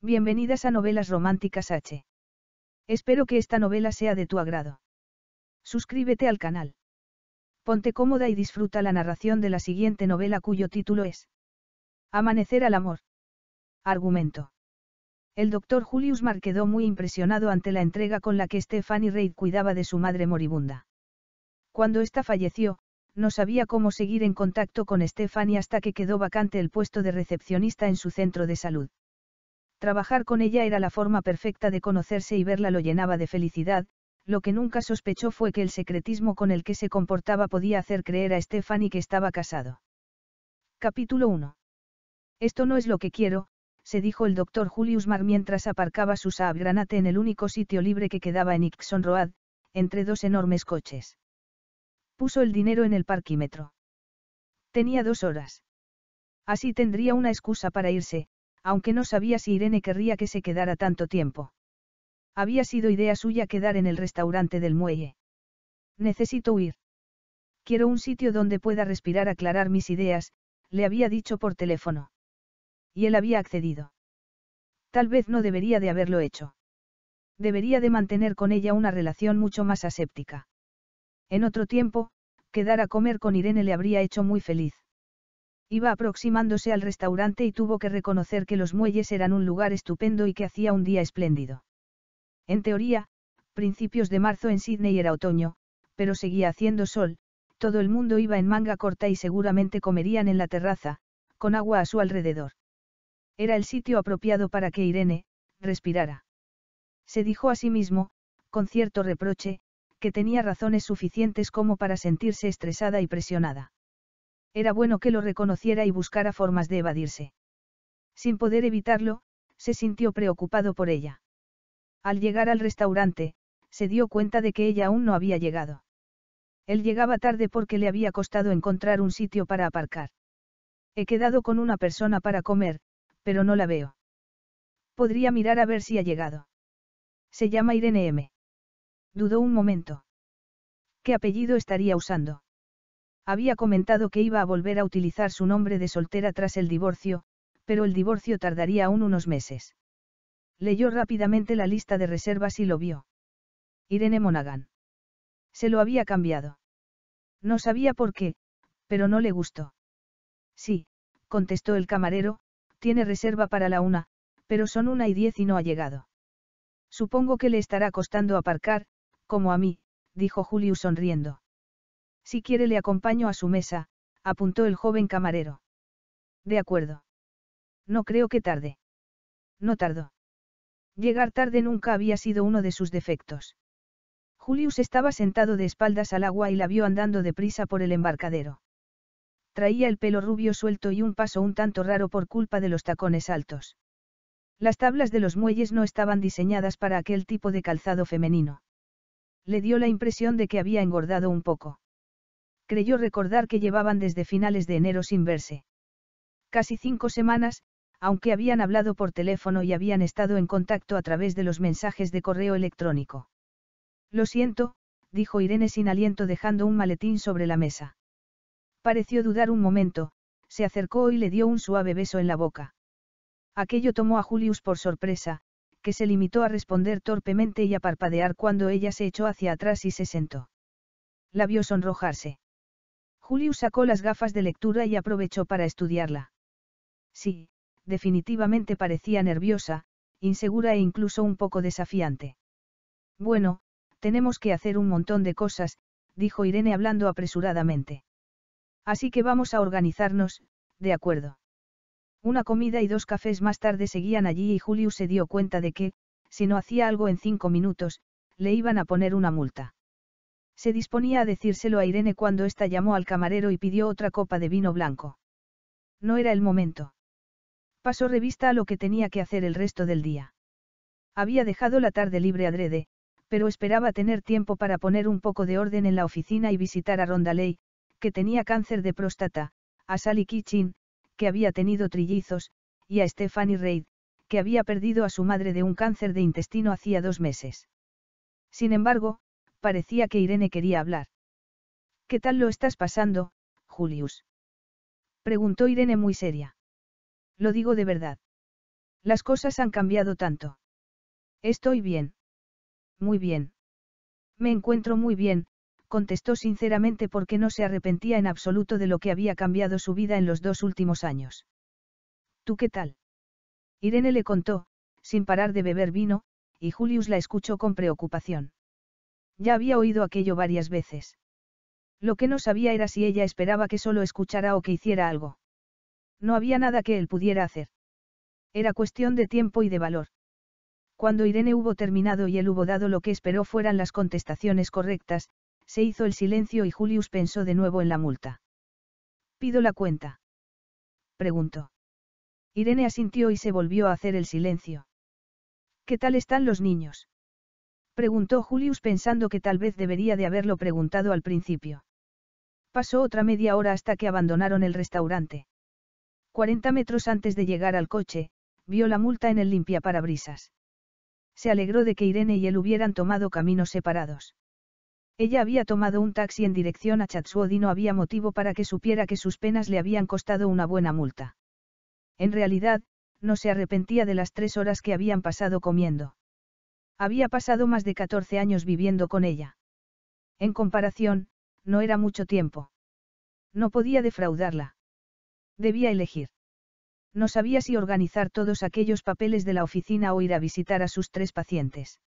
Bienvenidas a Novelas Románticas H. Espero que esta novela sea de tu agrado. Suscríbete al canal. Ponte cómoda y disfruta la narración de la siguiente novela cuyo título es Amanecer al amor. Argumento. El doctor Julius Mar quedó muy impresionado ante la entrega con la que Stephanie Reid cuidaba de su madre moribunda. Cuando ésta falleció, no sabía cómo seguir en contacto con Stephanie hasta que quedó vacante el puesto de recepcionista en su centro de salud. Trabajar con ella era la forma perfecta de conocerse y verla lo llenaba de felicidad, lo que nunca sospechó fue que el secretismo con el que se comportaba podía hacer creer a Stephanie que estaba casado. Capítulo 1. Esto no es lo que quiero, se dijo el doctor Julius Mar mientras aparcaba su Saab Granate en el único sitio libre que quedaba en Ixon Road, entre dos enormes coches. Puso el dinero en el parquímetro. Tenía dos horas. Así tendría una excusa para irse, aunque no sabía si Irene querría que se quedara tanto tiempo. Había sido idea suya quedar en el restaurante del muelle. Necesito huir. Quiero un sitio donde pueda respirar, aclarar mis ideas, le había dicho por teléfono. Y él había accedido. Tal vez no debería de haberlo hecho. Debería de mantener con ella una relación mucho más aséptica. En otro tiempo, quedar a comer con Irene le habría hecho muy feliz. Iba aproximándose al restaurante y tuvo que reconocer que los muelles eran un lugar estupendo y que hacía un día espléndido. En teoría, principios de marzo en Sydney era otoño, pero seguía haciendo sol, todo el mundo iba en manga corta y seguramente comerían en la terraza, con agua a su alrededor. Era el sitio apropiado para que Irene, respirara. Se dijo a sí mismo, con cierto reproche, que tenía razones suficientes como para sentirse estresada y presionada. Era bueno que lo reconociera y buscara formas de evadirse. Sin poder evitarlo, se sintió preocupado por ella. Al llegar al restaurante, se dio cuenta de que ella aún no había llegado. Él llegaba tarde porque le había costado encontrar un sitio para aparcar. He quedado con una persona para comer, pero no la veo. Podría mirar a ver si ha llegado. Se llama Irene M. Dudó un momento. ¿Qué apellido estaría usando? Había comentado que iba a volver a utilizar su nombre de soltera tras el divorcio, pero el divorcio tardaría aún unos meses. Leyó rápidamente la lista de reservas y lo vio. Irene Monaghan. Se lo había cambiado. No sabía por qué, pero no le gustó. Sí, contestó el camarero, tiene reserva para la una, pero son una y diez y no ha llegado. Supongo que le estará costando aparcar, como a mí, dijo Julius sonriendo. Si quiere le acompaño a su mesa, apuntó el joven camarero. De acuerdo. No creo que tarde. No tardó. Llegar tarde nunca había sido uno de sus defectos. Julius estaba sentado de espaldas al agua y la vio andando deprisa por el embarcadero. Traía el pelo rubio suelto y un paso un tanto raro por culpa de los tacones altos. Las tablas de los muelles no estaban diseñadas para aquel tipo de calzado femenino. Le dio la impresión de que había engordado un poco. Creyó recordar que llevaban desde finales de enero sin verse. Casi cinco semanas, aunque habían hablado por teléfono y habían estado en contacto a través de los mensajes de correo electrónico. Lo siento, dijo Irene sin aliento dejando un maletín sobre la mesa. Pareció dudar un momento, se acercó y le dio un suave beso en la boca. Aquello tomó a Julius por sorpresa, que se limitó a responder torpemente y a parpadear cuando ella se echó hacia atrás y se sentó. La vio sonrojarse. Julius sacó las gafas de lectura y aprovechó para estudiarla. Sí, definitivamente parecía nerviosa, insegura e incluso un poco desafiante. Bueno, tenemos que hacer un montón de cosas, dijo Irene hablando apresuradamente. Así que vamos a organizarnos, de acuerdo. Una comida y dos cafés más tarde seguían allí y Julius se dio cuenta de que, si no hacía algo en cinco minutos, le iban a poner una multa. Se disponía a decírselo a Irene cuando ésta llamó al camarero y pidió otra copa de vino blanco. No era el momento. Pasó revista a lo que tenía que hacer el resto del día. Había dejado la tarde libre adrede, pero esperaba tener tiempo para poner un poco de orden en la oficina y visitar a Rondaley, que tenía cáncer de próstata, a Sally Kitchen, que había tenido trillizos, y a Stephanie Reid, que había perdido a su madre de un cáncer de intestino hacía dos meses. Sin embargo, parecía que Irene quería hablar. ¿Qué tal lo estás pasando, Julius? Preguntó Irene muy seria. Lo digo de verdad. Las cosas han cambiado tanto. Estoy bien. Muy bien. Me encuentro muy bien, contestó sinceramente porque no se arrepentía en absoluto de lo que había cambiado su vida en los dos últimos años. ¿Tú qué tal? Irene le contó, sin parar de beber vino, y Julius la escuchó con preocupación. Ya había oído aquello varias veces. Lo que no sabía era si ella esperaba que solo escuchara o que hiciera algo. No había nada que él pudiera hacer. Era cuestión de tiempo y de valor. Cuando Irene hubo terminado y él hubo dado lo que esperó fueran las contestaciones correctas, se hizo el silencio y Julius pensó de nuevo en la multa. ¿Pido la cuenta? Preguntó. Irene asintió y se volvió a hacer el silencio. ¿Qué tal están los niños? Preguntó Julius pensando que tal vez debería de haberlo preguntado al principio. Pasó otra media hora hasta que abandonaron el restaurante. Cuarenta metros antes de llegar al coche, vio la multa en el limpiaparabrisas se alegró de que Irene y él hubieran tomado caminos separados. Ella había tomado un taxi en dirección a Chatswood y no había motivo para que supiera que sus penas le habían costado una buena multa. En realidad, no se arrepentía de las tres horas que habían pasado comiendo. Había pasado más de 14 años viviendo con ella. En comparación, no era mucho tiempo. No podía defraudarla. Debía elegir. No sabía si organizar todos aquellos papeles de la oficina o ir a visitar a sus tres pacientes.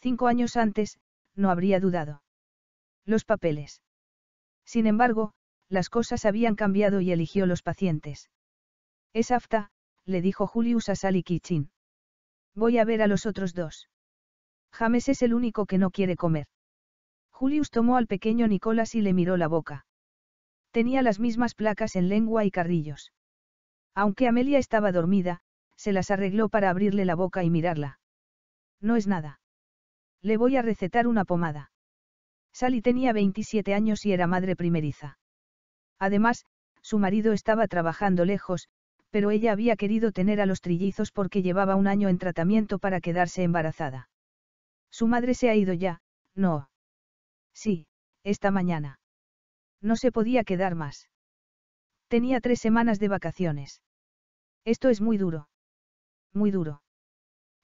Cinco años antes, no habría dudado. Los papeles. Sin embargo, las cosas habían cambiado y eligió los pacientes. Es afta, le dijo Julius a Sally Kitchen. Voy a ver a los otros dos. James es el único que no quiere comer. Julius tomó al pequeño Nicolás y le miró la boca. Tenía las mismas placas en lengua y carrillos. Aunque Amelia estaba dormida, se las arregló para abrirle la boca y mirarla. No es nada. Le voy a recetar una pomada. Sally tenía 27 años y era madre primeriza. Además, su marido estaba trabajando lejos, pero ella había querido tener a los trillizos porque llevaba un año en tratamiento para quedarse embarazada. Su madre se ha ido ya, no. Sí, esta mañana. No se podía quedar más. Tenía tres semanas de vacaciones. Esto es muy duro. Muy duro.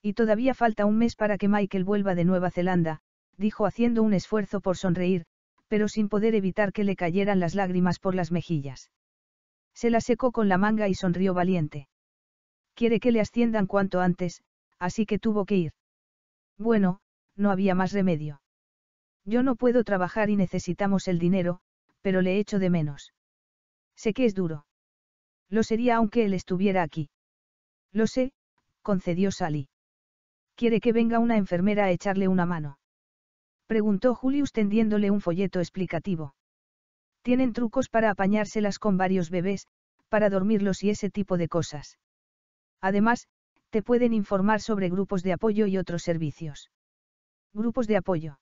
Y todavía falta un mes para que Michael vuelva de Nueva Zelanda, dijo haciendo un esfuerzo por sonreír, pero sin poder evitar que le cayeran las lágrimas por las mejillas. Se la secó con la manga y sonrió valiente. Quiere que le asciendan cuanto antes, así que tuvo que ir. Bueno, no había más remedio. Yo no puedo trabajar y necesitamos el dinero, pero le echo de menos. Sé que es duro. Lo sería aunque él estuviera aquí. Lo sé, concedió Sally. ¿Quiere que venga una enfermera a echarle una mano? Preguntó Julius tendiéndole un folleto explicativo. Tienen trucos para apañárselas con varios bebés, para dormirlos y ese tipo de cosas. Además, te pueden informar sobre grupos de apoyo y otros servicios. Grupos de apoyo.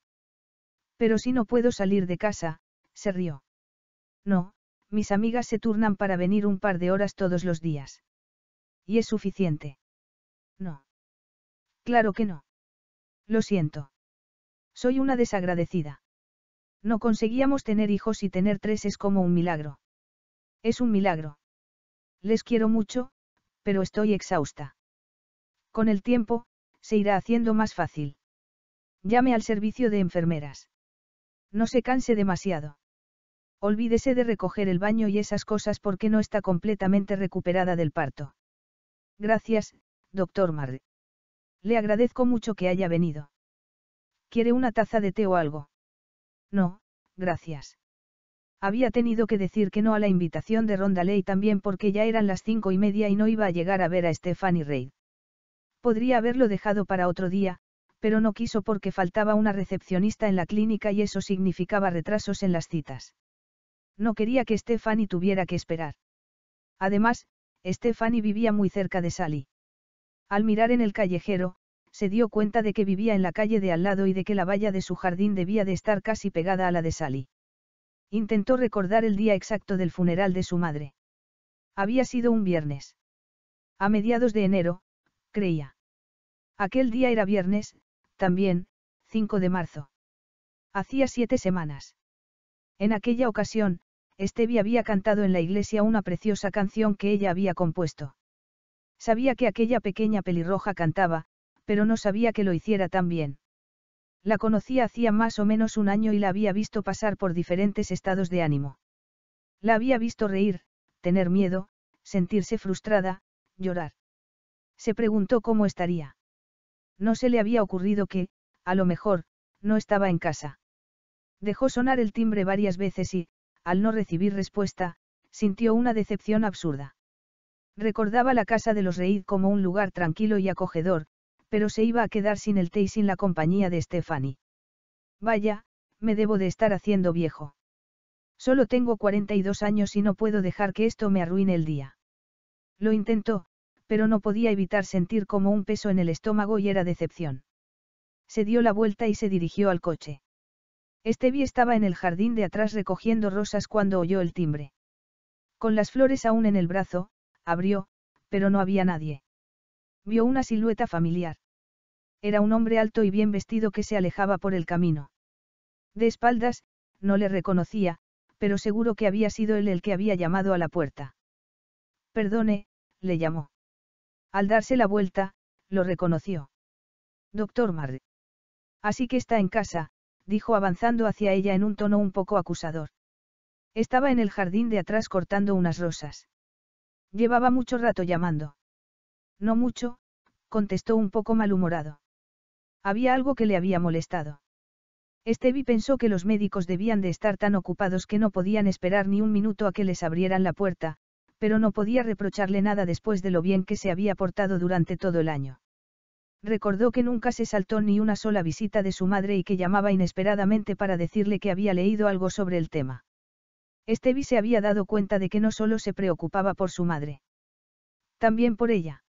Pero si no puedo salir de casa, se rió. No, mis amigas se turnan para venir un par de horas todos los días. ¿Y es suficiente? No. Claro que no. Lo siento. Soy una desagradecida. No conseguíamos tener hijos y tener tres es como un milagro. Es un milagro. Les quiero mucho, pero estoy exhausta. Con el tiempo, se irá haciendo más fácil. Llame al servicio de enfermeras. No se canse demasiado. Olvídese de recoger el baño y esas cosas porque no está completamente recuperada del parto. Gracias, doctor Marre. Le agradezco mucho que haya venido. ¿Quiere una taza de té o algo? No, gracias. Había tenido que decir que no a la invitación de Rondaley también porque ya eran las cinco y media y no iba a llegar a ver a Stephanie Reid. Podría haberlo dejado para otro día, pero no quiso porque faltaba una recepcionista en la clínica y eso significaba retrasos en las citas. No quería que Stephanie tuviera que esperar. Además, Stephanie vivía muy cerca de Sally. Al mirar en el callejero, se dio cuenta de que vivía en la calle de al lado y de que la valla de su jardín debía de estar casi pegada a la de Sally. Intentó recordar el día exacto del funeral de su madre. Había sido un viernes. A mediados de enero, creía. Aquel día era viernes, también, 5 de marzo. Hacía siete semanas. En aquella ocasión, Stevie había cantado en la iglesia una preciosa canción que ella había compuesto. Sabía que aquella pequeña pelirroja cantaba, pero no sabía que lo hiciera tan bien. La conocía hacía más o menos un año y la había visto pasar por diferentes estados de ánimo. La había visto reír, tener miedo, sentirse frustrada, llorar. Se preguntó cómo estaría. No se le había ocurrido que, a lo mejor, no estaba en casa. Dejó sonar el timbre varias veces y, al no recibir respuesta, sintió una decepción absurda. Recordaba la casa de los Reid como un lugar tranquilo y acogedor, pero se iba a quedar sin el té y sin la compañía de Stephanie. Vaya, me debo de estar haciendo viejo. Solo tengo 42 años y no puedo dejar que esto me arruine el día. Lo intentó, pero no podía evitar sentir como un peso en el estómago y era decepción. Se dio la vuelta y se dirigió al coche. Estevi estaba en el jardín de atrás recogiendo rosas cuando oyó el timbre. Con las flores aún en el brazo, abrió, pero no había nadie. Vio una silueta familiar. Era un hombre alto y bien vestido que se alejaba por el camino. De espaldas, no le reconocía, pero seguro que había sido él el que había llamado a la puerta. Perdone, le llamó. Al darse la vuelta, lo reconoció. Doctor Marr. Así que está en casa, dijo avanzando hacia ella en un tono un poco acusador. Estaba en el jardín de atrás cortando unas rosas. Llevaba mucho rato llamando. No mucho, contestó un poco malhumorado. Había algo que le había molestado. Estevi pensó que los médicos debían de estar tan ocupados que no podían esperar ni un minuto a que les abrieran la puerta, pero no podía reprocharle nada después de lo bien que se había portado durante todo el año. Recordó que nunca se saltó ni una sola visita de su madre y que llamaba inesperadamente para decirle que había leído algo sobre el tema. Estevi se había dado cuenta de que no solo se preocupaba por su madre. También por ella.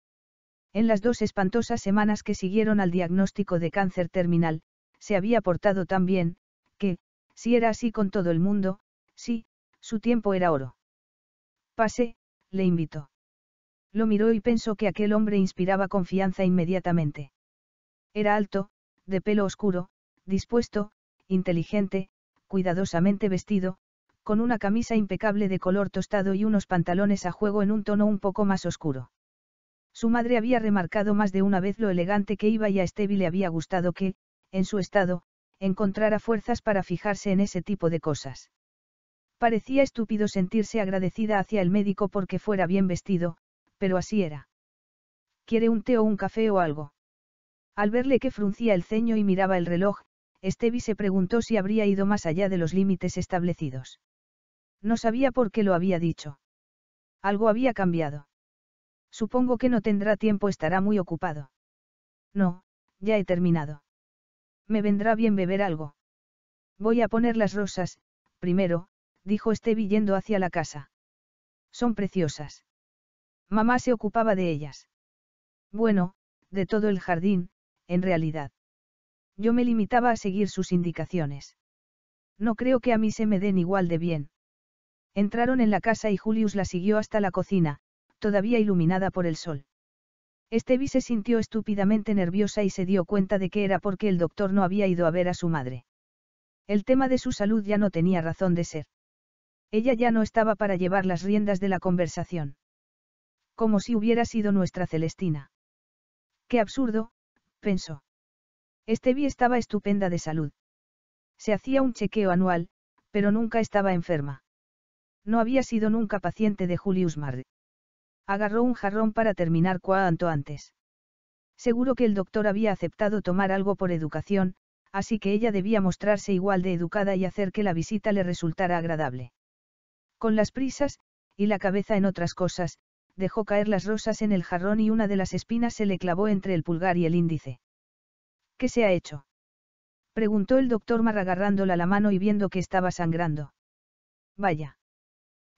En las dos espantosas semanas que siguieron al diagnóstico de cáncer terminal, se había portado tan bien, que, si era así con todo el mundo, sí, su tiempo era oro. Pase, le invitó. Lo miró y pensó que aquel hombre inspiraba confianza inmediatamente. Era alto, de pelo oscuro, dispuesto, inteligente, cuidadosamente vestido, con una camisa impecable de color tostado y unos pantalones a juego en un tono un poco más oscuro. Su madre había remarcado más de una vez lo elegante que iba y a Stevie le había gustado que, en su estado, encontrara fuerzas para fijarse en ese tipo de cosas. Parecía estúpido sentirse agradecida hacia el médico porque fuera bien vestido, pero así era. ¿Quiere un té o un café o algo? Al verle que fruncía el ceño y miraba el reloj, Stevie se preguntó si habría ido más allá de los límites establecidos. No sabía por qué lo había dicho. Algo había cambiado. Supongo que no tendrá tiempo, estará muy ocupado. No, ya he terminado. Me vendrá bien beber algo. Voy a poner las rosas, primero, dijo Stevie yendo hacia la casa. Son preciosas. Mamá se ocupaba de ellas. Bueno, de todo el jardín, en realidad. Yo me limitaba a seguir sus indicaciones. No creo que a mí se me den igual de bien. Entraron en la casa y Julius la siguió hasta la cocina, todavía iluminada por el sol. Estevi se sintió estúpidamente nerviosa y se dio cuenta de que era porque el doctor no había ido a ver a su madre. El tema de su salud ya no tenía razón de ser. Ella ya no estaba para llevar las riendas de la conversación. Como si hubiera sido nuestra Celestina. Qué absurdo, pensó. Estevi estaba estupenda de salud. Se hacía un chequeo anual, pero nunca estaba enferma. No había sido nunca paciente de Julius Marr. Agarró un jarrón para terminar cuanto antes. Seguro que el doctor había aceptado tomar algo por educación, así que ella debía mostrarse igual de educada y hacer que la visita le resultara agradable. Con las prisas, y la cabeza en otras cosas, dejó caer las rosas en el jarrón y una de las espinas se le clavó entre el pulgar y el índice. ¿Qué se ha hecho? preguntó el doctor Mar agarrándola la mano y viendo que estaba sangrando. Vaya.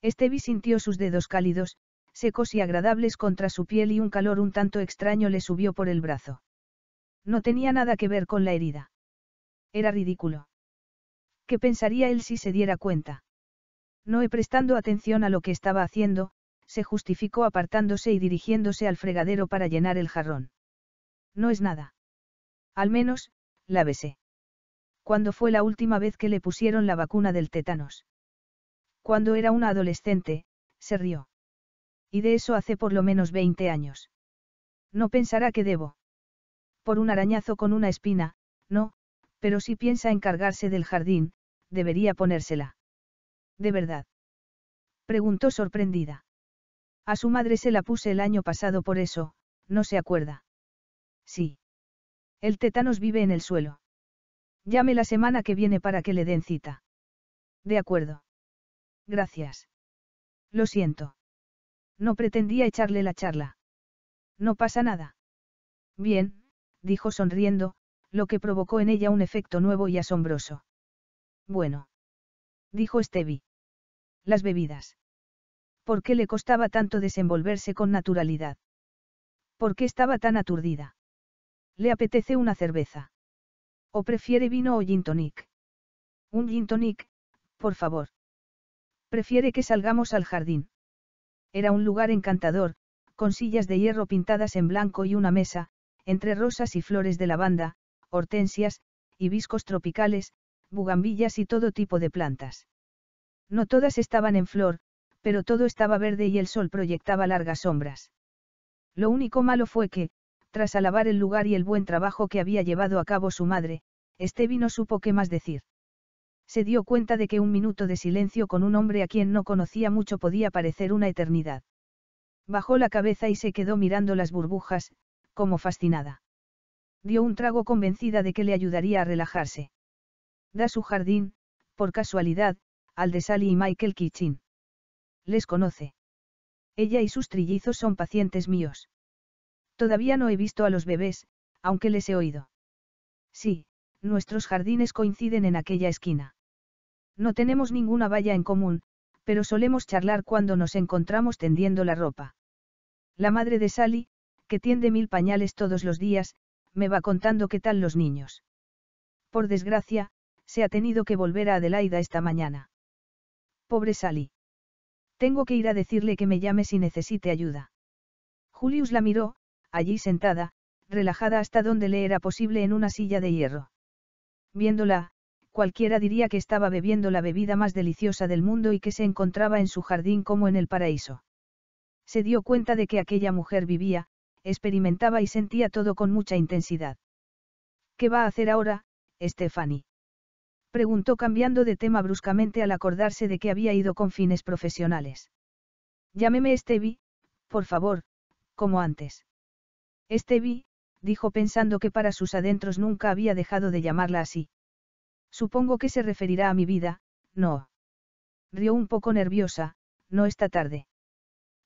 Estevi sintió sus dedos cálidos, secos y agradables contra su piel y un calor un tanto extraño le subió por el brazo. No tenía nada que ver con la herida. Era ridículo. ¿Qué pensaría él si se diera cuenta? No he prestando atención a lo que estaba haciendo, se justificó apartándose y dirigiéndose al fregadero para llenar el jarrón. No es nada. Al menos, la besé. ¿Cuándo fue la última vez que le pusieron la vacuna del tétanos? Cuando era una adolescente, se rió. Y de eso hace por lo menos 20 años. No pensará que debo. Por un arañazo con una espina, no, pero si piensa encargarse del jardín, debería ponérsela. ¿De verdad? Preguntó sorprendida. A su madre se la puse el año pasado por eso, no se acuerda. Sí. El tétanos vive en el suelo. Llame la semana que viene para que le den cita. De acuerdo. Gracias. Lo siento. No pretendía echarle la charla. No pasa nada. Bien, dijo sonriendo, lo que provocó en ella un efecto nuevo y asombroso. Bueno. Dijo Stevie. Las bebidas. ¿Por qué le costaba tanto desenvolverse con naturalidad? ¿Por qué estaba tan aturdida? ¿Le apetece una cerveza? ¿O prefiere vino o gin tonic? Un gin tonic, por favor. Prefiere que salgamos al jardín. Era un lugar encantador, con sillas de hierro pintadas en blanco y una mesa, entre rosas y flores de lavanda, hortensias, hibiscos tropicales, bugambillas y todo tipo de plantas. No todas estaban en flor, pero todo estaba verde y el sol proyectaba largas sombras. Lo único malo fue que, tras alabar el lugar y el buen trabajo que había llevado a cabo su madre, Estevi no supo qué más decir. Se dio cuenta de que un minuto de silencio con un hombre a quien no conocía mucho podía parecer una eternidad. Bajó la cabeza y se quedó mirando las burbujas, como fascinada. Dio un trago convencida de que le ayudaría a relajarse. Da su jardín, por casualidad, al de Sally y Michael Kitchen. Les conoce. Ella y sus trillizos son pacientes míos. Todavía no he visto a los bebés, aunque les he oído. Sí, nuestros jardines coinciden en aquella esquina. No tenemos ninguna valla en común, pero solemos charlar cuando nos encontramos tendiendo la ropa. La madre de Sally, que tiende mil pañales todos los días, me va contando qué tal los niños. Por desgracia, se ha tenido que volver a Adelaida esta mañana. Pobre Sally. Tengo que ir a decirle que me llame si necesite ayuda. Julius la miró, allí sentada, relajada hasta donde le era posible en una silla de hierro. Viéndola, cualquiera diría que estaba bebiendo la bebida más deliciosa del mundo y que se encontraba en su jardín como en el paraíso. Se dio cuenta de que aquella mujer vivía, experimentaba y sentía todo con mucha intensidad. ¿Qué va a hacer ahora, Stephanie? Preguntó cambiando de tema bruscamente al acordarse de que había ido con fines profesionales. Llámeme Stevie, por favor, como antes. Stevie, dijo pensando que para sus adentros nunca había dejado de llamarla así. Supongo que se referirá a mi vida, no. Rió un poco nerviosa, no esta tarde.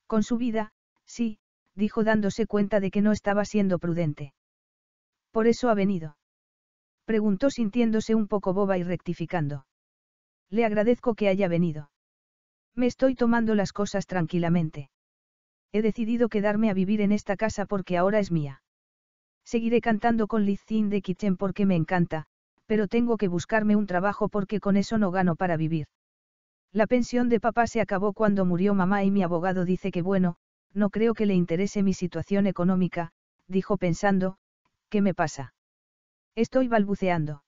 Con su vida, sí, dijo dándose cuenta de que no estaba siendo prudente. ¿Por eso ha venido? Preguntó sintiéndose un poco boba y rectificando. Le agradezco que haya venido. Me estoy tomando las cosas tranquilamente. He decidido quedarme a vivir en esta casa porque ahora es mía. Seguiré cantando con Liz de Kitchen porque me encanta, pero tengo que buscarme un trabajo porque con eso no gano para vivir. La pensión de papá se acabó cuando murió mamá y mi abogado dice que bueno, no creo que le interese mi situación económica, dijo pensando, ¿qué me pasa? Estoy balbuceando.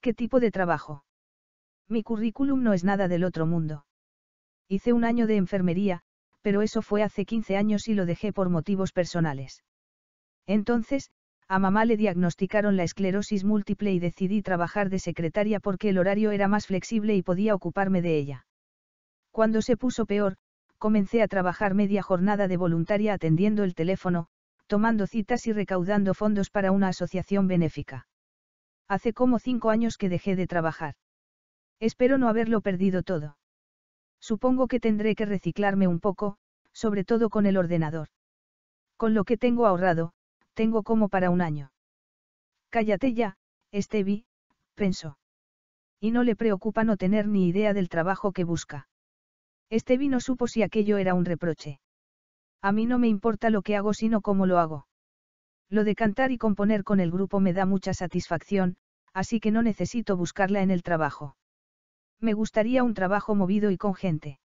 ¿Qué tipo de trabajo? Mi currículum no es nada del otro mundo. Hice un año de enfermería, pero eso fue hace 15 años y lo dejé por motivos personales. Entonces, a mamá le diagnosticaron la esclerosis múltiple y decidí trabajar de secretaria porque el horario era más flexible y podía ocuparme de ella. Cuando se puso peor, comencé a trabajar media jornada de voluntaria atendiendo el teléfono, tomando citas y recaudando fondos para una asociación benéfica. Hace como cinco años que dejé de trabajar. Espero no haberlo perdido todo. Supongo que tendré que reciclarme un poco, sobre todo con el ordenador. Con lo que tengo ahorrado, tengo como para un año. Cállate ya, Stevie, pensó. Y no le preocupa no tener ni idea del trabajo que busca. Stevie no supo si aquello era un reproche. A mí no me importa lo que hago sino cómo lo hago. Lo de cantar y componer con el grupo me da mucha satisfacción, así que no necesito buscarla en el trabajo. Me gustaría un trabajo movido y con gente.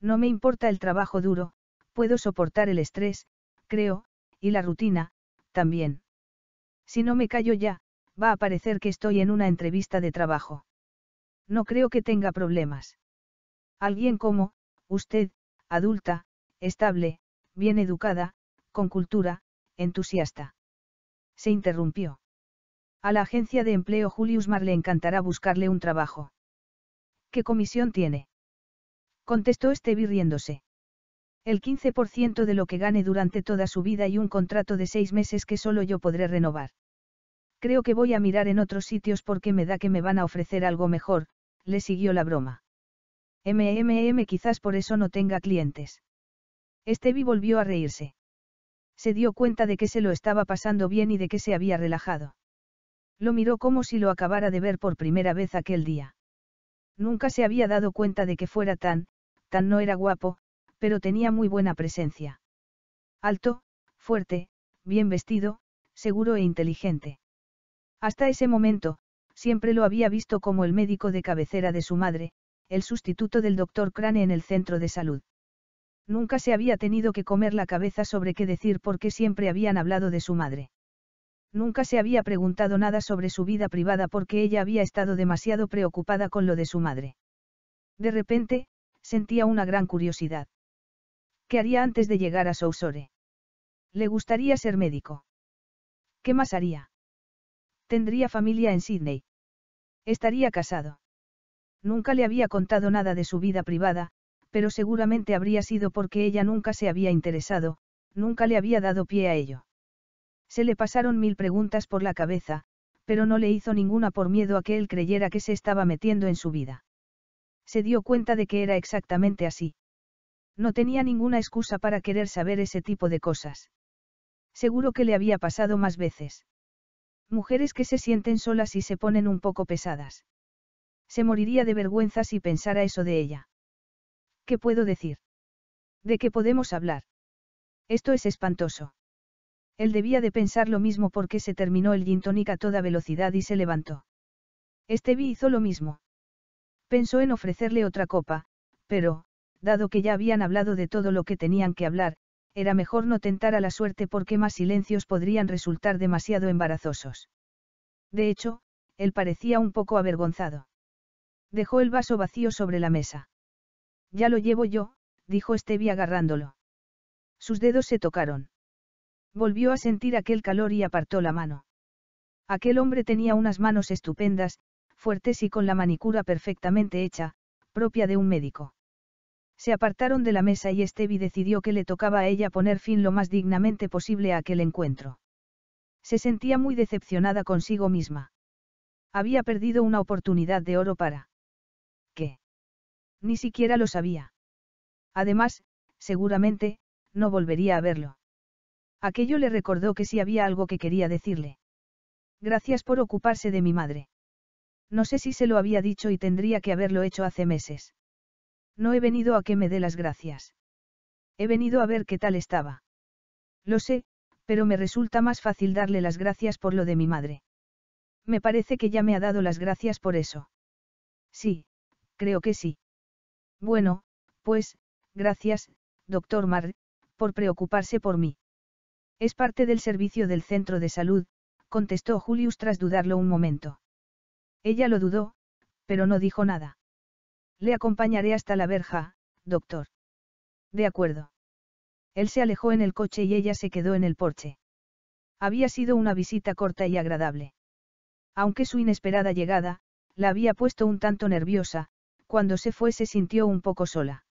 No me importa el trabajo duro, puedo soportar el estrés, creo, y la rutina, también. Si no me callo ya, va a parecer que estoy en una entrevista de trabajo. No creo que tenga problemas. Alguien como, usted, adulta, estable, bien educada, con cultura, entusiasta. Se interrumpió. A la agencia de empleo Julius Mar le encantará buscarle un trabajo. ¿Qué comisión tiene? Contestó Stevie riéndose. El 15% de lo que gane durante toda su vida y un contrato de seis meses que solo yo podré renovar. Creo que voy a mirar en otros sitios porque me da que me van a ofrecer algo mejor, le siguió la broma. MMM quizás por eso no tenga clientes. Stevie volvió a reírse. Se dio cuenta de que se lo estaba pasando bien y de que se había relajado. Lo miró como si lo acabara de ver por primera vez aquel día. Nunca se había dado cuenta de que fuera tan, tan no era guapo, pero tenía muy buena presencia. Alto, fuerte, bien vestido, seguro e inteligente. Hasta ese momento, siempre lo había visto como el médico de cabecera de su madre, el sustituto del doctor Crane en el centro de salud. Nunca se había tenido que comer la cabeza sobre qué decir porque siempre habían hablado de su madre. Nunca se había preguntado nada sobre su vida privada porque ella había estado demasiado preocupada con lo de su madre. De repente, sentía una gran curiosidad. ¿Qué haría antes de llegar a Sousore? Le gustaría ser médico. ¿Qué más haría? Tendría familia en Sydney. Estaría casado. Nunca le había contado nada de su vida privada, pero seguramente habría sido porque ella nunca se había interesado, nunca le había dado pie a ello. Se le pasaron mil preguntas por la cabeza, pero no le hizo ninguna por miedo a que él creyera que se estaba metiendo en su vida. Se dio cuenta de que era exactamente así. No tenía ninguna excusa para querer saber ese tipo de cosas. Seguro que le había pasado más veces. Mujeres que se sienten solas y se ponen un poco pesadas. Se moriría de vergüenza si pensara eso de ella. ¿Qué puedo decir? ¿De qué podemos hablar? Esto es espantoso. Él debía de pensar lo mismo porque se terminó el gin tonic a toda velocidad y se levantó. Stevie hizo lo mismo. Pensó en ofrecerle otra copa, pero, dado que ya habían hablado de todo lo que tenían que hablar, era mejor no tentar a la suerte porque más silencios podrían resultar demasiado embarazosos. De hecho, él parecía un poco avergonzado. Dejó el vaso vacío sobre la mesa. Ya lo llevo yo, dijo Stevie agarrándolo. Sus dedos se tocaron. Volvió a sentir aquel calor y apartó la mano. Aquel hombre tenía unas manos estupendas, fuertes y con la manicura perfectamente hecha, propia de un médico. Se apartaron de la mesa y Stevie decidió que le tocaba a ella poner fin lo más dignamente posible a aquel encuentro. Se sentía muy decepcionada consigo misma. Había perdido una oportunidad de oro para. Ni siquiera lo sabía. Además, seguramente, no volvería a verlo. Aquello le recordó que sí había algo que quería decirle. Gracias por ocuparse de mi madre. No sé si se lo había dicho y tendría que haberlo hecho hace meses. No he venido a que me dé las gracias. He venido a ver qué tal estaba. Lo sé, pero me resulta más fácil darle las gracias por lo de mi madre. Me parece que ya me ha dado las gracias por eso. Sí, creo que sí. Bueno, pues, gracias, doctor Marr, por preocuparse por mí. Es parte del servicio del centro de salud, contestó Julius tras dudarlo un momento. Ella lo dudó, pero no dijo nada. Le acompañaré hasta la verja, doctor. De acuerdo. Él se alejó en el coche y ella se quedó en el porche. Había sido una visita corta y agradable. Aunque su inesperada llegada, la había puesto un tanto nerviosa, cuando se fue se sintió un poco sola.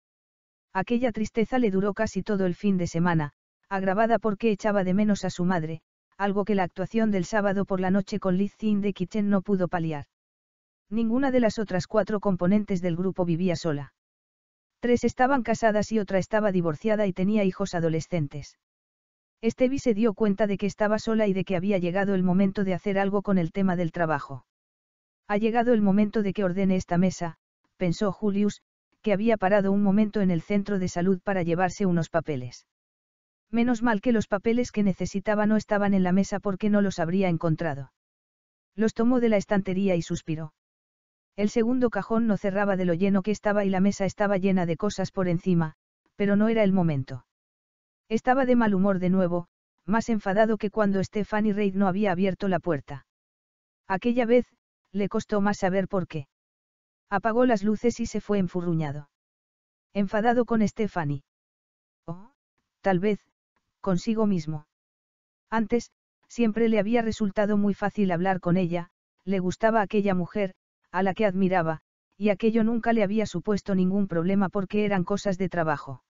Aquella tristeza le duró casi todo el fin de semana, agravada porque echaba de menos a su madre, algo que la actuación del sábado por la noche con Liz in the Kitchen no pudo paliar. Ninguna de las otras cuatro componentes del grupo vivía sola. Tres estaban casadas y otra estaba divorciada y tenía hijos adolescentes. Estevi se dio cuenta de que estaba sola y de que había llegado el momento de hacer algo con el tema del trabajo. Ha llegado el momento de que ordene esta mesa, pensó Julius, que había parado un momento en el centro de salud para llevarse unos papeles. Menos mal que los papeles que necesitaba no estaban en la mesa porque no los habría encontrado. Los tomó de la estantería y suspiró. El segundo cajón no cerraba de lo lleno que estaba y la mesa estaba llena de cosas por encima, pero no era el momento. Estaba de mal humor de nuevo, más enfadado que cuando Stephanie Reid no había abierto la puerta. Aquella vez, le costó más saber por qué. Apagó las luces y se fue enfurruñado. Enfadado con Stephanie. Oh, tal vez, consigo mismo. Antes, siempre le había resultado muy fácil hablar con ella, le gustaba aquella mujer, a la que admiraba, y aquello nunca le había supuesto ningún problema porque eran cosas de trabajo.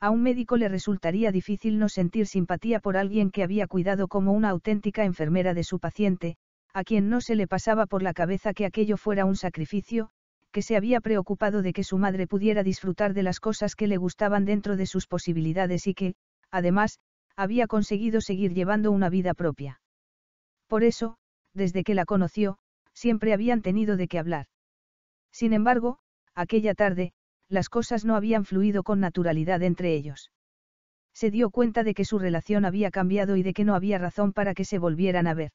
A un médico le resultaría difícil no sentir simpatía por alguien que había cuidado como una auténtica enfermera de su paciente, a quien no se le pasaba por la cabeza que aquello fuera un sacrificio, que se había preocupado de que su madre pudiera disfrutar de las cosas que le gustaban dentro de sus posibilidades y que, además, había conseguido seguir llevando una vida propia. Por eso, desde que la conoció, siempre habían tenido de qué hablar. Sin embargo, aquella tarde, las cosas no habían fluido con naturalidad entre ellos. Se dio cuenta de que su relación había cambiado y de que no había razón para que se volvieran a ver.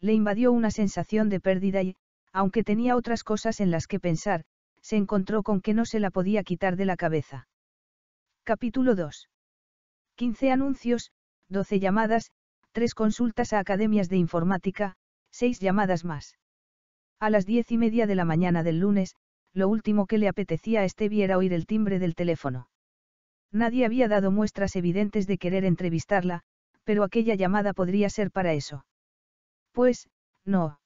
Le invadió una sensación de pérdida y, aunque tenía otras cosas en las que pensar, se encontró con que no se la podía quitar de la cabeza. Capítulo 2. 15 anuncios, 12 llamadas, 3 consultas a academias de informática, 6 llamadas más. A las diez y media de la mañana del lunes, lo último que le apetecía a Stevie era oír el timbre del teléfono. Nadie había dado muestras evidentes de querer entrevistarla, pero aquella llamada podría ser para eso. Pues, no.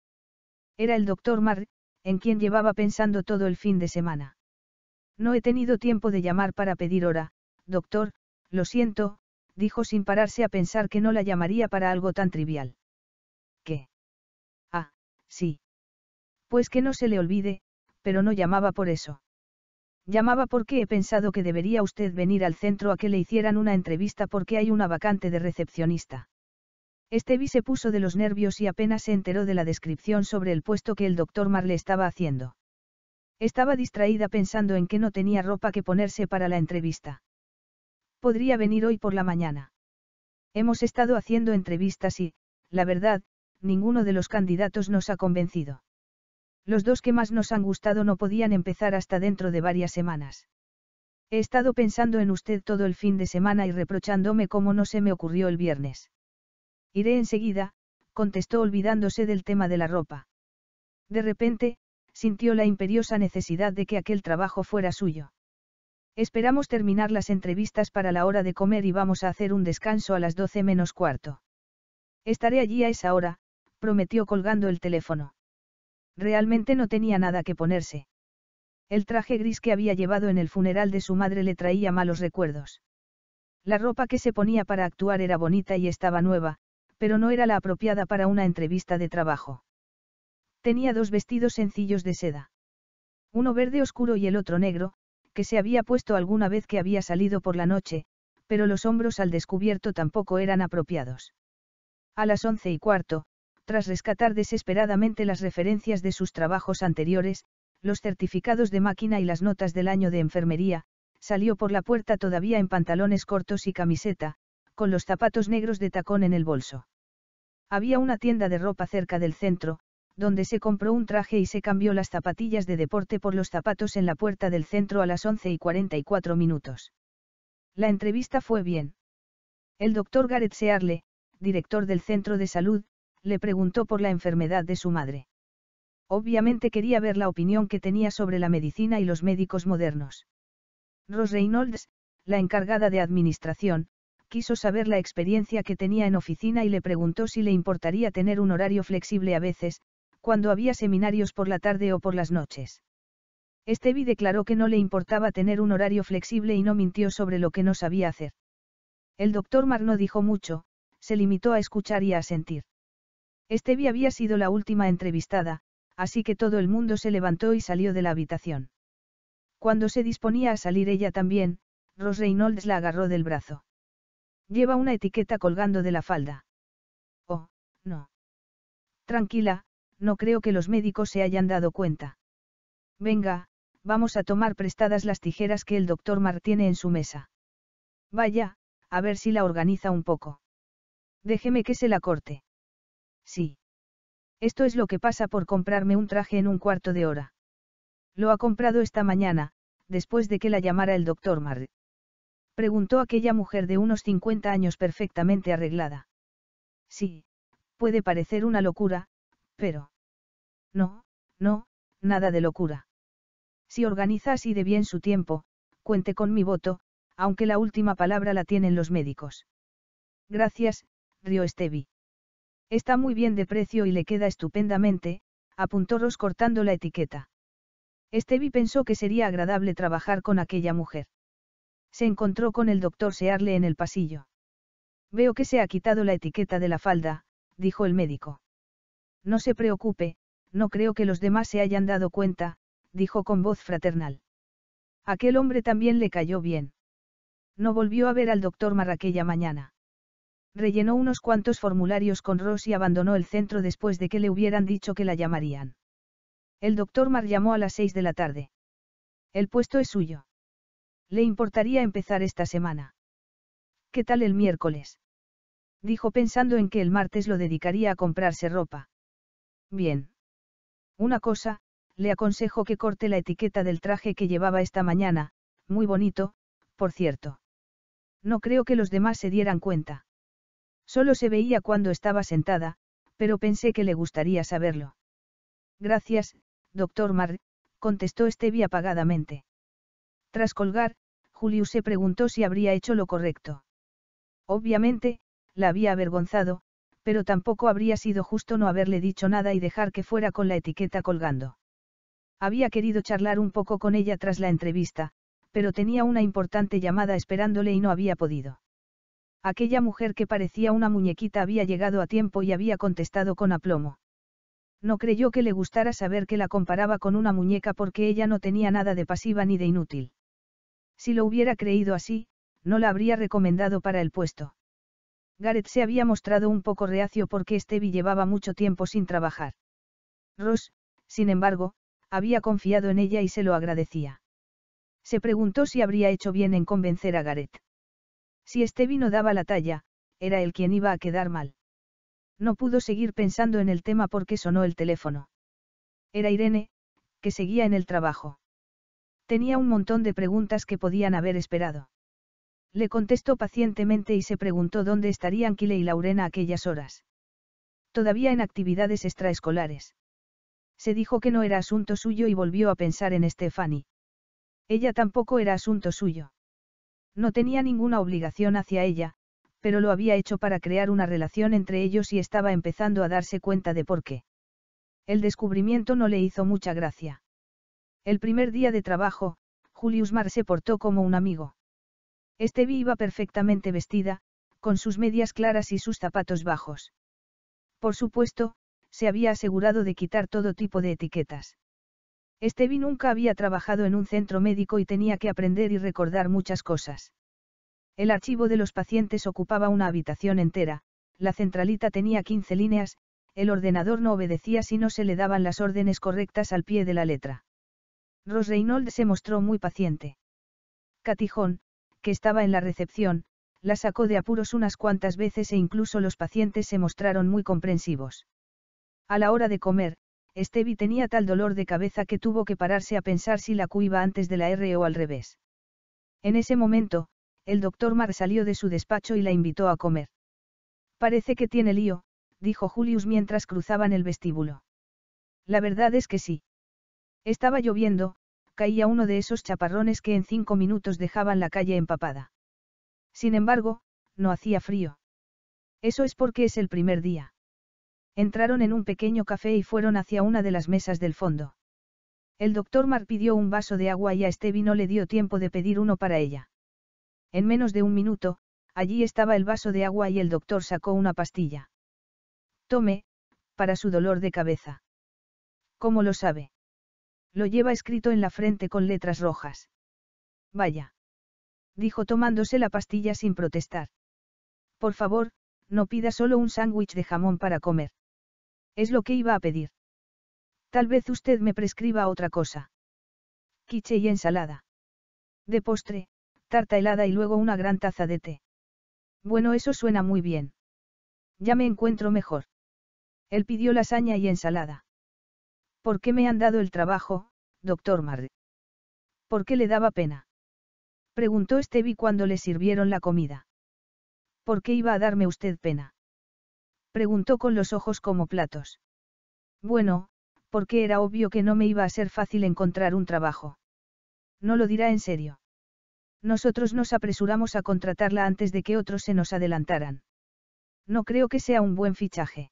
Era el doctor Marr, en quien llevaba pensando todo el fin de semana. No he tenido tiempo de llamar para pedir hora, doctor, lo siento, dijo sin pararse a pensar que no la llamaría para algo tan trivial. ¿Qué? Ah, sí. Pues que no se le olvide, pero no llamaba por eso. Llamaba porque he pensado que debería usted venir al centro a que le hicieran una entrevista porque hay una vacante de recepcionista. Estevi se puso de los nervios y apenas se enteró de la descripción sobre el puesto que el doctor Marle estaba haciendo. Estaba distraída pensando en que no tenía ropa que ponerse para la entrevista. Podría venir hoy por la mañana. Hemos estado haciendo entrevistas y, la verdad, ninguno de los candidatos nos ha convencido. Los dos que más nos han gustado no podían empezar hasta dentro de varias semanas. He estado pensando en usted todo el fin de semana y reprochándome cómo no se me ocurrió el viernes. Iré enseguida, contestó olvidándose del tema de la ropa. De repente, sintió la imperiosa necesidad de que aquel trabajo fuera suyo. Esperamos terminar las entrevistas para la hora de comer y vamos a hacer un descanso a las doce menos cuarto. Estaré allí a esa hora, prometió colgando el teléfono. Realmente no tenía nada que ponerse. El traje gris que había llevado en el funeral de su madre le traía malos recuerdos. La ropa que se ponía para actuar era bonita y estaba nueva, pero no era la apropiada para una entrevista de trabajo. Tenía dos vestidos sencillos de seda. Uno verde oscuro y el otro negro, que se había puesto alguna vez que había salido por la noche, pero los hombros al descubierto tampoco eran apropiados. A las once y cuarto, tras rescatar desesperadamente las referencias de sus trabajos anteriores, los certificados de máquina y las notas del año de enfermería, salió por la puerta todavía en pantalones cortos y camiseta, con los zapatos negros de tacón en el bolso. Había una tienda de ropa cerca del centro, donde se compró un traje y se cambió las zapatillas de deporte por los zapatos en la puerta del centro a las 11 y 44 minutos. La entrevista fue bien. El doctor Gareth Searle, director del centro de salud, le preguntó por la enfermedad de su madre. Obviamente quería ver la opinión que tenía sobre la medicina y los médicos modernos. Rose Reynolds, la encargada de administración, quiso saber la experiencia que tenía en oficina y le preguntó si le importaría tener un horario flexible a veces, cuando había seminarios por la tarde o por las noches. Estevi declaró que no le importaba tener un horario flexible y no mintió sobre lo que no sabía hacer. El doctor Mar no dijo mucho, se limitó a escuchar y a sentir. Estevi había sido la última entrevistada, así que todo el mundo se levantó y salió de la habitación. Cuando se disponía a salir ella también, Ross Reynolds la agarró del brazo. Lleva una etiqueta colgando de la falda. Oh, no. Tranquila, no creo que los médicos se hayan dado cuenta. Venga, vamos a tomar prestadas las tijeras que el doctor Mar tiene en su mesa. Vaya, a ver si la organiza un poco. Déjeme que se la corte. Sí. Esto es lo que pasa por comprarme un traje en un cuarto de hora. Lo ha comprado esta mañana, después de que la llamara el doctor Marr. Preguntó aquella mujer de unos 50 años perfectamente arreglada. Sí, puede parecer una locura, pero... No, no, nada de locura. Si organiza así de bien su tiempo, cuente con mi voto, aunque la última palabra la tienen los médicos. Gracias, rió Stevie. Está muy bien de precio y le queda estupendamente, apuntó Ross cortando la etiqueta. Stevie pensó que sería agradable trabajar con aquella mujer. Se encontró con el doctor Searle en el pasillo. Veo que se ha quitado la etiqueta de la falda, dijo el médico. No se preocupe, no creo que los demás se hayan dado cuenta, dijo con voz fraternal. Aquel hombre también le cayó bien. No volvió a ver al doctor Mar aquella mañana. Rellenó unos cuantos formularios con Ross y abandonó el centro después de que le hubieran dicho que la llamarían. El doctor Mar llamó a las seis de la tarde. El puesto es suyo. ¿Le importaría empezar esta semana? ¿Qué tal el miércoles? Dijo pensando en que el martes lo dedicaría a comprarse ropa. Bien. Una cosa, le aconsejo que corte la etiqueta del traje que llevaba esta mañana, muy bonito, por cierto. No creo que los demás se dieran cuenta. Solo se veía cuando estaba sentada, pero pensé que le gustaría saberlo. Gracias, doctor Mar, contestó Stevie apagadamente. Tras colgar, Julius se preguntó si habría hecho lo correcto. Obviamente, la había avergonzado, pero tampoco habría sido justo no haberle dicho nada y dejar que fuera con la etiqueta colgando. Había querido charlar un poco con ella tras la entrevista, pero tenía una importante llamada esperándole y no había podido. Aquella mujer que parecía una muñequita había llegado a tiempo y había contestado con aplomo. No creyó que le gustara saber que la comparaba con una muñeca porque ella no tenía nada de pasiva ni de inútil. Si lo hubiera creído así, no la habría recomendado para el puesto. Gareth se había mostrado un poco reacio porque Stevie llevaba mucho tiempo sin trabajar. Ross, sin embargo, había confiado en ella y se lo agradecía. Se preguntó si habría hecho bien en convencer a Gareth. Si Stevie no daba la talla, era él quien iba a quedar mal. No pudo seguir pensando en el tema porque sonó el teléfono. Era Irene, que seguía en el trabajo. Tenía un montón de preguntas que podían haber esperado. Le contestó pacientemente y se preguntó dónde estarían Kile y Laurena aquellas horas. Todavía en actividades extraescolares. Se dijo que no era asunto suyo y volvió a pensar en Stephanie. Ella tampoco era asunto suyo. No tenía ninguna obligación hacia ella, pero lo había hecho para crear una relación entre ellos y estaba empezando a darse cuenta de por qué. El descubrimiento no le hizo mucha gracia. El primer día de trabajo, Julius Mar se portó como un amigo. Estevi iba perfectamente vestida, con sus medias claras y sus zapatos bajos. Por supuesto, se había asegurado de quitar todo tipo de etiquetas. Estevi nunca había trabajado en un centro médico y tenía que aprender y recordar muchas cosas. El archivo de los pacientes ocupaba una habitación entera, la centralita tenía 15 líneas, el ordenador no obedecía si no se le daban las órdenes correctas al pie de la letra. Ross Reynolds se mostró muy paciente. Catijón, que estaba en la recepción, la sacó de apuros unas cuantas veces e incluso los pacientes se mostraron muy comprensivos. A la hora de comer, Stevie tenía tal dolor de cabeza que tuvo que pararse a pensar si la Q iba antes de la R o al revés. En ese momento, el doctor Mar salió de su despacho y la invitó a comer. Parece que tiene lío, dijo Julius mientras cruzaban el vestíbulo. La verdad es que sí. Estaba lloviendo, caía uno de esos chaparrones que en cinco minutos dejaban la calle empapada. Sin embargo, no hacía frío. Eso es porque es el primer día. Entraron en un pequeño café y fueron hacia una de las mesas del fondo. El doctor Mar pidió un vaso de agua y a Stevie no le dio tiempo de pedir uno para ella. En menos de un minuto, allí estaba el vaso de agua y el doctor sacó una pastilla. Tome, para su dolor de cabeza. ¿Cómo lo sabe? Lo lleva escrito en la frente con letras rojas. Vaya. Dijo tomándose la pastilla sin protestar. Por favor, no pida solo un sándwich de jamón para comer. Es lo que iba a pedir. Tal vez usted me prescriba otra cosa. Quiche y ensalada. De postre, tarta helada y luego una gran taza de té. Bueno, eso suena muy bien. Ya me encuentro mejor. Él pidió lasaña y ensalada. ¿Por qué me han dado el trabajo, doctor Marr? ¿Por qué le daba pena? Preguntó Stevie cuando le sirvieron la comida. ¿Por qué iba a darme usted pena? Preguntó con los ojos como platos. Bueno, porque era obvio que no me iba a ser fácil encontrar un trabajo. No lo dirá en serio. Nosotros nos apresuramos a contratarla antes de que otros se nos adelantaran. No creo que sea un buen fichaje.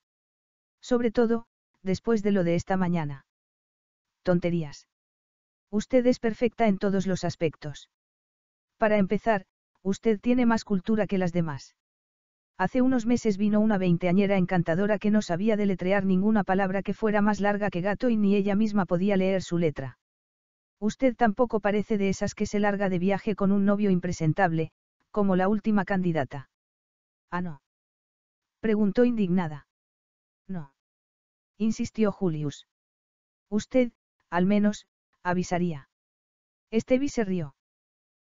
Sobre todo, después de lo de esta mañana. Tonterías. Usted es perfecta en todos los aspectos. Para empezar, usted tiene más cultura que las demás. Hace unos meses vino una veinteañera encantadora que no sabía deletrear ninguna palabra que fuera más larga que gato y ni ella misma podía leer su letra. Usted tampoco parece de esas que se larga de viaje con un novio impresentable, como la última candidata. Ah, no. Preguntó indignada. No. Insistió Julius. Usted, al menos, avisaría. Estevi se rió.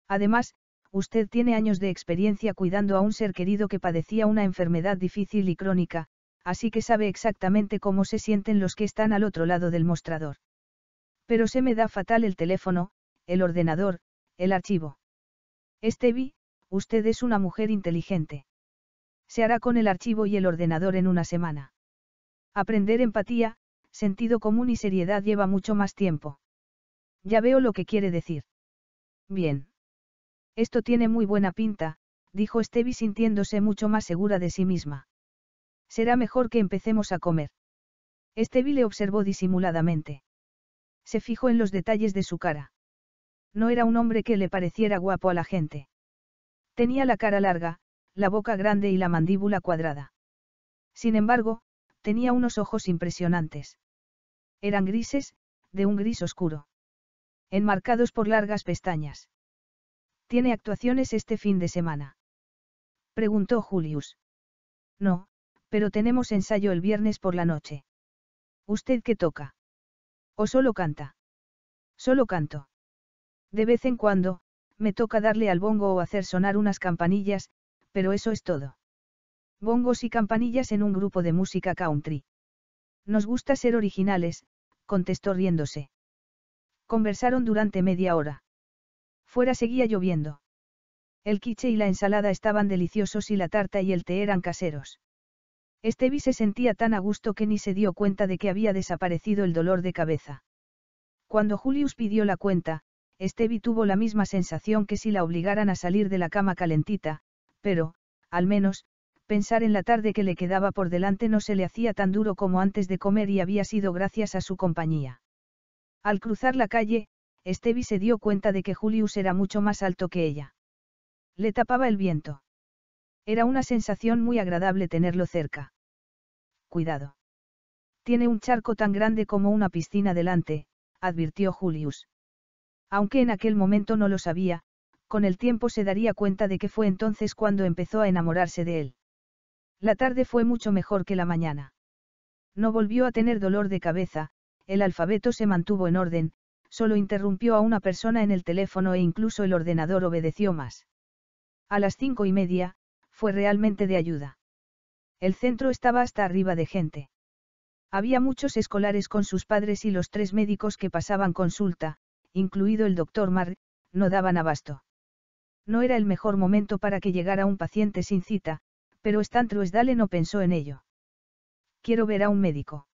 Además, usted tiene años de experiencia cuidando a un ser querido que padecía una enfermedad difícil y crónica, así que sabe exactamente cómo se sienten los que están al otro lado del mostrador. Pero se me da fatal el teléfono, el ordenador, el archivo. Estevi, usted es una mujer inteligente. Se hará con el archivo y el ordenador en una semana. Aprender empatía, sentido común y seriedad lleva mucho más tiempo. Ya veo lo que quiere decir. Bien. Esto tiene muy buena pinta, dijo Stevie sintiéndose mucho más segura de sí misma. Será mejor que empecemos a comer. Stevie le observó disimuladamente. Se fijó en los detalles de su cara. No era un hombre que le pareciera guapo a la gente. Tenía la cara larga, la boca grande y la mandíbula cuadrada. Sin embargo, tenía unos ojos impresionantes. Eran grises, de un gris oscuro. Enmarcados por largas pestañas. ¿Tiene actuaciones este fin de semana? Preguntó Julius. No, pero tenemos ensayo el viernes por la noche. ¿Usted qué toca? ¿O solo canta? Solo canto. De vez en cuando, me toca darle al bongo o hacer sonar unas campanillas, pero eso es todo. Bongos y campanillas en un grupo de música country. Nos gusta ser originales, contestó riéndose. Conversaron durante media hora. Fuera seguía lloviendo. El quiche y la ensalada estaban deliciosos y la tarta y el té eran caseros. Estevi se sentía tan a gusto que ni se dio cuenta de que había desaparecido el dolor de cabeza. Cuando Julius pidió la cuenta, Estevi tuvo la misma sensación que si la obligaran a salir de la cama calentita, pero, al menos, pensar en la tarde que le quedaba por delante no se le hacía tan duro como antes de comer y había sido gracias a su compañía. Al cruzar la calle, Estevi se dio cuenta de que Julius era mucho más alto que ella. Le tapaba el viento. Era una sensación muy agradable tenerlo cerca. Cuidado. Tiene un charco tan grande como una piscina delante, advirtió Julius. Aunque en aquel momento no lo sabía, con el tiempo se daría cuenta de que fue entonces cuando empezó a enamorarse de él. La tarde fue mucho mejor que la mañana. No volvió a tener dolor de cabeza, el alfabeto se mantuvo en orden, solo interrumpió a una persona en el teléfono e incluso el ordenador obedeció más. A las cinco y media, fue realmente de ayuda. El centro estaba hasta arriba de gente. Había muchos escolares con sus padres y los tres médicos que pasaban consulta, incluido el doctor Mar, no daban abasto. No era el mejor momento para que llegara un paciente sin cita, pero Stan Truesdale no pensó en ello. Quiero ver a un médico.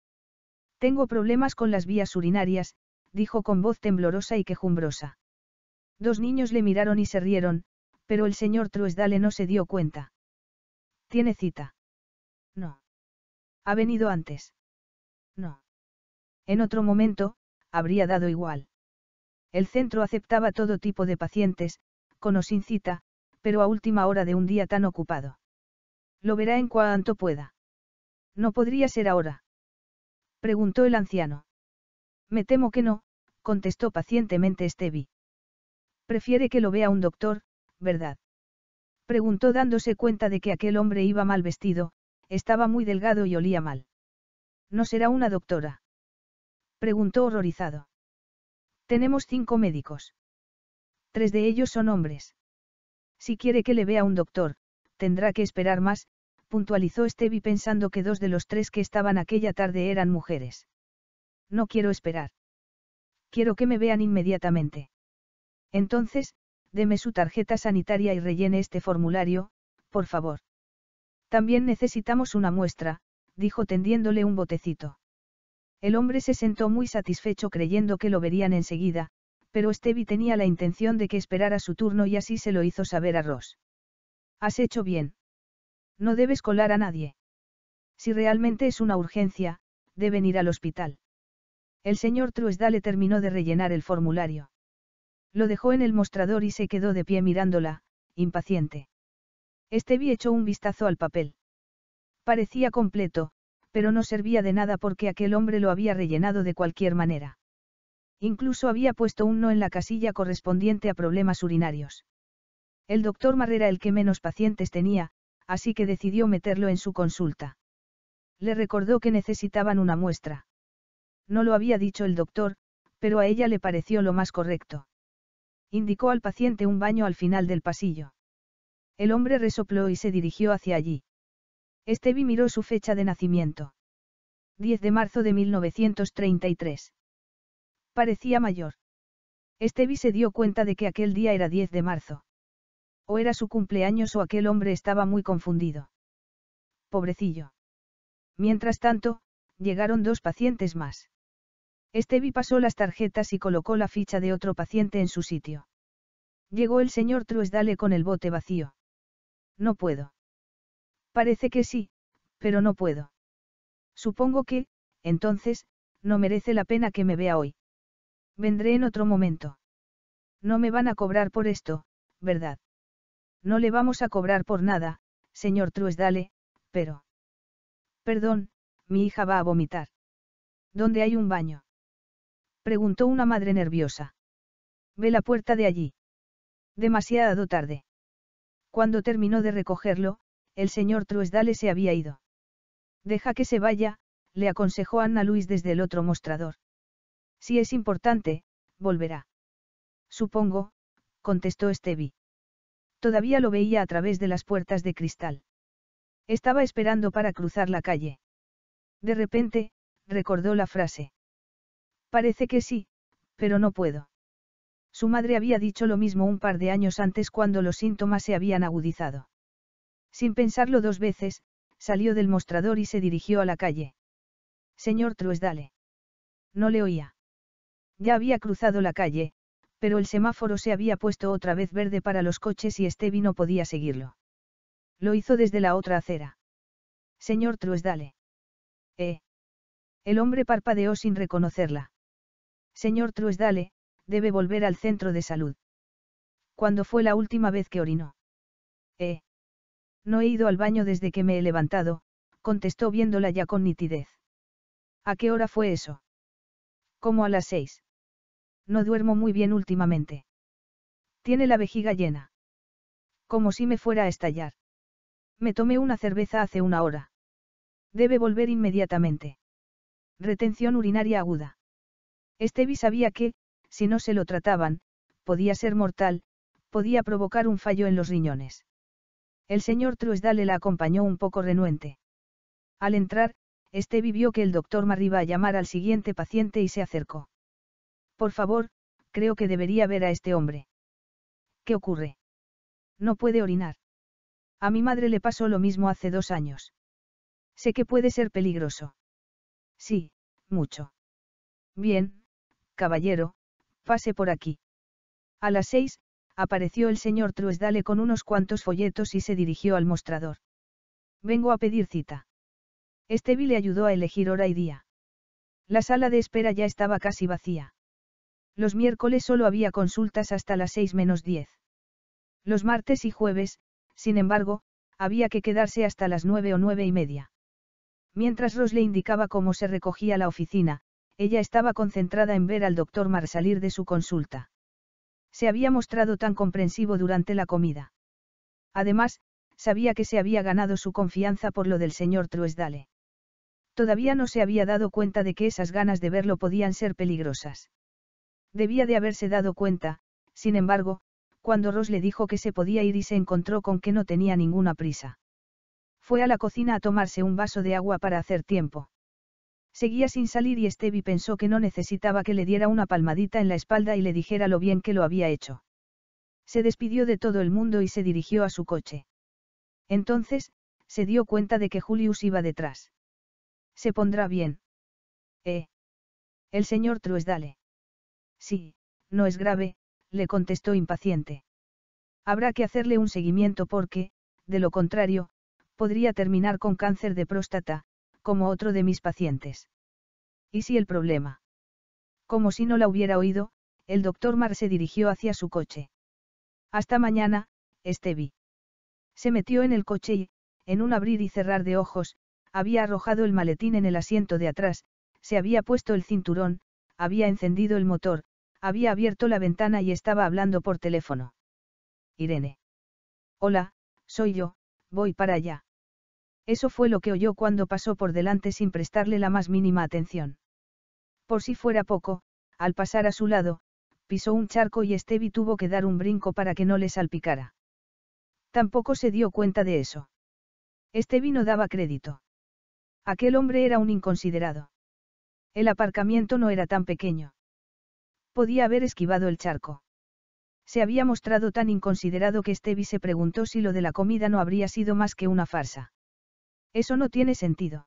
Tengo problemas con las vías urinarias, dijo con voz temblorosa y quejumbrosa. Dos niños le miraron y se rieron, pero el señor Truesdale no se dio cuenta. ¿Tiene cita? No. ¿Ha venido antes? No. En otro momento, habría dado igual. El centro aceptaba todo tipo de pacientes, con o sin cita, pero a última hora de un día tan ocupado. Lo verá en cuanto pueda. No podría ser ahora. Preguntó el anciano. Me temo que no, contestó pacientemente Stevie. Prefiere que lo vea un doctor, ¿verdad? Preguntó dándose cuenta de que aquel hombre iba mal vestido, estaba muy delgado y olía mal. ¿No será una doctora? Preguntó horrorizado. Tenemos cinco médicos. Tres de ellos son hombres. Si quiere que le vea un doctor, tendrá que esperar más, puntualizó Stevie pensando que dos de los tres que estaban aquella tarde eran mujeres. No quiero esperar. Quiero que me vean inmediatamente. Entonces, deme su tarjeta sanitaria y rellene este formulario, por favor. También necesitamos una muestra, dijo tendiéndole un botecito. El hombre se sentó muy satisfecho creyendo que lo verían enseguida, pero Stevie tenía la intención de que esperara su turno y así se lo hizo saber a Ross. Has hecho bien. No debes colar a nadie. Si realmente es una urgencia, deben ir al hospital. El señor Truesdale terminó de rellenar el formulario. Lo dejó en el mostrador y se quedó de pie mirándola, impaciente. Estevi echó un vistazo al papel. Parecía completo, pero no servía de nada porque aquel hombre lo había rellenado de cualquier manera. Incluso había puesto un no en la casilla correspondiente a problemas urinarios. El doctor Mar era el que menos pacientes tenía, así que decidió meterlo en su consulta. Le recordó que necesitaban una muestra. No lo había dicho el doctor, pero a ella le pareció lo más correcto. Indicó al paciente un baño al final del pasillo. El hombre resopló y se dirigió hacia allí. Estevi miró su fecha de nacimiento. 10 de marzo de 1933. Parecía mayor. Estevi se dio cuenta de que aquel día era 10 de marzo. O era su cumpleaños o aquel hombre estaba muy confundido. Pobrecillo. Mientras tanto, llegaron dos pacientes más. Estevi pasó las tarjetas y colocó la ficha de otro paciente en su sitio. Llegó el señor Truesdale con el bote vacío. No puedo. Parece que sí, pero no puedo. Supongo que, entonces, no merece la pena que me vea hoy. Vendré en otro momento. No me van a cobrar por esto, ¿verdad? No le vamos a cobrar por nada, señor Truesdale, pero... Perdón, mi hija va a vomitar. ¿Dónde hay un baño? Preguntó una madre nerviosa. Ve la puerta de allí. Demasiado tarde. Cuando terminó de recogerlo, el señor Truesdale se había ido. Deja que se vaya, le aconsejó Anna Luis desde el otro mostrador. Si es importante, volverá. Supongo, contestó Stevie. Todavía lo veía a través de las puertas de cristal. Estaba esperando para cruzar la calle. De repente, recordó la frase. Parece que sí, pero no puedo. Su madre había dicho lo mismo un par de años antes cuando los síntomas se habían agudizado. Sin pensarlo dos veces, salió del mostrador y se dirigió a la calle. Señor Truesdale. No le oía. Ya había cruzado la calle, pero el semáforo se había puesto otra vez verde para los coches y Stevie no podía seguirlo. Lo hizo desde la otra acera. Señor Truesdale. Eh. El hombre parpadeó sin reconocerla. Señor Truesdale, debe volver al centro de salud. ¿Cuándo fue la última vez que orinó? Eh. No he ido al baño desde que me he levantado, contestó viéndola ya con nitidez. ¿A qué hora fue eso? Como a las seis. No duermo muy bien últimamente. Tiene la vejiga llena. Como si me fuera a estallar. Me tomé una cerveza hace una hora. Debe volver inmediatamente. Retención urinaria aguda. Estevi sabía que, si no se lo trataban, podía ser mortal, podía provocar un fallo en los riñones. El señor Truesdale la acompañó un poco renuente. Al entrar, Estevi vio que el doctor Marriba llamar al siguiente paciente y se acercó. Por favor, creo que debería ver a este hombre. ¿Qué ocurre? No puede orinar. A mi madre le pasó lo mismo hace dos años. Sé que puede ser peligroso. Sí, mucho. Bien, caballero, pase por aquí. A las seis, apareció el señor Truesdale con unos cuantos folletos y se dirigió al mostrador. Vengo a pedir cita. Estevi le ayudó a elegir hora y día. La sala de espera ya estaba casi vacía. Los miércoles solo había consultas hasta las seis menos diez. Los martes y jueves, sin embargo, había que quedarse hasta las nueve o nueve y media. Mientras Ross le indicaba cómo se recogía la oficina, ella estaba concentrada en ver al doctor Mar salir de su consulta. Se había mostrado tan comprensivo durante la comida. Además, sabía que se había ganado su confianza por lo del señor Truesdale. Todavía no se había dado cuenta de que esas ganas de verlo podían ser peligrosas. Debía de haberse dado cuenta, sin embargo, cuando Ross le dijo que se podía ir y se encontró con que no tenía ninguna prisa. Fue a la cocina a tomarse un vaso de agua para hacer tiempo. Seguía sin salir y Stevie pensó que no necesitaba que le diera una palmadita en la espalda y le dijera lo bien que lo había hecho. Se despidió de todo el mundo y se dirigió a su coche. Entonces, se dio cuenta de que Julius iba detrás. Se pondrá bien. ¿Eh? El señor Truesdale. Sí, no es grave, le contestó impaciente. Habrá que hacerle un seguimiento porque, de lo contrario, podría terminar con cáncer de próstata, como otro de mis pacientes. ¿Y si el problema? Como si no la hubiera oído, el doctor Mar se dirigió hacia su coche. Hasta mañana, Stevie. Se metió en el coche y, en un abrir y cerrar de ojos, había arrojado el maletín en el asiento de atrás, se había puesto el cinturón, había encendido el motor, había abierto la ventana y estaba hablando por teléfono. Irene. Hola, soy yo, voy para allá. Eso fue lo que oyó cuando pasó por delante sin prestarle la más mínima atención. Por si fuera poco, al pasar a su lado, pisó un charco y Stevie tuvo que dar un brinco para que no le salpicara. Tampoco se dio cuenta de eso. Stevie no daba crédito. Aquel hombre era un inconsiderado. El aparcamiento no era tan pequeño. Podía haber esquivado el charco. Se había mostrado tan inconsiderado que Stevie se preguntó si lo de la comida no habría sido más que una farsa. Eso no tiene sentido.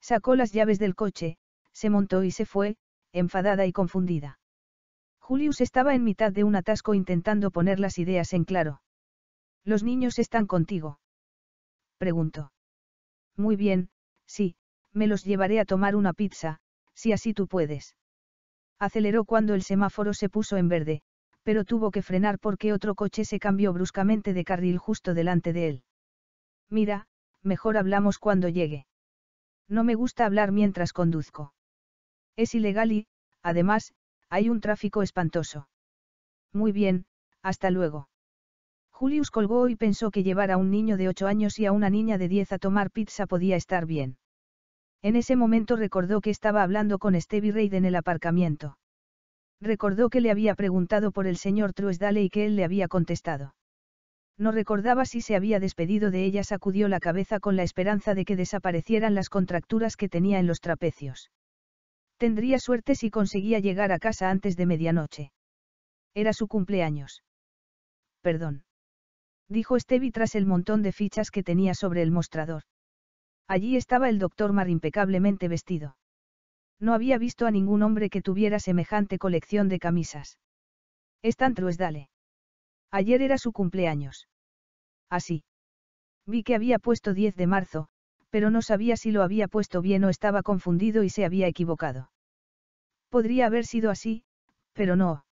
Sacó las llaves del coche, se montó y se fue, enfadada y confundida. Julius estaba en mitad de un atasco intentando poner las ideas en claro. ¿Los niños están contigo? Preguntó. Muy bien, sí, me los llevaré a tomar una pizza, si así tú puedes. Aceleró cuando el semáforo se puso en verde, pero tuvo que frenar porque otro coche se cambió bruscamente de carril justo delante de él. Mira, mejor hablamos cuando llegue. No me gusta hablar mientras conduzco. Es ilegal y, además, hay un tráfico espantoso. Muy bien, hasta luego. Julius colgó y pensó que llevar a un niño de ocho años y a una niña de diez a tomar pizza podía estar bien. En ese momento recordó que estaba hablando con Stevie Reid en el aparcamiento. Recordó que le había preguntado por el señor Truesdale y que él le había contestado. No recordaba si se había despedido de ella, sacudió la cabeza con la esperanza de que desaparecieran las contracturas que tenía en los trapecios. Tendría suerte si conseguía llegar a casa antes de medianoche. Era su cumpleaños. Perdón. Dijo Stevie tras el montón de fichas que tenía sobre el mostrador. Allí estaba el doctor Mar impecablemente vestido. No había visto a ningún hombre que tuviera semejante colección de camisas. Están Truesdale. Ayer era su cumpleaños. Así. Vi que había puesto 10 de marzo, pero no sabía si lo había puesto bien o estaba confundido y se había equivocado. Podría haber sido así, pero no.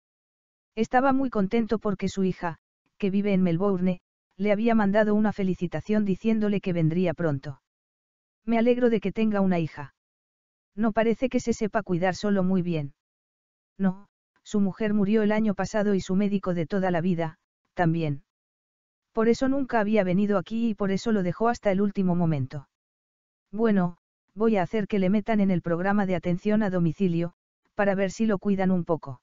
Estaba muy contento porque su hija, que vive en Melbourne, le había mandado una felicitación diciéndole que vendría pronto. Me alegro de que tenga una hija. No parece que se sepa cuidar solo muy bien. No, su mujer murió el año pasado y su médico de toda la vida, también. Por eso nunca había venido aquí y por eso lo dejó hasta el último momento. Bueno, voy a hacer que le metan en el programa de atención a domicilio, para ver si lo cuidan un poco.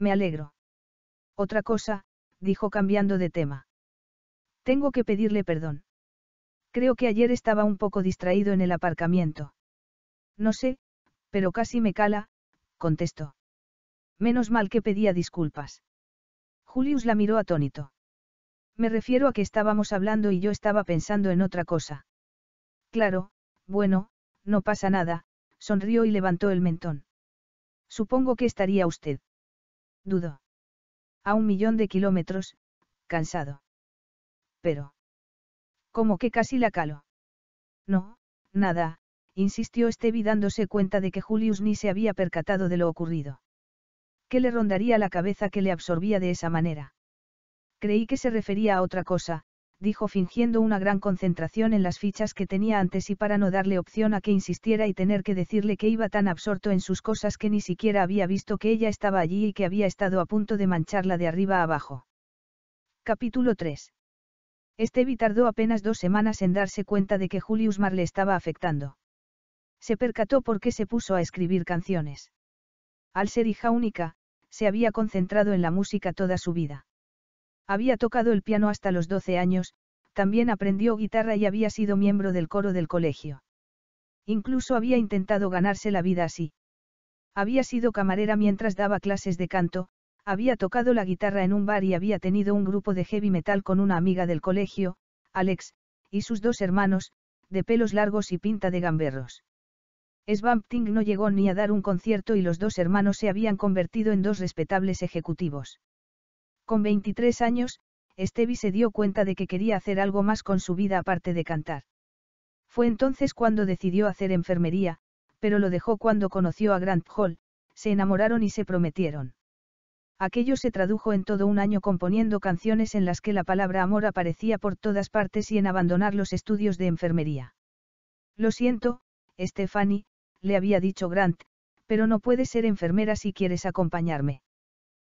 Me alegro. Otra cosa, dijo cambiando de tema. Tengo que pedirle perdón. Creo que ayer estaba un poco distraído en el aparcamiento. No sé, pero casi me cala, contestó. Menos mal que pedía disculpas. Julius la miró atónito. Me refiero a que estábamos hablando y yo estaba pensando en otra cosa. Claro, bueno, no pasa nada, sonrió y levantó el mentón. Supongo que estaría usted. Dudo. A un millón de kilómetros, cansado. Pero. ¿Cómo que casi la calo? No, nada, insistió Stevie dándose cuenta de que Julius ni se había percatado de lo ocurrido. ¿Qué le rondaría la cabeza que le absorbía de esa manera? Creí que se refería a otra cosa, dijo fingiendo una gran concentración en las fichas que tenía antes y para no darle opción a que insistiera y tener que decirle que iba tan absorto en sus cosas que ni siquiera había visto que ella estaba allí y que había estado a punto de mancharla de arriba abajo. Capítulo 3. Estevi tardó apenas dos semanas en darse cuenta de que Julius Mar le estaba afectando. Se percató porque se puso a escribir canciones. Al ser hija única, se había concentrado en la música toda su vida. Había tocado el piano hasta los 12 años, también aprendió guitarra y había sido miembro del coro del colegio. Incluso había intentado ganarse la vida así. Había sido camarera mientras daba clases de canto, había tocado la guitarra en un bar y había tenido un grupo de heavy metal con una amiga del colegio, Alex, y sus dos hermanos, de pelos largos y pinta de gamberros. Svampting no llegó ni a dar un concierto y los dos hermanos se habían convertido en dos respetables ejecutivos. Con 23 años, Stevie se dio cuenta de que quería hacer algo más con su vida aparte de cantar. Fue entonces cuando decidió hacer enfermería, pero lo dejó cuando conoció a Grant Hall, se enamoraron y se prometieron. Aquello se tradujo en todo un año componiendo canciones en las que la palabra amor aparecía por todas partes y en abandonar los estudios de enfermería. Lo siento, Stephanie, le había dicho Grant, pero no puedes ser enfermera si quieres acompañarme.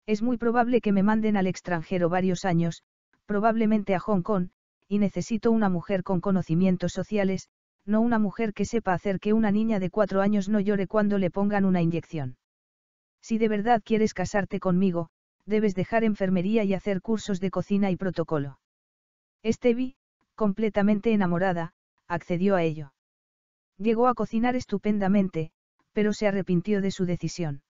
Es muy probable que me manden al extranjero varios años, probablemente a Hong Kong, y necesito una mujer con conocimientos sociales, no una mujer que sepa hacer que una niña de cuatro años no llore cuando le pongan una inyección. Si de verdad quieres casarte conmigo, debes dejar enfermería y hacer cursos de cocina y protocolo. Estevi, completamente enamorada, accedió a ello. Llegó a cocinar estupendamente, pero se arrepintió de su decisión.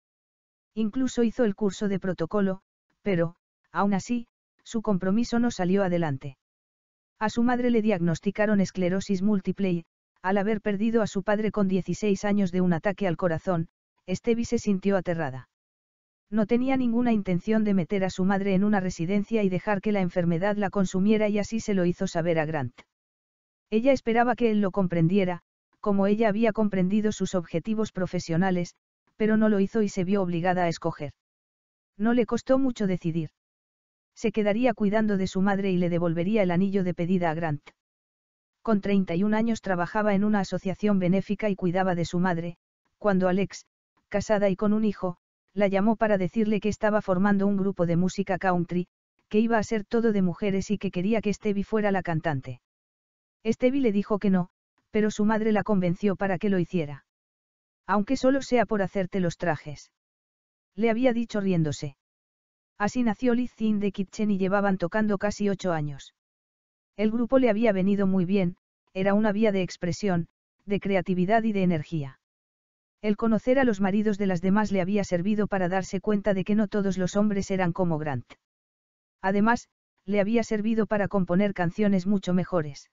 Incluso hizo el curso de protocolo, pero, aún así, su compromiso no salió adelante. A su madre le diagnosticaron esclerosis múltiple y, al haber perdido a su padre con 16 años de un ataque al corazón, Stevie se sintió aterrada. No tenía ninguna intención de meter a su madre en una residencia y dejar que la enfermedad la consumiera y así se lo hizo saber a Grant. Ella esperaba que él lo comprendiera, como ella había comprendido sus objetivos profesionales, pero no lo hizo y se vio obligada a escoger. No le costó mucho decidir. Se quedaría cuidando de su madre y le devolvería el anillo de pedida a Grant. Con 31 años trabajaba en una asociación benéfica y cuidaba de su madre, cuando Alex, casada y con un hijo, la llamó para decirle que estaba formando un grupo de música country, que iba a ser todo de mujeres y que quería que Stevie fuera la cantante. Stevie le dijo que no, pero su madre la convenció para que lo hiciera. Aunque solo sea por hacerte los trajes. Le había dicho riéndose. Así nació Liz in the Kitchen y llevaban tocando casi ocho años. El grupo le había venido muy bien, era una vía de expresión, de creatividad y de energía. El conocer a los maridos de las demás le había servido para darse cuenta de que no todos los hombres eran como Grant. Además, le había servido para componer canciones mucho mejores.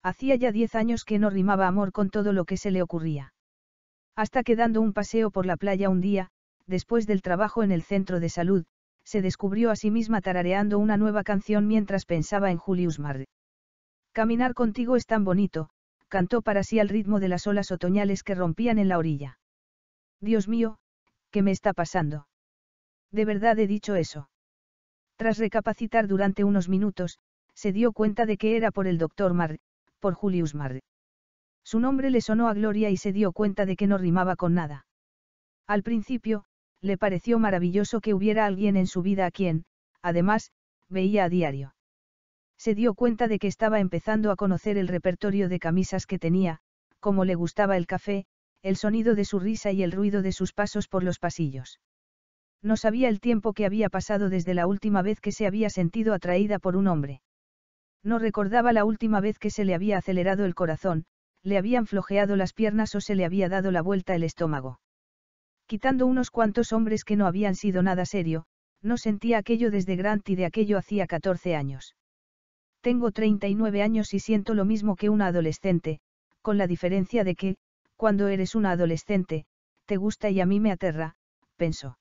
Hacía ya diez años que no rimaba amor con todo lo que se le ocurría. Hasta que dando un paseo por la playa un día, después del trabajo en el centro de salud, se descubrió a sí misma tarareando una nueva canción mientras pensaba en Julius Marr. Caminar contigo es tan bonito, cantó para sí al ritmo de las olas otoñales que rompían en la orilla. Dios mío, ¿qué me está pasando? ¿De verdad he dicho eso? Tras recapacitar durante unos minutos, se dio cuenta de que era por el doctor Marr, por Julius Marr. Su nombre le sonó a Gloria y se dio cuenta de que no rimaba con nada. Al principio, le pareció maravilloso que hubiera alguien en su vida a quien, además, veía a diario. Se dio cuenta de que estaba empezando a conocer el repertorio de camisas que tenía, como le gustaba el café, el sonido de su risa y el ruido de sus pasos por los pasillos. No sabía el tiempo que había pasado desde la última vez que se había sentido atraída por un hombre. No recordaba la última vez que se le había acelerado el corazón, le habían flojeado las piernas o se le había dado la vuelta el estómago. Quitando unos cuantos hombres que no habían sido nada serio, no sentía aquello desde Grant y de aquello hacía 14 años. Tengo 39 años y siento lo mismo que una adolescente, con la diferencia de que, cuando eres una adolescente, te gusta y a mí me aterra, pensó.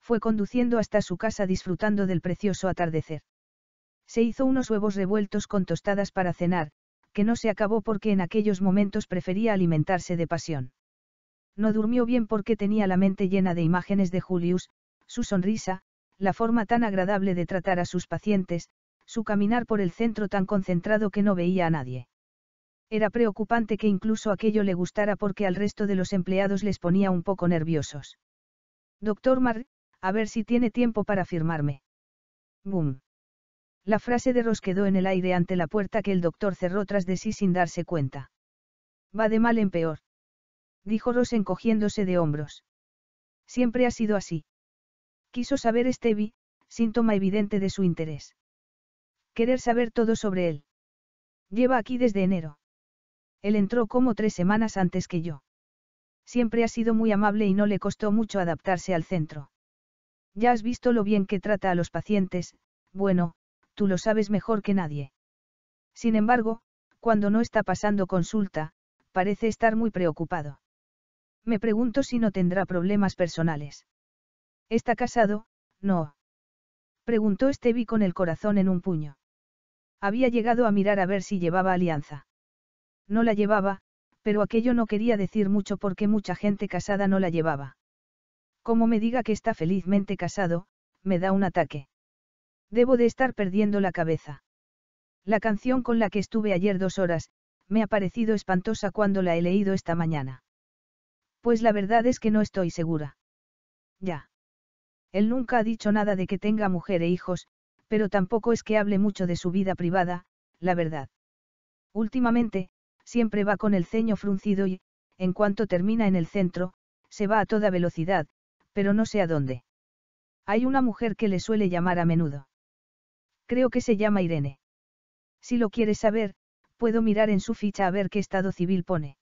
Fue conduciendo hasta su casa disfrutando del precioso atardecer. Se hizo unos huevos revueltos con tostadas para cenar, que no se acabó porque en aquellos momentos prefería alimentarse de pasión. No durmió bien porque tenía la mente llena de imágenes de Julius, su sonrisa, la forma tan agradable de tratar a sus pacientes, su caminar por el centro tan concentrado que no veía a nadie. Era preocupante que incluso aquello le gustara porque al resto de los empleados les ponía un poco nerviosos. Doctor Mar, a ver si tiene tiempo para firmarme. Boom. La frase de Ross quedó en el aire ante la puerta que el doctor cerró tras de sí sin darse cuenta. Va de mal en peor. Dijo Ross encogiéndose de hombros. Siempre ha sido así. Quiso saber Stevie, síntoma evidente de su interés. Querer saber todo sobre él. Lleva aquí desde enero. Él entró como tres semanas antes que yo. Siempre ha sido muy amable y no le costó mucho adaptarse al centro. Ya has visto lo bien que trata a los pacientes, bueno, tú lo sabes mejor que nadie. Sin embargo, cuando no está pasando consulta, parece estar muy preocupado. Me pregunto si no tendrá problemas personales. Está casado, no. Preguntó Stevie con el corazón en un puño. Había llegado a mirar a ver si llevaba alianza. No la llevaba, pero aquello no quería decir mucho porque mucha gente casada no la llevaba. Como me diga que está felizmente casado, me da un ataque. Debo de estar perdiendo la cabeza. La canción con la que estuve ayer dos horas, me ha parecido espantosa cuando la he leído esta mañana. Pues la verdad es que no estoy segura. Ya. Él nunca ha dicho nada de que tenga mujer e hijos, pero tampoco es que hable mucho de su vida privada, la verdad. Últimamente, siempre va con el ceño fruncido y, en cuanto termina en el centro, se va a toda velocidad, pero no sé a dónde. Hay una mujer que le suele llamar a menudo. Creo que se llama Irene. Si lo quieres saber, puedo mirar en su ficha a ver qué estado civil pone.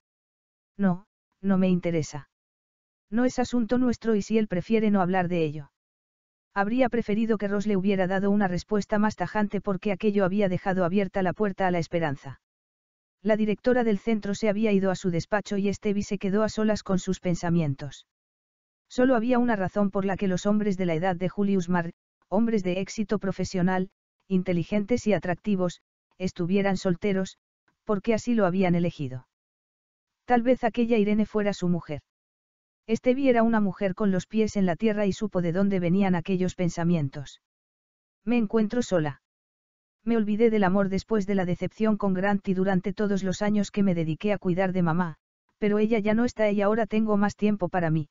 No, no me interesa. No es asunto nuestro y si él prefiere no hablar de ello. Habría preferido que Ross le hubiera dado una respuesta más tajante porque aquello había dejado abierta la puerta a la esperanza. La directora del centro se había ido a su despacho y Stevie se quedó a solas con sus pensamientos. Solo había una razón por la que los hombres de la edad de Julius Marr, hombres de éxito profesional, inteligentes y atractivos, estuvieran solteros, porque así lo habían elegido. Tal vez aquella Irene fuera su mujer. Estevi era una mujer con los pies en la tierra y supo de dónde venían aquellos pensamientos. Me encuentro sola. Me olvidé del amor después de la decepción con Grant y durante todos los años que me dediqué a cuidar de mamá, pero ella ya no está y ahora tengo más tiempo para mí.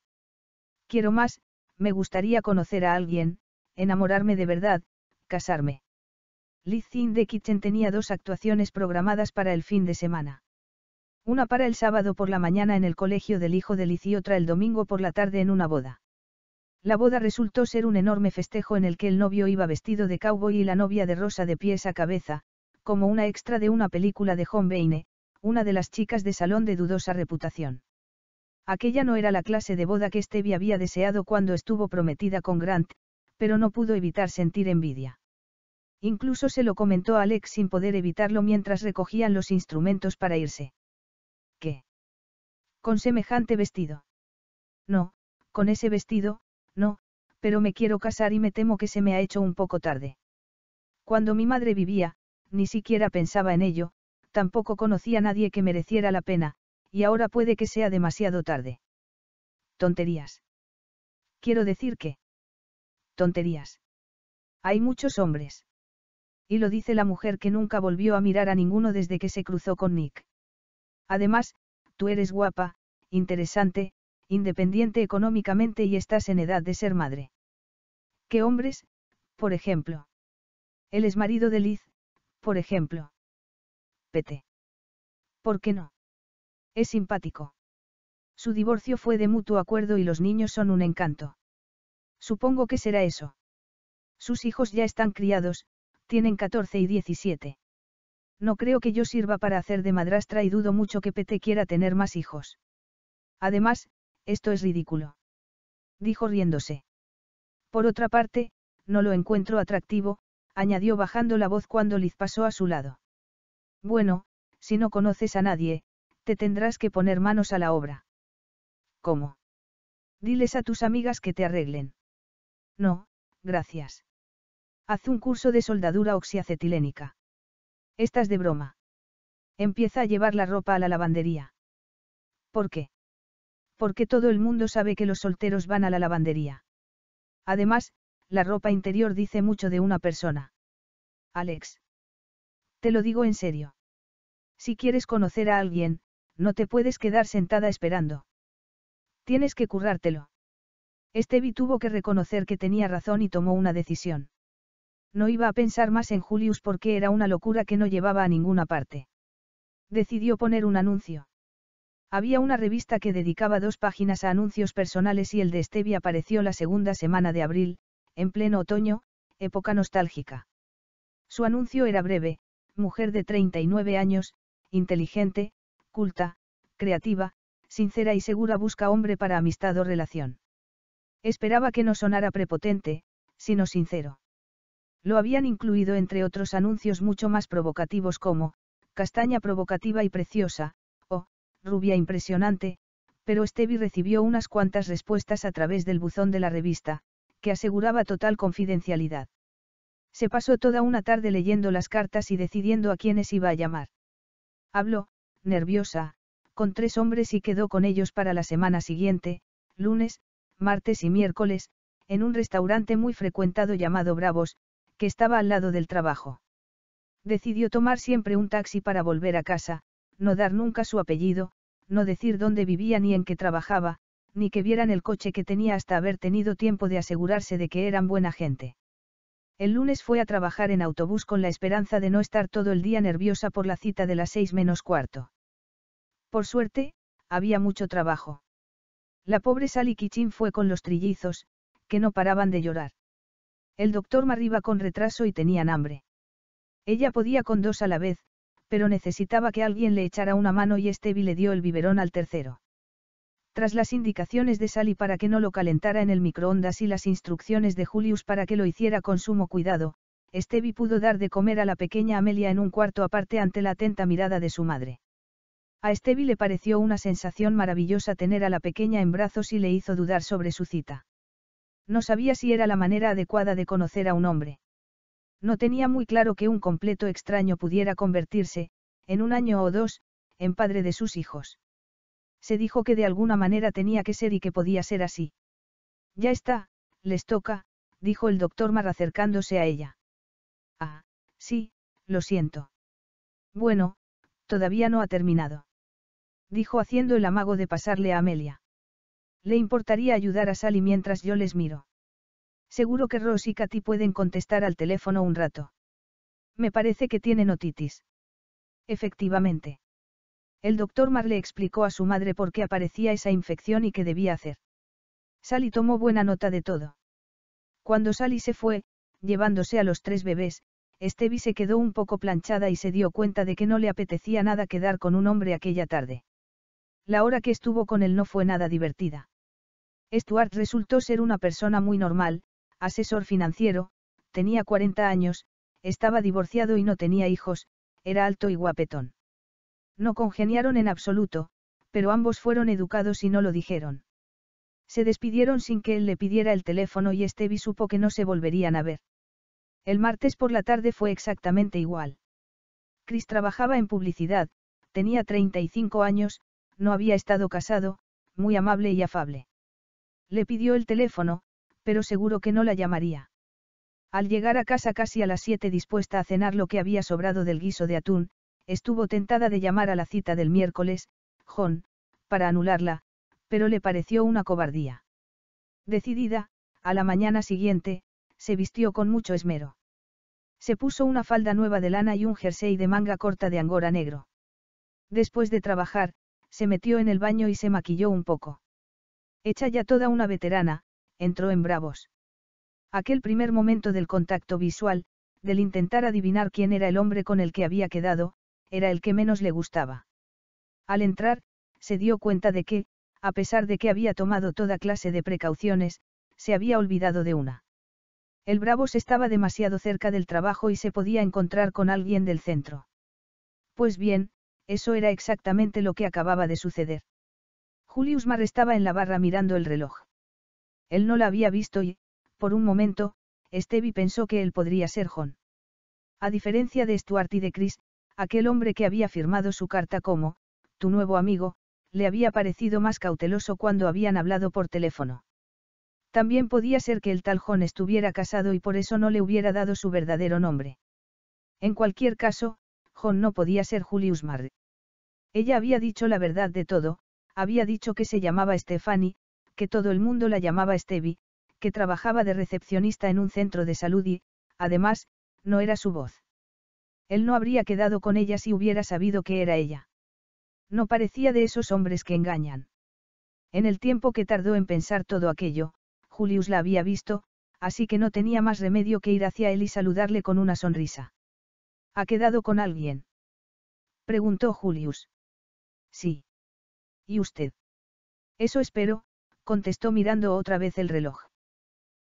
Quiero más, me gustaría conocer a alguien, enamorarme de verdad, casarme. Liz in the Kitchen tenía dos actuaciones programadas para el fin de semana. Una para el sábado por la mañana en el colegio del hijo de Liz y otra el domingo por la tarde en una boda. La boda resultó ser un enorme festejo en el que el novio iba vestido de cowboy y la novia de rosa de pies a cabeza, como una extra de una película de John Baine, una de las chicas de salón de dudosa reputación. Aquella no era la clase de boda que Stevie había deseado cuando estuvo prometida con Grant, pero no pudo evitar sentir envidia. Incluso se lo comentó a Alex sin poder evitarlo mientras recogían los instrumentos para irse. ¿Qué? Con semejante vestido. No, con ese vestido, no, pero me quiero casar y me temo que se me ha hecho un poco tarde. Cuando mi madre vivía, ni siquiera pensaba en ello, tampoco conocía a nadie que mereciera la pena, y ahora puede que sea demasiado tarde. Tonterías. Quiero decir que. Tonterías. Hay muchos hombres. Y lo dice la mujer que nunca volvió a mirar a ninguno desde que se cruzó con Nick. Además, tú eres guapa, interesante, independiente económicamente y estás en edad de ser madre. ¿Qué hombres, por ejemplo? Él es marido de Liz, por ejemplo. Pete. ¿Por qué no? Es simpático. Su divorcio fue de mutuo acuerdo y los niños son un encanto. Supongo que será eso. Sus hijos ya están criados, tienen 14 y 17. No creo que yo sirva para hacer de madrastra y dudo mucho que Pete quiera tener más hijos. Además, esto es ridículo. Dijo riéndose. Por otra parte, no lo encuentro atractivo, añadió bajando la voz cuando Liz pasó a su lado. Bueno, si no conoces a nadie, te tendrás que poner manos a la obra. ¿Cómo? Diles a tus amigas que te arreglen. No, gracias. Haz un curso de soldadura oxiacetilénica. Estás de broma. Empieza a llevar la ropa a la lavandería. ¿Por qué? Porque todo el mundo sabe que los solteros van a la lavandería. Además, la ropa interior dice mucho de una persona. Alex. Te lo digo en serio. Si quieres conocer a alguien, no te puedes quedar sentada esperando. Tienes que currártelo. Estevi tuvo que reconocer que tenía razón y tomó una decisión. No iba a pensar más en Julius porque era una locura que no llevaba a ninguna parte. Decidió poner un anuncio. Había una revista que dedicaba dos páginas a anuncios personales y el de Estevi apareció la segunda semana de abril, en pleno otoño, época nostálgica. Su anuncio era breve, mujer de 39 años, inteligente, culta, creativa, sincera y segura busca hombre para amistad o relación. Esperaba que no sonara prepotente, sino sincero. Lo habían incluido entre otros anuncios mucho más provocativos como, castaña provocativa y preciosa, o, rubia impresionante, pero Stevie recibió unas cuantas respuestas a través del buzón de la revista, que aseguraba total confidencialidad. Se pasó toda una tarde leyendo las cartas y decidiendo a quiénes iba a llamar. Habló, nerviosa, con tres hombres y quedó con ellos para la semana siguiente, lunes, martes y miércoles, en un restaurante muy frecuentado llamado Bravos, que estaba al lado del trabajo. Decidió tomar siempre un taxi para volver a casa, no dar nunca su apellido, no decir dónde vivía ni en qué trabajaba, ni que vieran el coche que tenía hasta haber tenido tiempo de asegurarse de que eran buena gente. El lunes fue a trabajar en autobús con la esperanza de no estar todo el día nerviosa por la cita de las seis menos cuarto. Por suerte, había mucho trabajo. La pobre Sally Kitchen fue con los trillizos, que no paraban de llorar. El doctor Marriba con retraso y tenían hambre. Ella podía con dos a la vez, pero necesitaba que alguien le echara una mano y Stevie le dio el biberón al tercero. Tras las indicaciones de Sally para que no lo calentara en el microondas y las instrucciones de Julius para que lo hiciera con sumo cuidado, Stevie pudo dar de comer a la pequeña Amelia en un cuarto aparte ante la atenta mirada de su madre. A Stevie le pareció una sensación maravillosa tener a la pequeña en brazos y le hizo dudar sobre su cita. No sabía si era la manera adecuada de conocer a un hombre. No tenía muy claro que un completo extraño pudiera convertirse, en un año o dos, en padre de sus hijos. Se dijo que de alguna manera tenía que ser y que podía ser así. Ya está, les toca, dijo el doctor Mar acercándose a ella. Ah, sí, lo siento. Bueno, todavía no ha terminado. Dijo haciendo el amago de pasarle a Amelia. Le importaría ayudar a Sally mientras yo les miro. Seguro que Ross y Katy pueden contestar al teléfono un rato. Me parece que tiene notitis. Efectivamente. El doctor Mar le explicó a su madre por qué aparecía esa infección y qué debía hacer. Sally tomó buena nota de todo. Cuando Sally se fue, llevándose a los tres bebés, Stevie se quedó un poco planchada y se dio cuenta de que no le apetecía nada quedar con un hombre aquella tarde. La hora que estuvo con él no fue nada divertida. Stuart resultó ser una persona muy normal, asesor financiero, tenía 40 años, estaba divorciado y no tenía hijos, era alto y guapetón. No congeniaron en absoluto, pero ambos fueron educados y no lo dijeron. Se despidieron sin que él le pidiera el teléfono y Stevie supo que no se volverían a ver. El martes por la tarde fue exactamente igual. Chris trabajaba en publicidad, tenía 35 años, no había estado casado, muy amable y afable. Le pidió el teléfono, pero seguro que no la llamaría. Al llegar a casa casi a las siete dispuesta a cenar lo que había sobrado del guiso de atún, estuvo tentada de llamar a la cita del miércoles, John, para anularla, pero le pareció una cobardía. Decidida, a la mañana siguiente, se vistió con mucho esmero. Se puso una falda nueva de lana y un jersey de manga corta de angora negro. Después de trabajar, se metió en el baño y se maquilló un poco. Hecha ya toda una veterana, entró en bravos. Aquel primer momento del contacto visual, del intentar adivinar quién era el hombre con el que había quedado, era el que menos le gustaba. Al entrar, se dio cuenta de que, a pesar de que había tomado toda clase de precauciones, se había olvidado de una. El Bravos estaba demasiado cerca del trabajo y se podía encontrar con alguien del centro. Pues bien, eso era exactamente lo que acababa de suceder. Julius Mar estaba en la barra mirando el reloj. Él no la había visto y, por un momento, Stevie pensó que él podría ser John. A diferencia de Stuart y de Chris, Aquel hombre que había firmado su carta como, tu nuevo amigo, le había parecido más cauteloso cuando habían hablado por teléfono. También podía ser que el tal John estuviera casado y por eso no le hubiera dado su verdadero nombre. En cualquier caso, John no podía ser Julius Marr. Ella había dicho la verdad de todo, había dicho que se llamaba Stephanie, que todo el mundo la llamaba Stevie, que trabajaba de recepcionista en un centro de salud y, además, no era su voz. Él no habría quedado con ella si hubiera sabido que era ella. No parecía de esos hombres que engañan. En el tiempo que tardó en pensar todo aquello, Julius la había visto, así que no tenía más remedio que ir hacia él y saludarle con una sonrisa. ¿Ha quedado con alguien? preguntó Julius. Sí. ¿Y usted? Eso espero, contestó mirando otra vez el reloj.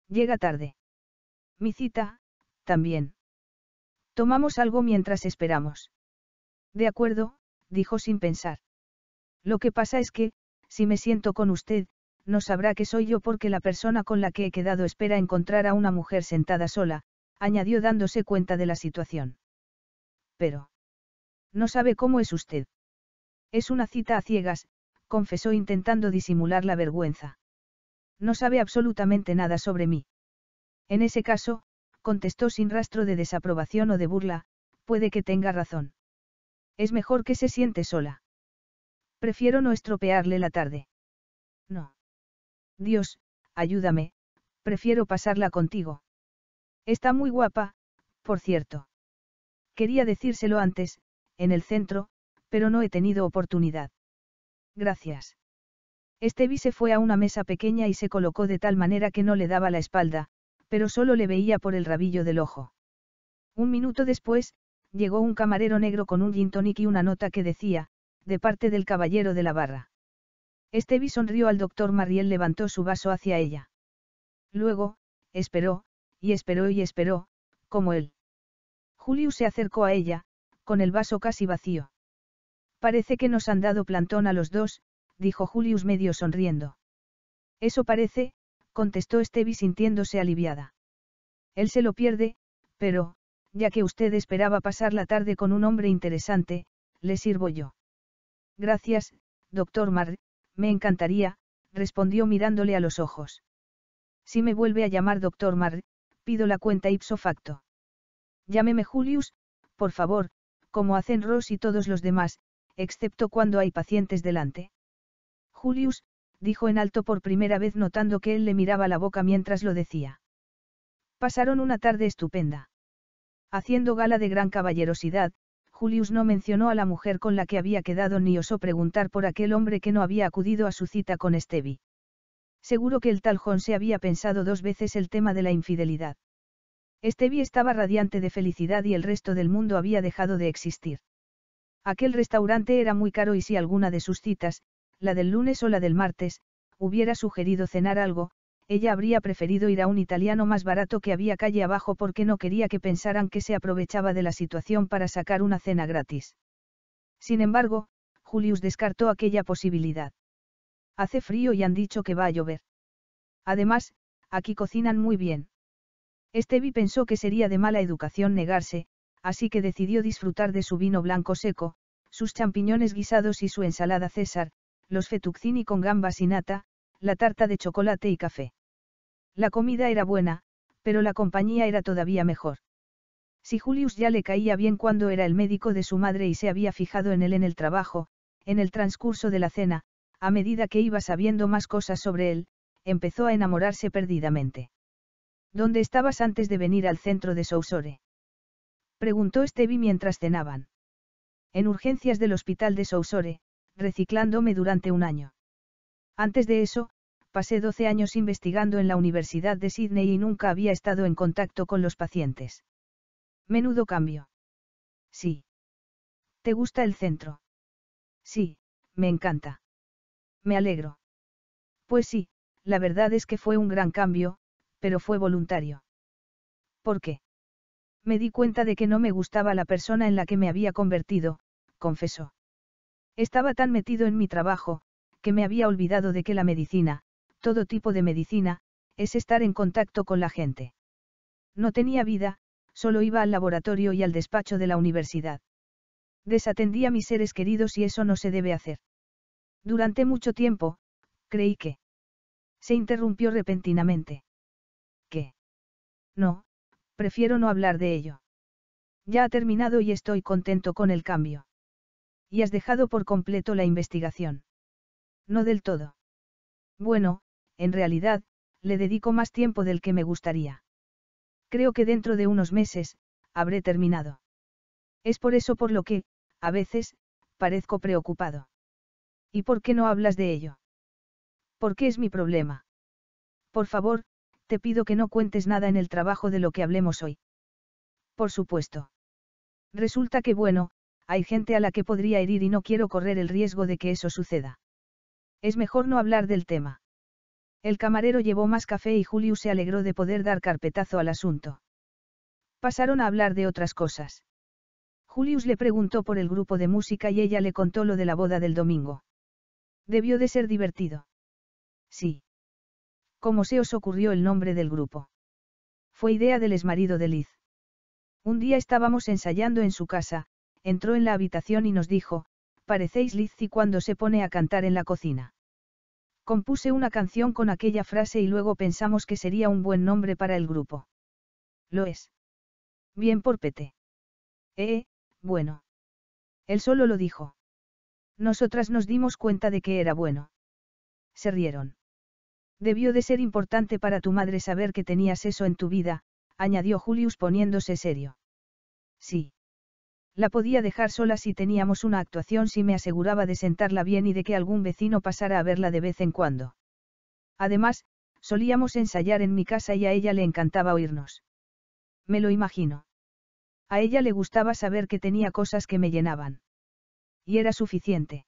Llega tarde. Mi cita, también. Tomamos algo mientras esperamos. De acuerdo, dijo sin pensar. Lo que pasa es que, si me siento con usted, no sabrá que soy yo porque la persona con la que he quedado espera encontrar a una mujer sentada sola, añadió dándose cuenta de la situación. Pero. No sabe cómo es usted. Es una cita a ciegas, confesó intentando disimular la vergüenza. No sabe absolutamente nada sobre mí. En ese caso, contestó sin rastro de desaprobación o de burla, puede que tenga razón. Es mejor que se siente sola. Prefiero no estropearle la tarde. No. Dios, ayúdame, prefiero pasarla contigo. Está muy guapa, por cierto. Quería decírselo antes, en el centro, pero no he tenido oportunidad. Gracias. Estevi se fue a una mesa pequeña y se colocó de tal manera que no le daba la espalda, pero solo le veía por el rabillo del ojo. Un minuto después, llegó un camarero negro con un gin tonic y una nota que decía, de parte del caballero de la barra. Estevi sonrió al doctor Mariel levantó su vaso hacia ella. Luego, esperó, y esperó y esperó, como él. Julius se acercó a ella, con el vaso casi vacío. Parece que nos han dado plantón a los dos, dijo Julius medio sonriendo. Eso parece, contestó Estevi sintiéndose aliviada. Él se lo pierde, pero, ya que usted esperaba pasar la tarde con un hombre interesante, le sirvo yo. Gracias, doctor Mar, me encantaría, respondió mirándole a los ojos. Si me vuelve a llamar doctor Mar, pido la cuenta ipso facto. Llámeme Julius, por favor, como hacen Ross y todos los demás, excepto cuando hay pacientes delante. Julius, dijo en alto por primera vez notando que él le miraba la boca mientras lo decía. Pasaron una tarde estupenda. Haciendo gala de gran caballerosidad, Julius no mencionó a la mujer con la que había quedado ni osó preguntar por aquel hombre que no había acudido a su cita con Stevie. Seguro que el tal se había pensado dos veces el tema de la infidelidad. Stevie estaba radiante de felicidad y el resto del mundo había dejado de existir. Aquel restaurante era muy caro y si alguna de sus citas, la del lunes o la del martes, hubiera sugerido cenar algo, ella habría preferido ir a un italiano más barato que había calle abajo porque no quería que pensaran que se aprovechaba de la situación para sacar una cena gratis. Sin embargo, Julius descartó aquella posibilidad. Hace frío y han dicho que va a llover. Además, aquí cocinan muy bien. Estevi pensó que sería de mala educación negarse, así que decidió disfrutar de su vino blanco seco, sus champiñones guisados y su ensalada César, los fettuccini con gambas y nata, la tarta de chocolate y café. La comida era buena, pero la compañía era todavía mejor. Si Julius ya le caía bien cuando era el médico de su madre y se había fijado en él en el trabajo, en el transcurso de la cena, a medida que iba sabiendo más cosas sobre él, empezó a enamorarse perdidamente. ¿Dónde estabas antes de venir al centro de Sousore? Preguntó Stevie mientras cenaban. En urgencias del hospital de Sousore, reciclándome durante un año. Antes de eso, pasé 12 años investigando en la Universidad de Sydney y nunca había estado en contacto con los pacientes. Menudo cambio. Sí. ¿Te gusta el centro? Sí, me encanta. Me alegro. Pues sí, la verdad es que fue un gran cambio, pero fue voluntario. ¿Por qué? Me di cuenta de que no me gustaba la persona en la que me había convertido, confesó. Estaba tan metido en mi trabajo, que me había olvidado de que la medicina, todo tipo de medicina, es estar en contacto con la gente. No tenía vida, solo iba al laboratorio y al despacho de la universidad. Desatendía a mis seres queridos y eso no se debe hacer. Durante mucho tiempo, creí que... Se interrumpió repentinamente. ¿Qué? No, prefiero no hablar de ello. Ya ha terminado y estoy contento con el cambio. Y has dejado por completo la investigación. No del todo. Bueno, en realidad, le dedico más tiempo del que me gustaría. Creo que dentro de unos meses, habré terminado. Es por eso por lo que, a veces, parezco preocupado. ¿Y por qué no hablas de ello? ¿Por qué es mi problema? Por favor, te pido que no cuentes nada en el trabajo de lo que hablemos hoy. Por supuesto. Resulta que bueno, hay gente a la que podría herir y no quiero correr el riesgo de que eso suceda. Es mejor no hablar del tema. El camarero llevó más café y Julius se alegró de poder dar carpetazo al asunto. Pasaron a hablar de otras cosas. Julius le preguntó por el grupo de música y ella le contó lo de la boda del domingo. Debió de ser divertido. Sí. ¿Cómo se os ocurrió el nombre del grupo? Fue idea del exmarido de Liz. Un día estábamos ensayando en su casa, entró en la habitación y nos dijo, parecéis Lizzie cuando se pone a cantar en la cocina. Compuse una canción con aquella frase y luego pensamos que sería un buen nombre para el grupo. Lo es. Bien por Pete. Eh, bueno. Él solo lo dijo. Nosotras nos dimos cuenta de que era bueno. Se rieron. Debió de ser importante para tu madre saber que tenías eso en tu vida, añadió Julius poniéndose serio. Sí. La podía dejar sola si teníamos una actuación si me aseguraba de sentarla bien y de que algún vecino pasara a verla de vez en cuando. Además, solíamos ensayar en mi casa y a ella le encantaba oírnos. Me lo imagino. A ella le gustaba saber que tenía cosas que me llenaban. Y era suficiente.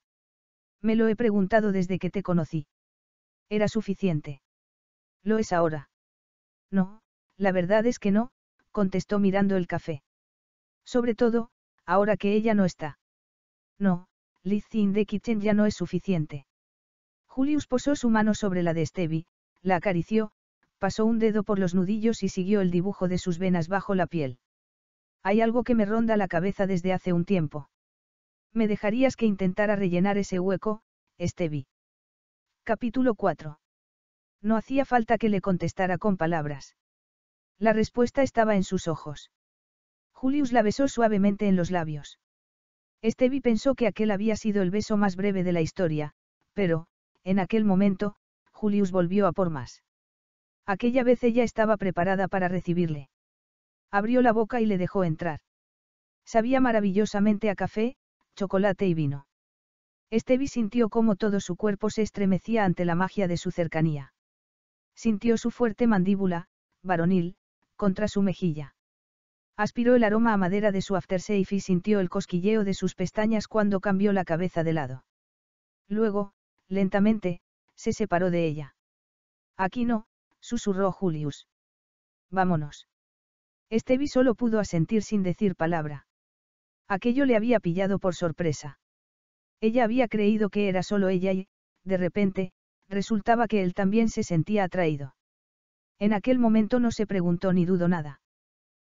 Me lo he preguntado desde que te conocí. Era suficiente. Lo es ahora. No, la verdad es que no, contestó mirando el café. Sobre todo, ahora que ella no está. No, Lizzie in the kitchen ya no es suficiente. Julius posó su mano sobre la de Stevie, la acarició, pasó un dedo por los nudillos y siguió el dibujo de sus venas bajo la piel. Hay algo que me ronda la cabeza desde hace un tiempo. Me dejarías que intentara rellenar ese hueco, Stevie. Capítulo 4. No hacía falta que le contestara con palabras. La respuesta estaba en sus ojos. Julius la besó suavemente en los labios. Estevi pensó que aquel había sido el beso más breve de la historia, pero, en aquel momento, Julius volvió a por más. Aquella vez ella estaba preparada para recibirle. Abrió la boca y le dejó entrar. Sabía maravillosamente a café, chocolate y vino. Estevi sintió cómo todo su cuerpo se estremecía ante la magia de su cercanía. Sintió su fuerte mandíbula, varonil, contra su mejilla. Aspiró el aroma a madera de su aftershave y sintió el cosquilleo de sus pestañas cuando cambió la cabeza de lado. Luego, lentamente, se separó de ella. Aquí no, susurró Julius. Vámonos. Estevi solo pudo asentir sin decir palabra. Aquello le había pillado por sorpresa. Ella había creído que era solo ella y, de repente, resultaba que él también se sentía atraído. En aquel momento no se preguntó ni dudó nada.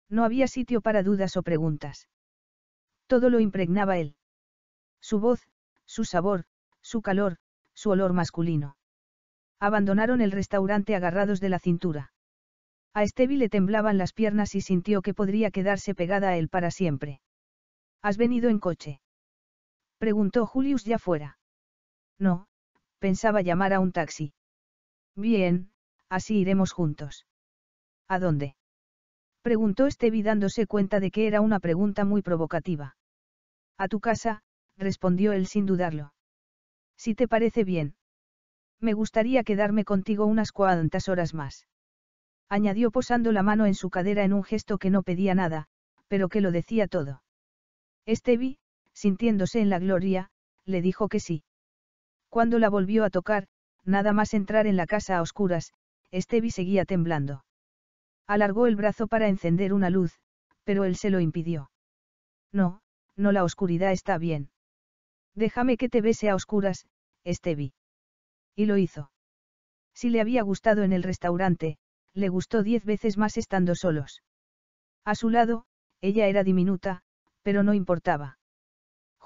No había sitio para dudas o preguntas. Todo lo impregnaba él. Su voz, su sabor, su calor, su olor masculino. Abandonaron el restaurante agarrados de la cintura. A Estevi le temblaban las piernas y sintió que podría quedarse pegada a él para siempre. ¿Has venido en coche? Preguntó Julius ya fuera. No, pensaba llamar a un taxi. Bien, así iremos juntos. ¿A dónde? Preguntó Stevie dándose cuenta de que era una pregunta muy provocativa. A tu casa, respondió él sin dudarlo. Si te parece bien. Me gustaría quedarme contigo unas cuantas horas más. Añadió posando la mano en su cadera en un gesto que no pedía nada, pero que lo decía todo. Stevie, sintiéndose en la gloria, le dijo que sí. Cuando la volvió a tocar, nada más entrar en la casa a oscuras, Stevie seguía temblando. Alargó el brazo para encender una luz, pero él se lo impidió. No, no la oscuridad está bien. Déjame que te bese a oscuras, Estevi. Y lo hizo. Si le había gustado en el restaurante, le gustó diez veces más estando solos. A su lado, ella era diminuta, pero no importaba.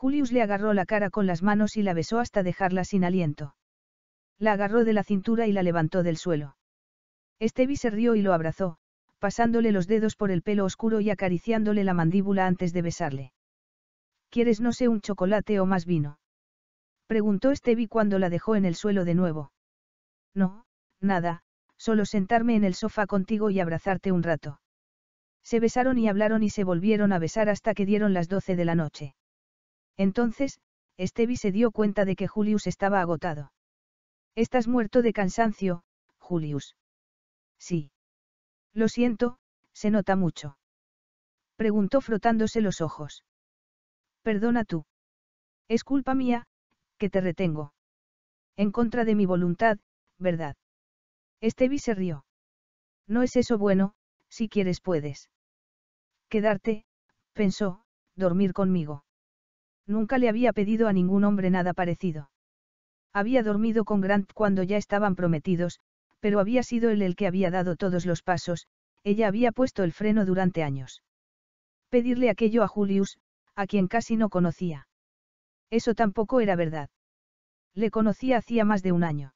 Julius le agarró la cara con las manos y la besó hasta dejarla sin aliento. La agarró de la cintura y la levantó del suelo. Estevi se rió y lo abrazó, pasándole los dedos por el pelo oscuro y acariciándole la mandíbula antes de besarle. ¿Quieres no sé un chocolate o más vino? Preguntó Stevie cuando la dejó en el suelo de nuevo. No, nada, solo sentarme en el sofá contigo y abrazarte un rato. Se besaron y hablaron y se volvieron a besar hasta que dieron las doce de la noche. Entonces, Stevie se dio cuenta de que Julius estaba agotado. Estás muerto de cansancio, Julius. Sí. Lo siento, se nota mucho. Preguntó frotándose los ojos. Perdona tú. Es culpa mía, que te retengo. En contra de mi voluntad, ¿verdad? Estevi se rió. No es eso bueno, si quieres puedes. Quedarte, pensó, dormir conmigo. Nunca le había pedido a ningún hombre nada parecido. Había dormido con Grant cuando ya estaban prometidos, pero había sido él el que había dado todos los pasos, ella había puesto el freno durante años. Pedirle aquello a Julius, a quien casi no conocía. Eso tampoco era verdad. Le conocía hacía más de un año.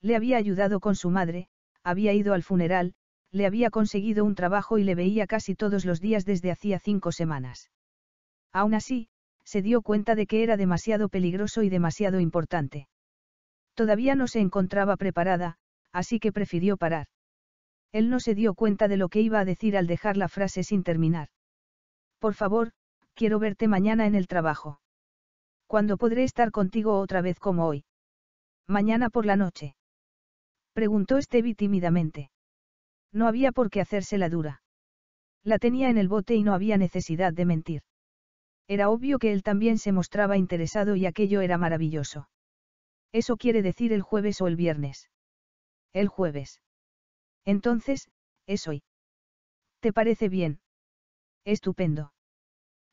Le había ayudado con su madre, había ido al funeral, le había conseguido un trabajo y le veía casi todos los días desde hacía cinco semanas. Aún así, se dio cuenta de que era demasiado peligroso y demasiado importante. Todavía no se encontraba preparada, así que prefirió parar. Él no se dio cuenta de lo que iba a decir al dejar la frase sin terminar. Por favor, quiero verte mañana en el trabajo. ¿Cuándo podré estar contigo otra vez como hoy? Mañana por la noche. Preguntó Stevie tímidamente. No había por qué hacerse la dura. La tenía en el bote y no había necesidad de mentir. Era obvio que él también se mostraba interesado y aquello era maravilloso. Eso quiere decir el jueves o el viernes. El jueves. Entonces, es hoy. ¿Te parece bien? Estupendo.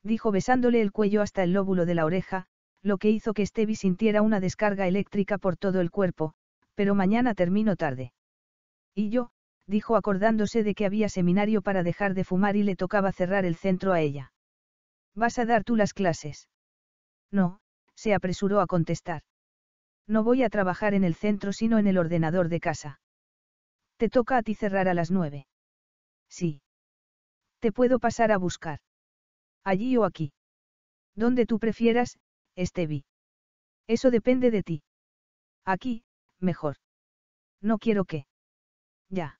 Dijo besándole el cuello hasta el lóbulo de la oreja, lo que hizo que Stevie sintiera una descarga eléctrica por todo el cuerpo, pero mañana termino tarde. Y yo, dijo acordándose de que había seminario para dejar de fumar y le tocaba cerrar el centro a ella. ¿Vas a dar tú las clases? No, se apresuró a contestar. No voy a trabajar en el centro sino en el ordenador de casa. Te toca a ti cerrar a las nueve. Sí. Te puedo pasar a buscar. Allí o aquí. Donde tú prefieras, Estevi. Eso depende de ti. Aquí, mejor. No quiero que. Ya.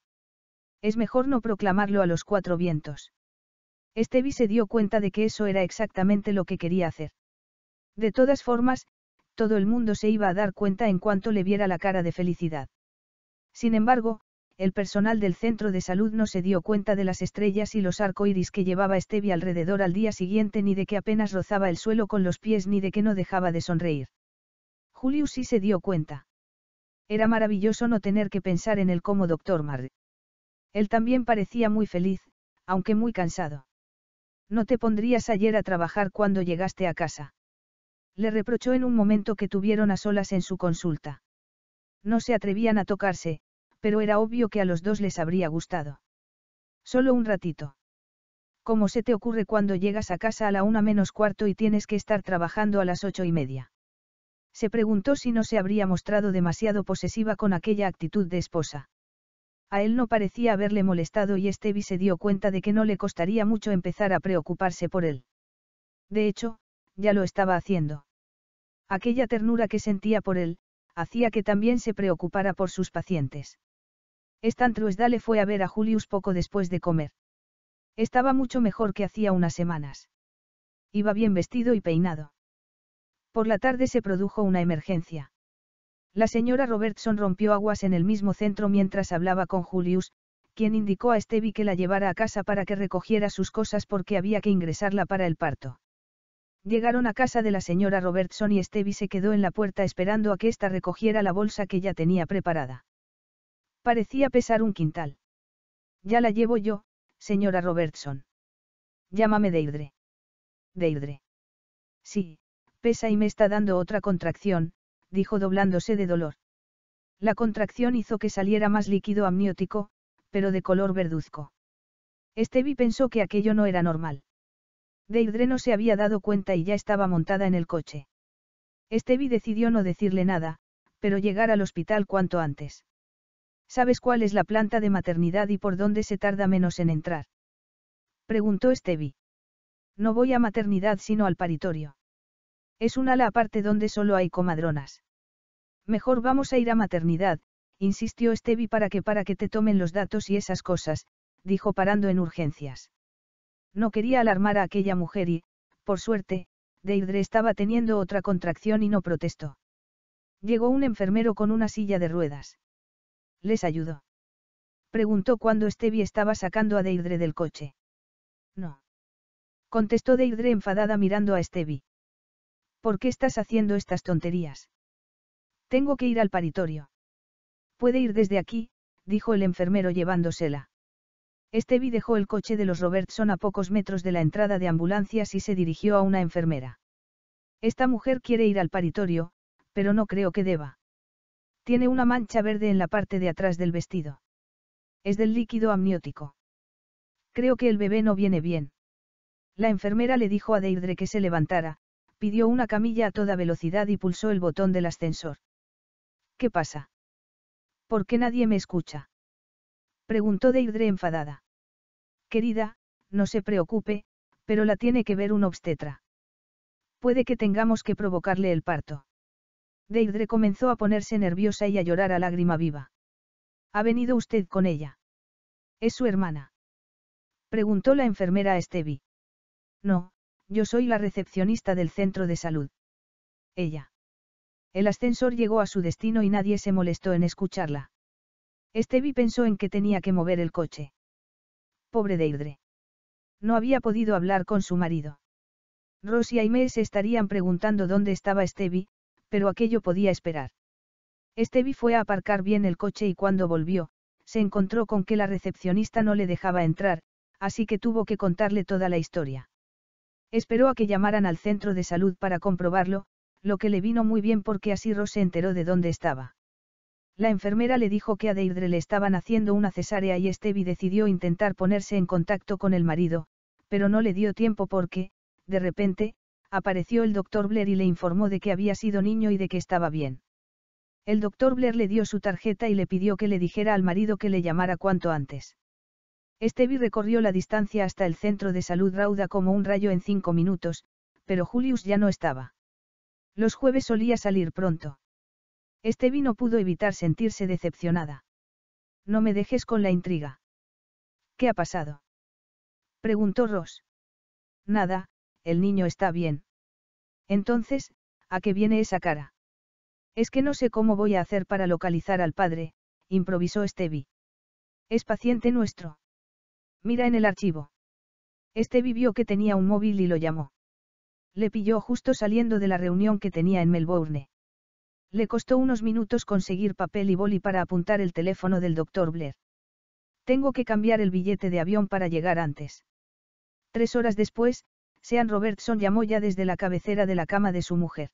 Es mejor no proclamarlo a los cuatro vientos. Estevi se dio cuenta de que eso era exactamente lo que quería hacer. De todas formas, todo el mundo se iba a dar cuenta en cuanto le viera la cara de felicidad. Sin embargo, el personal del centro de salud no se dio cuenta de las estrellas y los arcoíris que llevaba Estevi alrededor al día siguiente ni de que apenas rozaba el suelo con los pies ni de que no dejaba de sonreír. Julius sí se dio cuenta. Era maravilloso no tener que pensar en él como doctor Marr. Él también parecía muy feliz, aunque muy cansado. No te pondrías ayer a trabajar cuando llegaste a casa. Le reprochó en un momento que tuvieron a solas en su consulta. No se atrevían a tocarse, pero era obvio que a los dos les habría gustado. Solo un ratito. ¿Cómo se te ocurre cuando llegas a casa a la una menos cuarto y tienes que estar trabajando a las ocho y media? Se preguntó si no se habría mostrado demasiado posesiva con aquella actitud de esposa. A él no parecía haberle molestado y Stevie se dio cuenta de que no le costaría mucho empezar a preocuparse por él. De hecho, ya lo estaba haciendo. Aquella ternura que sentía por él, hacía que también se preocupara por sus pacientes. Stan le fue a ver a Julius poco después de comer. Estaba mucho mejor que hacía unas semanas. Iba bien vestido y peinado. Por la tarde se produjo una emergencia. La señora Robertson rompió aguas en el mismo centro mientras hablaba con Julius, quien indicó a Stevie que la llevara a casa para que recogiera sus cosas porque había que ingresarla para el parto. Llegaron a casa de la señora Robertson y Stevie se quedó en la puerta esperando a que ésta recogiera la bolsa que ya tenía preparada. Parecía pesar un quintal. Ya la llevo yo, señora Robertson. Llámame Deirdre. Deirdre. Sí, pesa y me está dando otra contracción, dijo doblándose de dolor. La contracción hizo que saliera más líquido amniótico, pero de color verduzco. Estevi pensó que aquello no era normal. Deirdre no se había dado cuenta y ya estaba montada en el coche. Estevi decidió no decirle nada, pero llegar al hospital cuanto antes. ¿Sabes cuál es la planta de maternidad y por dónde se tarda menos en entrar? Preguntó Estevi. No voy a maternidad sino al paritorio. Es un ala aparte donde solo hay comadronas. Mejor vamos a ir a maternidad, insistió Stevie para que para que te tomen los datos y esas cosas, dijo parando en urgencias. No quería alarmar a aquella mujer y, por suerte, Deirdre estaba teniendo otra contracción y no protestó. Llegó un enfermero con una silla de ruedas. ¿Les ayudó? Preguntó cuando Stevie estaba sacando a Deirdre del coche. No. Contestó Deirdre enfadada mirando a Stevie. ¿Por qué estás haciendo estas tonterías? Tengo que ir al paritorio. Puede ir desde aquí, dijo el enfermero llevándosela. Estevi dejó el coche de los Robertson a pocos metros de la entrada de ambulancias y se dirigió a una enfermera. Esta mujer quiere ir al paritorio, pero no creo que deba. Tiene una mancha verde en la parte de atrás del vestido. Es del líquido amniótico. Creo que el bebé no viene bien. La enfermera le dijo a Deirdre que se levantara, pidió una camilla a toda velocidad y pulsó el botón del ascensor. ¿Qué pasa? ¿Por qué nadie me escucha? Preguntó Deirdre enfadada. Querida, no se preocupe, pero la tiene que ver un obstetra. Puede que tengamos que provocarle el parto. Deirdre comenzó a ponerse nerviosa y a llorar a lágrima viva. ¿Ha venido usted con ella? ¿Es su hermana? Preguntó la enfermera a Stevie. No, yo soy la recepcionista del centro de salud. Ella. El ascensor llegó a su destino y nadie se molestó en escucharla. Stevie pensó en que tenía que mover el coche. Pobre Deirdre. No había podido hablar con su marido. Ross y Aimee se estarían preguntando dónde estaba Stevie, pero aquello podía esperar. Stevie fue a aparcar bien el coche y cuando volvió, se encontró con que la recepcionista no le dejaba entrar, así que tuvo que contarle toda la historia. Esperó a que llamaran al centro de salud para comprobarlo, lo que le vino muy bien porque así Ross se enteró de dónde estaba. La enfermera le dijo que a Deirdre le estaban haciendo una cesárea y Stevie decidió intentar ponerse en contacto con el marido, pero no le dio tiempo porque, de repente, apareció el doctor Blair y le informó de que había sido niño y de que estaba bien. El doctor Blair le dio su tarjeta y le pidió que le dijera al marido que le llamara cuanto antes. Stevie recorrió la distancia hasta el centro de salud rauda como un rayo en cinco minutos, pero Julius ya no estaba. Los jueves solía salir pronto. Stevie no pudo evitar sentirse decepcionada. No me dejes con la intriga. ¿Qué ha pasado? Preguntó Ross. Nada, el niño está bien. Entonces, ¿a qué viene esa cara? Es que no sé cómo voy a hacer para localizar al padre, improvisó Stevie. Es paciente nuestro. Mira en el archivo. Stevie vio que tenía un móvil y lo llamó. Le pilló justo saliendo de la reunión que tenía en Melbourne. Le costó unos minutos conseguir papel y boli para apuntar el teléfono del doctor Blair. Tengo que cambiar el billete de avión para llegar antes. Tres horas después, Sean Robertson llamó ya desde la cabecera de la cama de su mujer.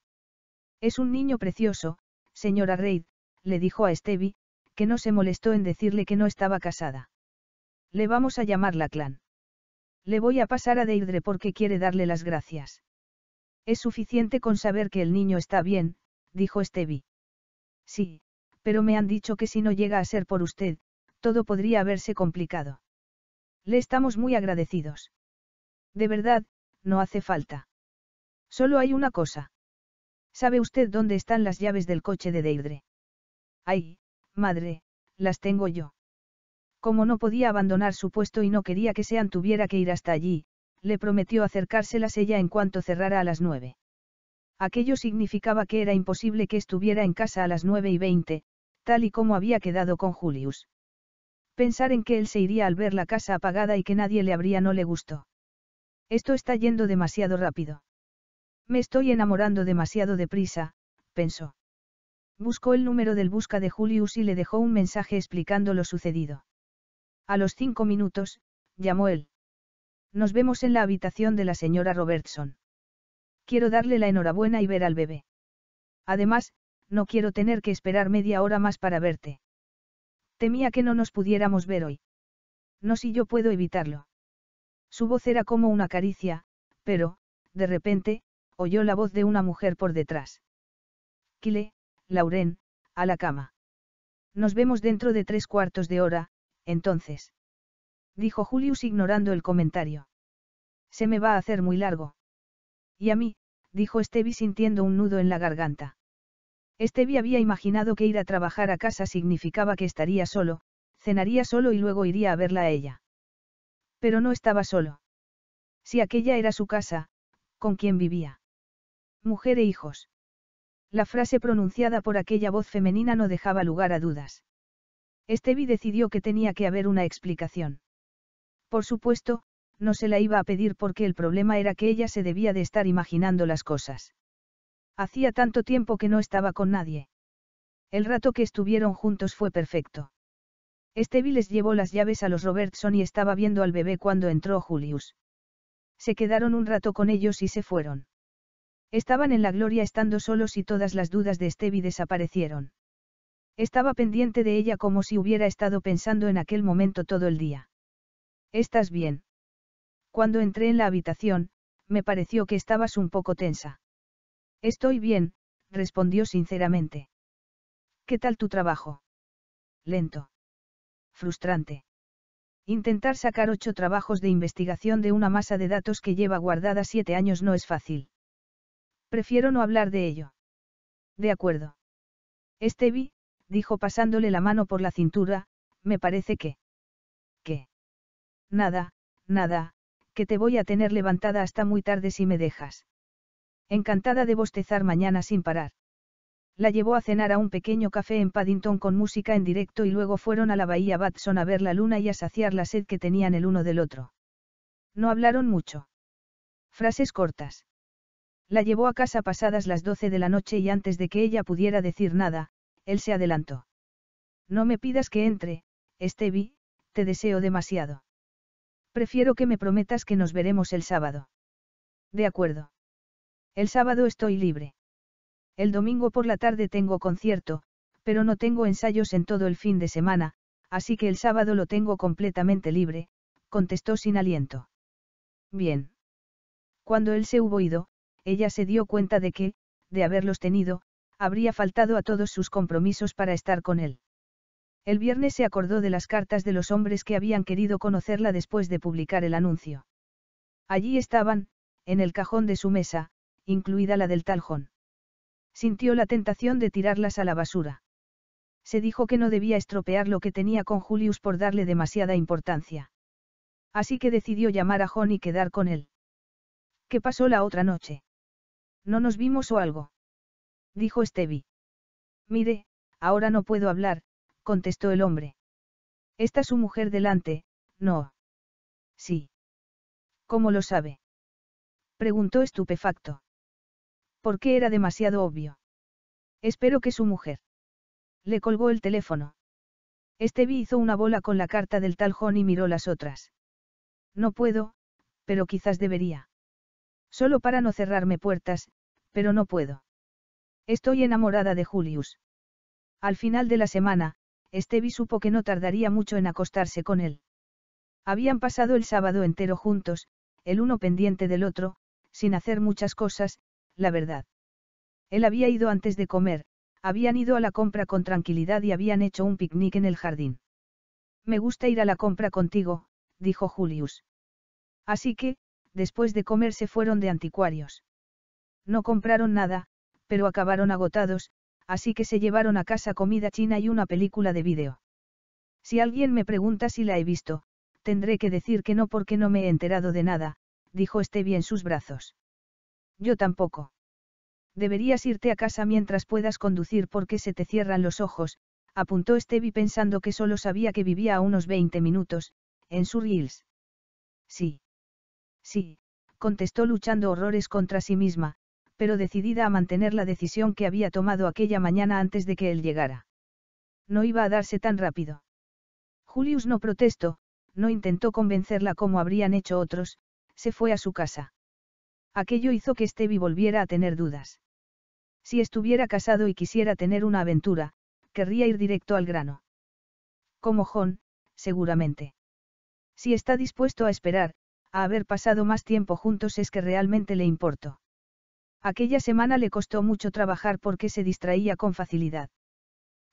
Es un niño precioso, señora Reid, le dijo a Stevie, que no se molestó en decirle que no estaba casada. Le vamos a llamar la clan. Le voy a pasar a Deirdre porque quiere darle las gracias. Es suficiente con saber que el niño está bien, dijo Stevie. Sí, pero me han dicho que si no llega a ser por usted, todo podría haberse complicado. Le estamos muy agradecidos. De verdad, no hace falta. Solo hay una cosa. ¿Sabe usted dónde están las llaves del coche de Deirdre? Ay, madre, las tengo yo. Como no podía abandonar su puesto y no quería que Sean tuviera que ir hasta allí, le prometió acercárselas ella en cuanto cerrara a las nueve. Aquello significaba que era imposible que estuviera en casa a las nueve y veinte, tal y como había quedado con Julius. Pensar en que él se iría al ver la casa apagada y que nadie le abría no le gustó. Esto está yendo demasiado rápido. Me estoy enamorando demasiado deprisa, pensó. Buscó el número del busca de Julius y le dejó un mensaje explicando lo sucedido. A los cinco minutos, llamó él. Nos vemos en la habitación de la señora Robertson. Quiero darle la enhorabuena y ver al bebé. Además, no quiero tener que esperar media hora más para verte. Temía que no nos pudiéramos ver hoy. No si yo puedo evitarlo. Su voz era como una caricia, pero, de repente, oyó la voz de una mujer por detrás. Kile, Lauren, a la cama. Nos vemos dentro de tres cuartos de hora, entonces. Dijo Julius ignorando el comentario. Se me va a hacer muy largo. Y a mí, dijo Stevie sintiendo un nudo en la garganta. Stevie había imaginado que ir a trabajar a casa significaba que estaría solo, cenaría solo y luego iría a verla a ella. Pero no estaba solo. Si aquella era su casa, ¿con quién vivía? Mujer e hijos. La frase pronunciada por aquella voz femenina no dejaba lugar a dudas. Stevie decidió que tenía que haber una explicación. Por supuesto, no se la iba a pedir porque el problema era que ella se debía de estar imaginando las cosas. Hacía tanto tiempo que no estaba con nadie. El rato que estuvieron juntos fue perfecto. Stevie les llevó las llaves a los Robertson y estaba viendo al bebé cuando entró Julius. Se quedaron un rato con ellos y se fueron. Estaban en la gloria estando solos y todas las dudas de Stevie desaparecieron. Estaba pendiente de ella como si hubiera estado pensando en aquel momento todo el día. ¿Estás bien? Cuando entré en la habitación, me pareció que estabas un poco tensa. Estoy bien, respondió sinceramente. ¿Qué tal tu trabajo? Lento. Frustrante. Intentar sacar ocho trabajos de investigación de una masa de datos que lleva guardada siete años no es fácil. Prefiero no hablar de ello. De acuerdo. Estevi, dijo pasándole la mano por la cintura, me parece que... ¿Qué? Nada, nada, que te voy a tener levantada hasta muy tarde si me dejas. Encantada de bostezar mañana sin parar. La llevó a cenar a un pequeño café en Paddington con música en directo y luego fueron a la bahía Batson a ver la luna y a saciar la sed que tenían el uno del otro. No hablaron mucho. Frases cortas. La llevó a casa pasadas las doce de la noche y antes de que ella pudiera decir nada, él se adelantó. No me pidas que entre, Stevie, te deseo demasiado. Prefiero que me prometas que nos veremos el sábado. De acuerdo. El sábado estoy libre. El domingo por la tarde tengo concierto, pero no tengo ensayos en todo el fin de semana, así que el sábado lo tengo completamente libre, contestó sin aliento. Bien. Cuando él se hubo ido, ella se dio cuenta de que, de haberlos tenido, habría faltado a todos sus compromisos para estar con él. El viernes se acordó de las cartas de los hombres que habían querido conocerla después de publicar el anuncio. Allí estaban, en el cajón de su mesa, incluida la del taljón. Sintió la tentación de tirarlas a la basura. Se dijo que no debía estropear lo que tenía con Julius por darle demasiada importancia. Así que decidió llamar a John y quedar con él. ¿Qué pasó la otra noche? ¿No nos vimos o algo? Dijo Stevie. Mire, ahora no puedo hablar, contestó el hombre. ¿Está su mujer delante? No. Sí. ¿Cómo lo sabe? Preguntó estupefacto. ¿Por qué era demasiado obvio? Espero que su mujer. Le colgó el teléfono. Estevi hizo una bola con la carta del tal John y miró las otras. No puedo, pero quizás debería. Solo para no cerrarme puertas, pero no puedo. Estoy enamorada de Julius. Al final de la semana, Estevi supo que no tardaría mucho en acostarse con él. Habían pasado el sábado entero juntos, el uno pendiente del otro, sin hacer muchas cosas, la verdad. Él había ido antes de comer, habían ido a la compra con tranquilidad y habían hecho un picnic en el jardín. Me gusta ir a la compra contigo, dijo Julius. Así que, después de comer se fueron de anticuarios. No compraron nada, pero acabaron agotados, así que se llevaron a casa comida china y una película de vídeo. Si alguien me pregunta si la he visto, tendré que decir que no porque no me he enterado de nada, dijo Stevie en sus brazos. Yo tampoco. Deberías irte a casa mientras puedas conducir porque se te cierran los ojos, apuntó Stevie pensando que solo sabía que vivía a unos 20 minutos, en Surrey Hills. Sí. Sí, contestó luchando horrores contra sí misma, pero decidida a mantener la decisión que había tomado aquella mañana antes de que él llegara. No iba a darse tan rápido. Julius no protestó, no intentó convencerla como habrían hecho otros, se fue a su casa. Aquello hizo que Stevie volviera a tener dudas. Si estuviera casado y quisiera tener una aventura, querría ir directo al grano. Como John, seguramente. Si está dispuesto a esperar, a haber pasado más tiempo juntos es que realmente le importó. Aquella semana le costó mucho trabajar porque se distraía con facilidad.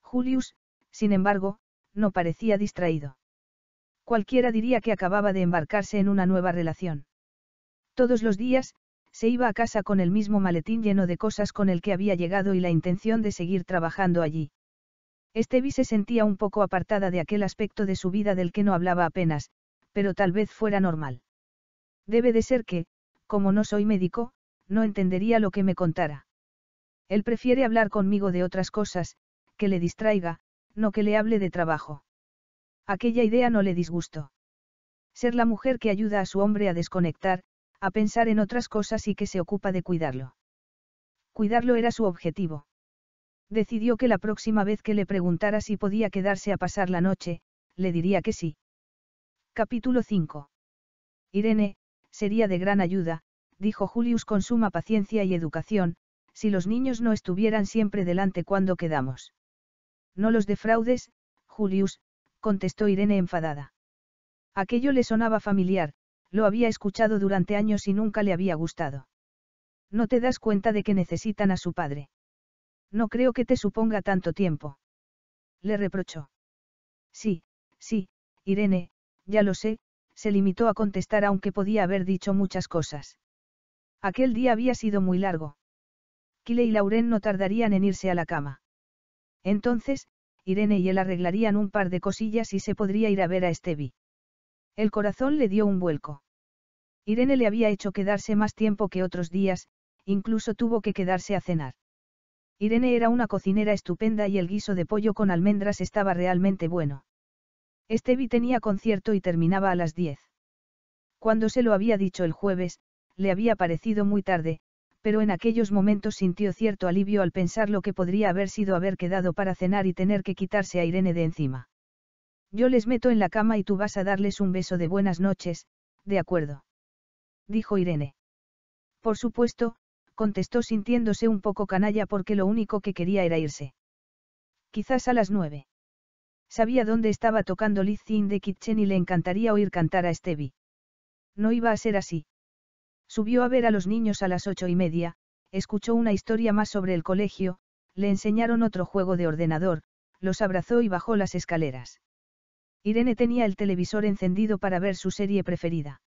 Julius, sin embargo, no parecía distraído. Cualquiera diría que acababa de embarcarse en una nueva relación. Todos los días, se iba a casa con el mismo maletín lleno de cosas con el que había llegado y la intención de seguir trabajando allí. Estevi se sentía un poco apartada de aquel aspecto de su vida del que no hablaba apenas, pero tal vez fuera normal. Debe de ser que, como no soy médico, no entendería lo que me contara. Él prefiere hablar conmigo de otras cosas, que le distraiga, no que le hable de trabajo. Aquella idea no le disgustó. Ser la mujer que ayuda a su hombre a desconectar, a pensar en otras cosas y que se ocupa de cuidarlo. Cuidarlo era su objetivo. Decidió que la próxima vez que le preguntara si podía quedarse a pasar la noche, le diría que sí. Capítulo 5. Irene, sería de gran ayuda, dijo Julius con suma paciencia y educación, si los niños no estuvieran siempre delante cuando quedamos. No los defraudes, Julius, contestó Irene enfadada. Aquello le sonaba familiar, lo había escuchado durante años y nunca le había gustado. No te das cuenta de que necesitan a su padre. No creo que te suponga tanto tiempo. Le reprochó. Sí, sí, Irene, ya lo sé, se limitó a contestar aunque podía haber dicho muchas cosas. Aquel día había sido muy largo. Kile y Lauren no tardarían en irse a la cama. Entonces, Irene y él arreglarían un par de cosillas y se podría ir a ver a Stevie. El corazón le dio un vuelco. Irene le había hecho quedarse más tiempo que otros días, incluso tuvo que quedarse a cenar. Irene era una cocinera estupenda y el guiso de pollo con almendras estaba realmente bueno. Stevie tenía concierto y terminaba a las 10. Cuando se lo había dicho el jueves, le había parecido muy tarde, pero en aquellos momentos sintió cierto alivio al pensar lo que podría haber sido haber quedado para cenar y tener que quitarse a Irene de encima. Yo les meto en la cama y tú vas a darles un beso de buenas noches, de acuerdo. Dijo Irene. Por supuesto, contestó sintiéndose un poco canalla porque lo único que quería era irse. Quizás a las nueve. Sabía dónde estaba tocando Lizzie in the Kitchen y le encantaría oír cantar a Stevie. No iba a ser así. Subió a ver a los niños a las ocho y media, escuchó una historia más sobre el colegio, le enseñaron otro juego de ordenador, los abrazó y bajó las escaleras. Irene tenía el televisor encendido para ver su serie preferida.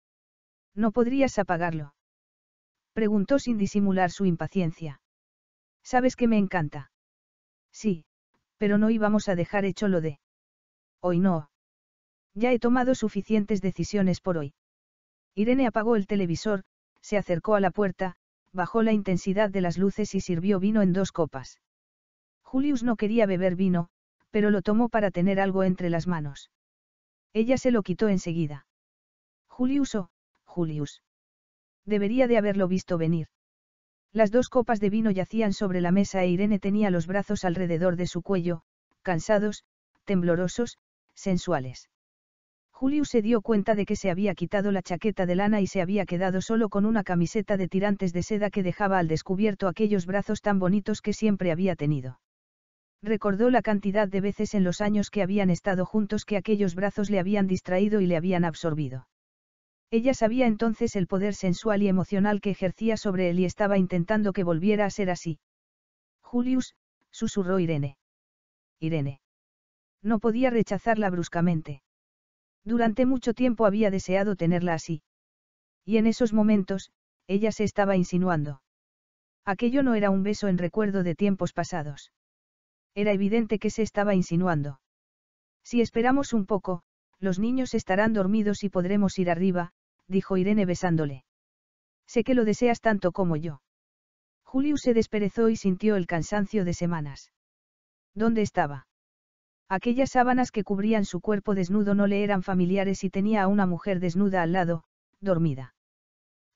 ¿No podrías apagarlo? Preguntó sin disimular su impaciencia. ¿Sabes que me encanta? Sí, pero no íbamos a dejar hecho lo de. Hoy no. Ya he tomado suficientes decisiones por hoy. Irene apagó el televisor, se acercó a la puerta, bajó la intensidad de las luces y sirvió vino en dos copas. Julius no quería beber vino, pero lo tomó para tener algo entre las manos. Ella se lo quitó enseguida. Julius oh, Julius. Debería de haberlo visto venir. Las dos copas de vino yacían sobre la mesa e Irene tenía los brazos alrededor de su cuello, cansados, temblorosos, sensuales. Julius se dio cuenta de que se había quitado la chaqueta de lana y se había quedado solo con una camiseta de tirantes de seda que dejaba al descubierto aquellos brazos tan bonitos que siempre había tenido. Recordó la cantidad de veces en los años que habían estado juntos que aquellos brazos le habían distraído y le habían absorbido. Ella sabía entonces el poder sensual y emocional que ejercía sobre él y estaba intentando que volviera a ser así. Julius, susurró Irene. Irene. No podía rechazarla bruscamente. Durante mucho tiempo había deseado tenerla así. Y en esos momentos, ella se estaba insinuando. Aquello no era un beso en recuerdo de tiempos pasados. Era evidente que se estaba insinuando. Si esperamos un poco, los niños estarán dormidos y podremos ir arriba, dijo Irene besándole. Sé que lo deseas tanto como yo. Julius se desperezó y sintió el cansancio de semanas. ¿Dónde estaba? Aquellas sábanas que cubrían su cuerpo desnudo no le eran familiares y tenía a una mujer desnuda al lado, dormida.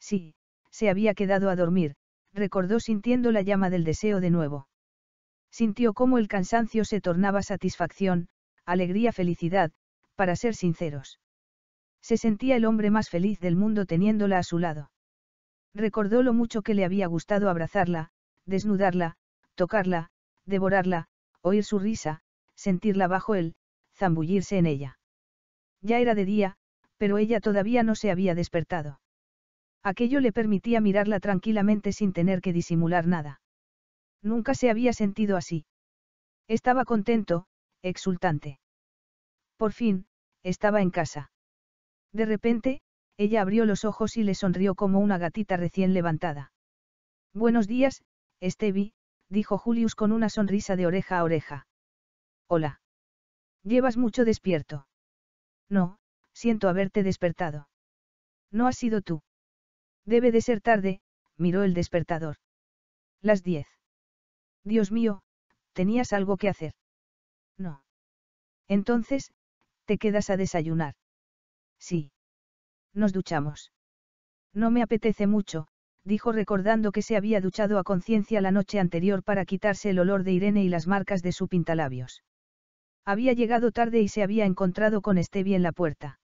Sí, se había quedado a dormir, recordó sintiendo la llama del deseo de nuevo. Sintió cómo el cansancio se tornaba satisfacción, alegría, felicidad, para ser sinceros. Se sentía el hombre más feliz del mundo teniéndola a su lado. Recordó lo mucho que le había gustado abrazarla, desnudarla, tocarla, devorarla, oír su risa, sentirla bajo él, zambullirse en ella. Ya era de día, pero ella todavía no se había despertado. Aquello le permitía mirarla tranquilamente sin tener que disimular nada. Nunca se había sentido así. Estaba contento, exultante. Por fin, estaba en casa. De repente, ella abrió los ojos y le sonrió como una gatita recién levantada. Buenos días, Stevie, dijo Julius con una sonrisa de oreja a oreja. Hola. ¿Llevas mucho despierto? No, siento haberte despertado. No has sido tú. Debe de ser tarde, miró el despertador. Las diez. Dios mío, ¿tenías algo que hacer? No. Entonces, ¿te quedas a desayunar? Sí. Nos duchamos. No me apetece mucho, dijo recordando que se había duchado a conciencia la noche anterior para quitarse el olor de Irene y las marcas de su pintalabios. Había llegado tarde y se había encontrado con Stevie en la puerta.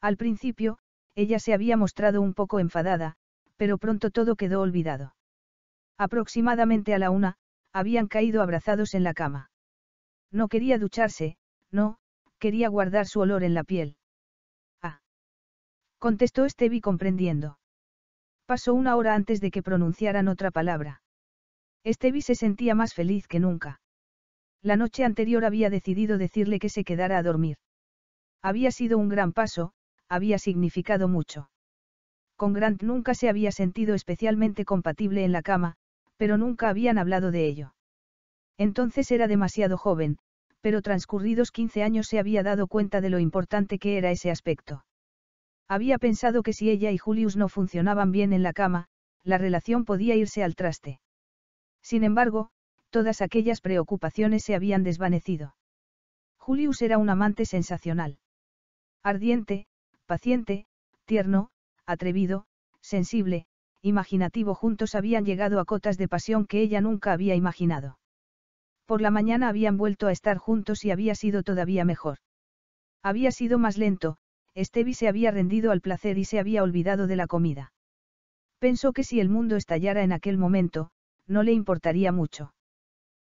Al principio, ella se había mostrado un poco enfadada, pero pronto todo quedó olvidado. Aproximadamente a la una, habían caído abrazados en la cama. No quería ducharse, no, quería guardar su olor en la piel. Contestó Stevie comprendiendo. Pasó una hora antes de que pronunciaran otra palabra. Stevie se sentía más feliz que nunca. La noche anterior había decidido decirle que se quedara a dormir. Había sido un gran paso, había significado mucho. Con Grant nunca se había sentido especialmente compatible en la cama, pero nunca habían hablado de ello. Entonces era demasiado joven, pero transcurridos 15 años se había dado cuenta de lo importante que era ese aspecto. Había pensado que si ella y Julius no funcionaban bien en la cama, la relación podía irse al traste. Sin embargo, todas aquellas preocupaciones se habían desvanecido. Julius era un amante sensacional. Ardiente, paciente, tierno, atrevido, sensible, imaginativo juntos habían llegado a cotas de pasión que ella nunca había imaginado. Por la mañana habían vuelto a estar juntos y había sido todavía mejor. Había sido más lento, Stevie se había rendido al placer y se había olvidado de la comida. Pensó que si el mundo estallara en aquel momento, no le importaría mucho.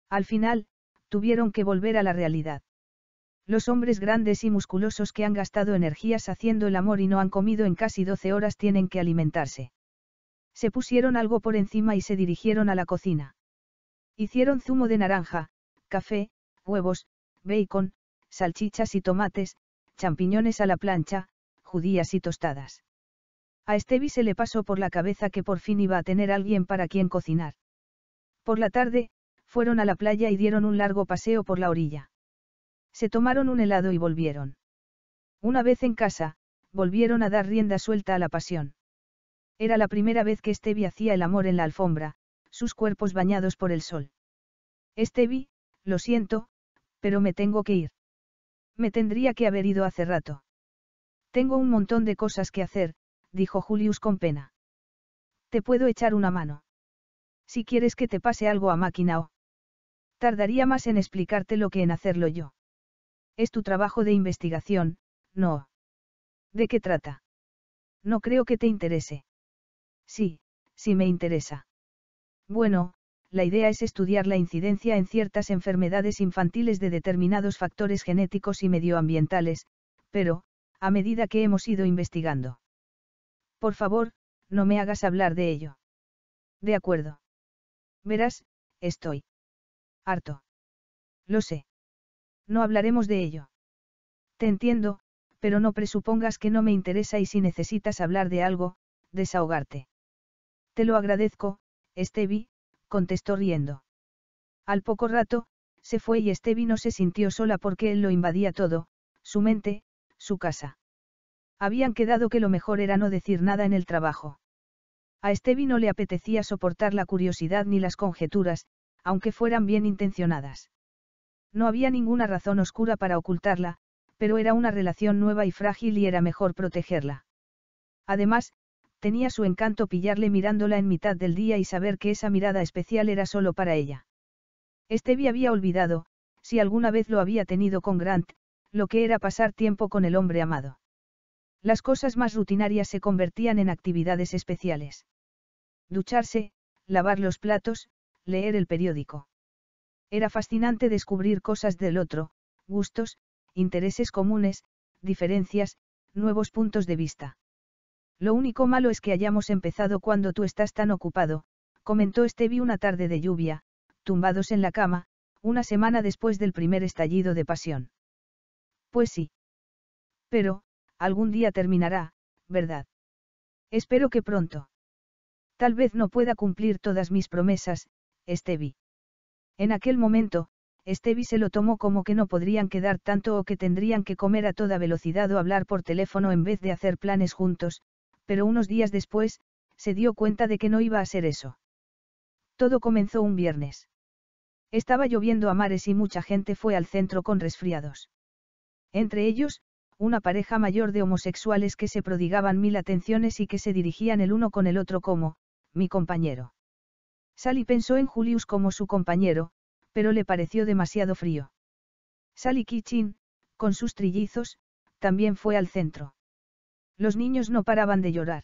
Al final, tuvieron que volver a la realidad. Los hombres grandes y musculosos que han gastado energías haciendo el amor y no han comido en casi 12 horas tienen que alimentarse. Se pusieron algo por encima y se dirigieron a la cocina. Hicieron zumo de naranja, café, huevos, bacon, salchichas y tomates, champiñones a la plancha, judías y tostadas. A Stevie se le pasó por la cabeza que por fin iba a tener alguien para quien cocinar. Por la tarde, fueron a la playa y dieron un largo paseo por la orilla. Se tomaron un helado y volvieron. Una vez en casa, volvieron a dar rienda suelta a la pasión. Era la primera vez que Stevie hacía el amor en la alfombra, sus cuerpos bañados por el sol. Stevie, lo siento, pero me tengo que ir. Me tendría que haber ido hace rato. Tengo un montón de cosas que hacer, dijo Julius con pena. Te puedo echar una mano. Si quieres que te pase algo a máquina o... Tardaría más en explicártelo que en hacerlo yo. Es tu trabajo de investigación, no. ¿De qué trata? No creo que te interese. Sí, sí me interesa. Bueno, la idea es estudiar la incidencia en ciertas enfermedades infantiles de determinados factores genéticos y medioambientales, pero, a medida que hemos ido investigando. Por favor, no me hagas hablar de ello. De acuerdo. Verás, estoy. Harto. Lo sé. No hablaremos de ello. Te entiendo, pero no presupongas que no me interesa y si necesitas hablar de algo, desahogarte. Te lo agradezco, Stevie, contestó riendo. Al poco rato, se fue y Stevie no se sintió sola porque él lo invadía todo, su mente, su casa. Habían quedado que lo mejor era no decir nada en el trabajo. A Stevie no le apetecía soportar la curiosidad ni las conjeturas, aunque fueran bien intencionadas. No había ninguna razón oscura para ocultarla, pero era una relación nueva y frágil y era mejor protegerla. Además, tenía su encanto pillarle mirándola en mitad del día y saber que esa mirada especial era solo para ella. Stevie había olvidado, si alguna vez lo había tenido con Grant, lo que era pasar tiempo con el hombre amado. Las cosas más rutinarias se convertían en actividades especiales. Ducharse, lavar los platos, leer el periódico. Era fascinante descubrir cosas del otro, gustos, intereses comunes, diferencias, nuevos puntos de vista. Lo único malo es que hayamos empezado cuando tú estás tan ocupado, comentó Stevie una tarde de lluvia, tumbados en la cama, una semana después del primer estallido de pasión. Pues sí. Pero, algún día terminará, ¿verdad? Espero que pronto. Tal vez no pueda cumplir todas mis promesas, Stevie. En aquel momento, Stevie se lo tomó como que no podrían quedar tanto o que tendrían que comer a toda velocidad o hablar por teléfono en vez de hacer planes juntos, pero unos días después, se dio cuenta de que no iba a ser eso. Todo comenzó un viernes. Estaba lloviendo a mares y mucha gente fue al centro con resfriados. Entre ellos, una pareja mayor de homosexuales que se prodigaban mil atenciones y que se dirigían el uno con el otro como, mi compañero. Sally pensó en Julius como su compañero, pero le pareció demasiado frío. Sally Kitchen, con sus trillizos, también fue al centro. Los niños no paraban de llorar.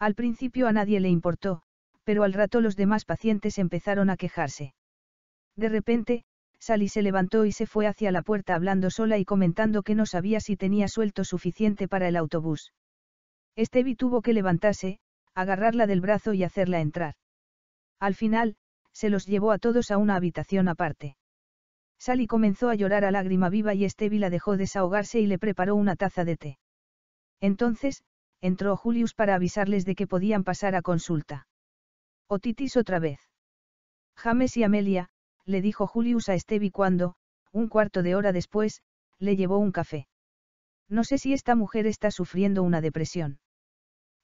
Al principio a nadie le importó, pero al rato los demás pacientes empezaron a quejarse. De repente, Sally se levantó y se fue hacia la puerta hablando sola y comentando que no sabía si tenía suelto suficiente para el autobús. Estevi tuvo que levantarse, agarrarla del brazo y hacerla entrar. Al final, se los llevó a todos a una habitación aparte. Sally comenzó a llorar a lágrima viva y Estevi la dejó desahogarse y le preparó una taza de té. Entonces, entró Julius para avisarles de que podían pasar a consulta. Otitis otra vez. James y Amelia, le dijo Julius a Estevi cuando, un cuarto de hora después, le llevó un café. No sé si esta mujer está sufriendo una depresión.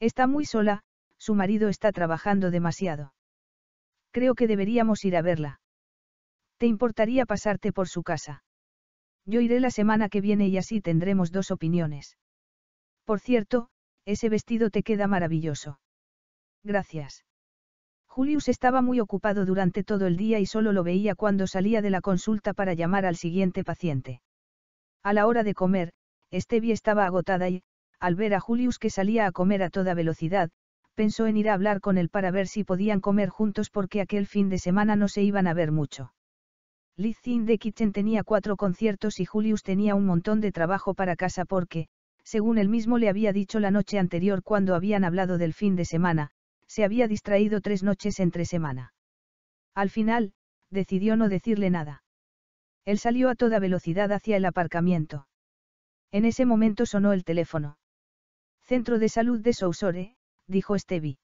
Está muy sola, su marido está trabajando demasiado. Creo que deberíamos ir a verla. ¿Te importaría pasarte por su casa? Yo iré la semana que viene y así tendremos dos opiniones. Por cierto, ese vestido te queda maravilloso. Gracias. Julius estaba muy ocupado durante todo el día y solo lo veía cuando salía de la consulta para llamar al siguiente paciente. A la hora de comer, Stevie estaba agotada y, al ver a Julius que salía a comer a toda velocidad, pensó en ir a hablar con él para ver si podían comer juntos porque aquel fin de semana no se iban a ver mucho. Liz in the Kitchen tenía cuatro conciertos y Julius tenía un montón de trabajo para casa porque, según él mismo le había dicho la noche anterior cuando habían hablado del fin de semana, se había distraído tres noches entre semana. Al final, decidió no decirle nada. Él salió a toda velocidad hacia el aparcamiento. En ese momento sonó el teléfono. Centro de Salud de Sousore, dijo Stevie.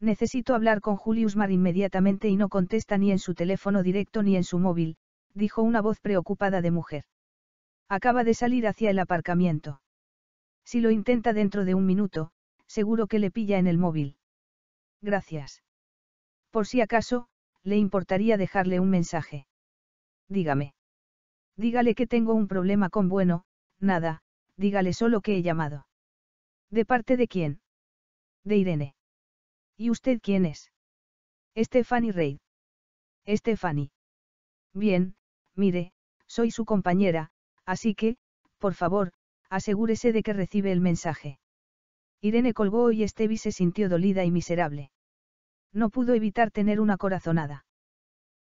Necesito hablar con Julius Mar inmediatamente y no contesta ni en su teléfono directo ni en su móvil, dijo una voz preocupada de mujer. Acaba de salir hacia el aparcamiento. Si lo intenta dentro de un minuto, seguro que le pilla en el móvil. Gracias. Por si acaso, le importaría dejarle un mensaje. Dígame. Dígale que tengo un problema con bueno, nada, dígale solo que he llamado. ¿De parte de quién? De Irene. ¿Y usted quién es? Stephanie Reid. Stephanie. Bien, mire, soy su compañera, así que, por favor, asegúrese de que recibe el mensaje. Irene colgó y Stevie se sintió dolida y miserable. No pudo evitar tener una corazonada.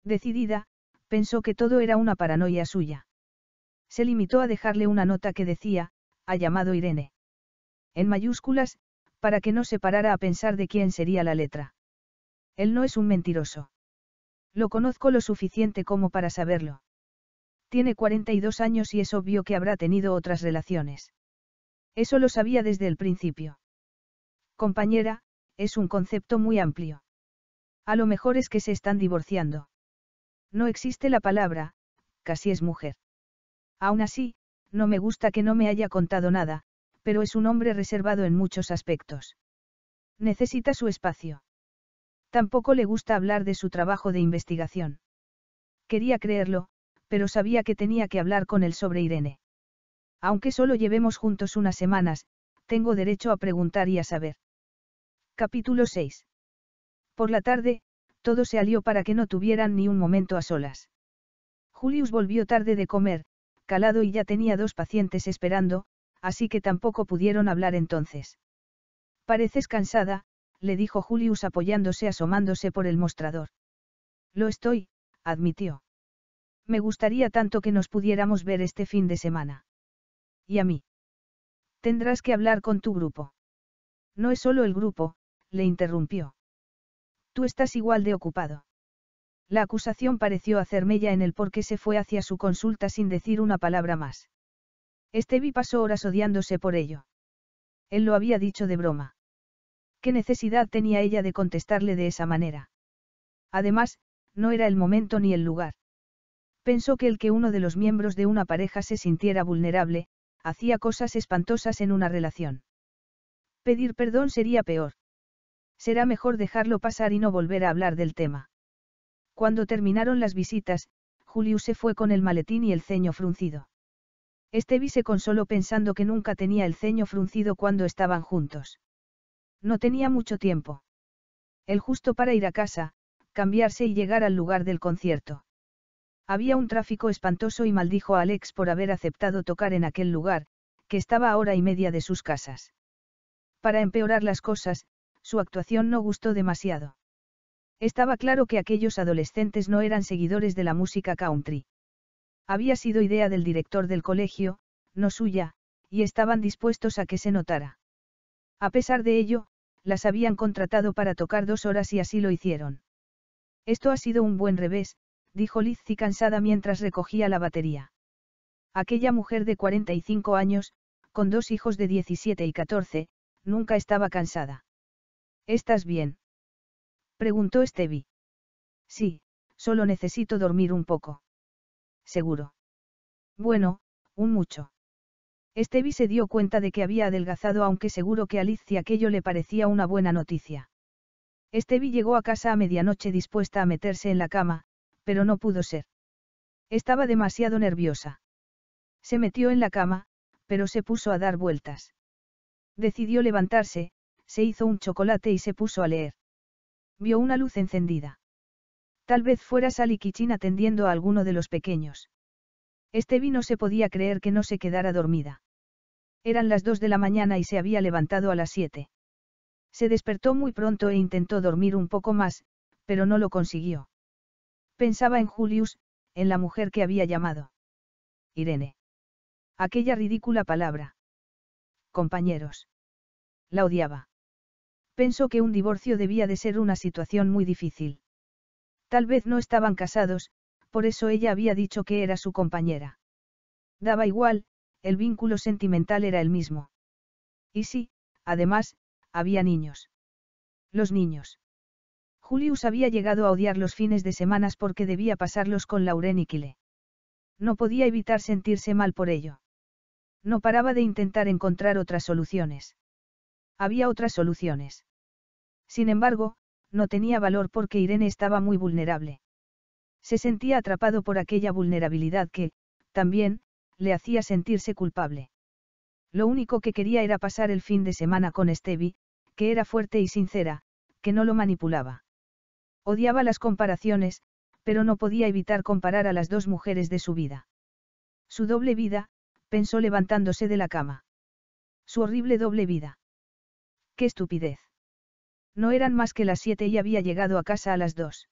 Decidida, pensó que todo era una paranoia suya. Se limitó a dejarle una nota que decía, ha llamado Irene. En mayúsculas, para que no se parara a pensar de quién sería la letra. Él no es un mentiroso. Lo conozco lo suficiente como para saberlo. Tiene 42 años y es obvio que habrá tenido otras relaciones. Eso lo sabía desde el principio. Compañera, es un concepto muy amplio. A lo mejor es que se están divorciando. No existe la palabra, casi es mujer. Aún así, no me gusta que no me haya contado nada, pero es un hombre reservado en muchos aspectos. Necesita su espacio. Tampoco le gusta hablar de su trabajo de investigación. Quería creerlo, pero sabía que tenía que hablar con él sobre Irene. Aunque solo llevemos juntos unas semanas, tengo derecho a preguntar y a saber. Capítulo 6. Por la tarde, todo se alió para que no tuvieran ni un momento a solas. Julius volvió tarde de comer, calado y ya tenía dos pacientes esperando, así que tampoco pudieron hablar entonces. Pareces cansada, le dijo Julius apoyándose asomándose por el mostrador. Lo estoy, admitió. Me gustaría tanto que nos pudiéramos ver este fin de semana. ¿Y a mí? Tendrás que hablar con tu grupo. No es solo el grupo, le interrumpió. Tú estás igual de ocupado. La acusación pareció hacer mella en el por qué se fue hacia su consulta sin decir una palabra más. Estevi pasó horas odiándose por ello. Él lo había dicho de broma. ¿Qué necesidad tenía ella de contestarle de esa manera? Además, no era el momento ni el lugar. Pensó que el que uno de los miembros de una pareja se sintiera vulnerable, hacía cosas espantosas en una relación. Pedir perdón sería peor. Será mejor dejarlo pasar y no volver a hablar del tema. Cuando terminaron las visitas, Julius se fue con el maletín y el ceño fruncido. Estevi se consoló pensando que nunca tenía el ceño fruncido cuando estaban juntos. No tenía mucho tiempo. El justo para ir a casa, cambiarse y llegar al lugar del concierto. Había un tráfico espantoso y maldijo a Alex por haber aceptado tocar en aquel lugar, que estaba a hora y media de sus casas. Para empeorar las cosas, su actuación no gustó demasiado. Estaba claro que aquellos adolescentes no eran seguidores de la música country. Había sido idea del director del colegio, no suya, y estaban dispuestos a que se notara. A pesar de ello, las habían contratado para tocar dos horas y así lo hicieron. Esto ha sido un buen revés, dijo Lizzie cansada mientras recogía la batería. Aquella mujer de 45 años, con dos hijos de 17 y 14, nunca estaba cansada. ¿Estás bien? preguntó Stevie. Sí, solo necesito dormir un poco. Seguro. Bueno, un mucho. Stevie se dio cuenta de que había adelgazado aunque seguro que a aquello le parecía una buena noticia. Stevie llegó a casa a medianoche dispuesta a meterse en la cama, pero no pudo ser. Estaba demasiado nerviosa. Se metió en la cama, pero se puso a dar vueltas. Decidió levantarse, se hizo un chocolate y se puso a leer. Vio una luz encendida. Tal vez fuera Sally Kichin atendiendo a alguno de los pequeños. Stevie no se podía creer que no se quedara dormida. Eran las dos de la mañana y se había levantado a las siete. Se despertó muy pronto e intentó dormir un poco más, pero no lo consiguió. Pensaba en Julius, en la mujer que había llamado. Irene. Aquella ridícula palabra. Compañeros. La odiaba. Pensó que un divorcio debía de ser una situación muy difícil. Tal vez no estaban casados, por eso ella había dicho que era su compañera. Daba igual, el vínculo sentimental era el mismo. Y sí, además, había niños. Los niños. Julius había llegado a odiar los fines de semanas porque debía pasarlos con Lauren y Kile. No podía evitar sentirse mal por ello. No paraba de intentar encontrar otras soluciones. Había otras soluciones. Sin embargo, no tenía valor porque Irene estaba muy vulnerable. Se sentía atrapado por aquella vulnerabilidad que, también, le hacía sentirse culpable. Lo único que quería era pasar el fin de semana con Stevie, que era fuerte y sincera, que no lo manipulaba. Odiaba las comparaciones, pero no podía evitar comparar a las dos mujeres de su vida. Su doble vida, pensó levantándose de la cama. Su horrible doble vida. ¡Qué estupidez! No eran más que las siete y había llegado a casa a las dos.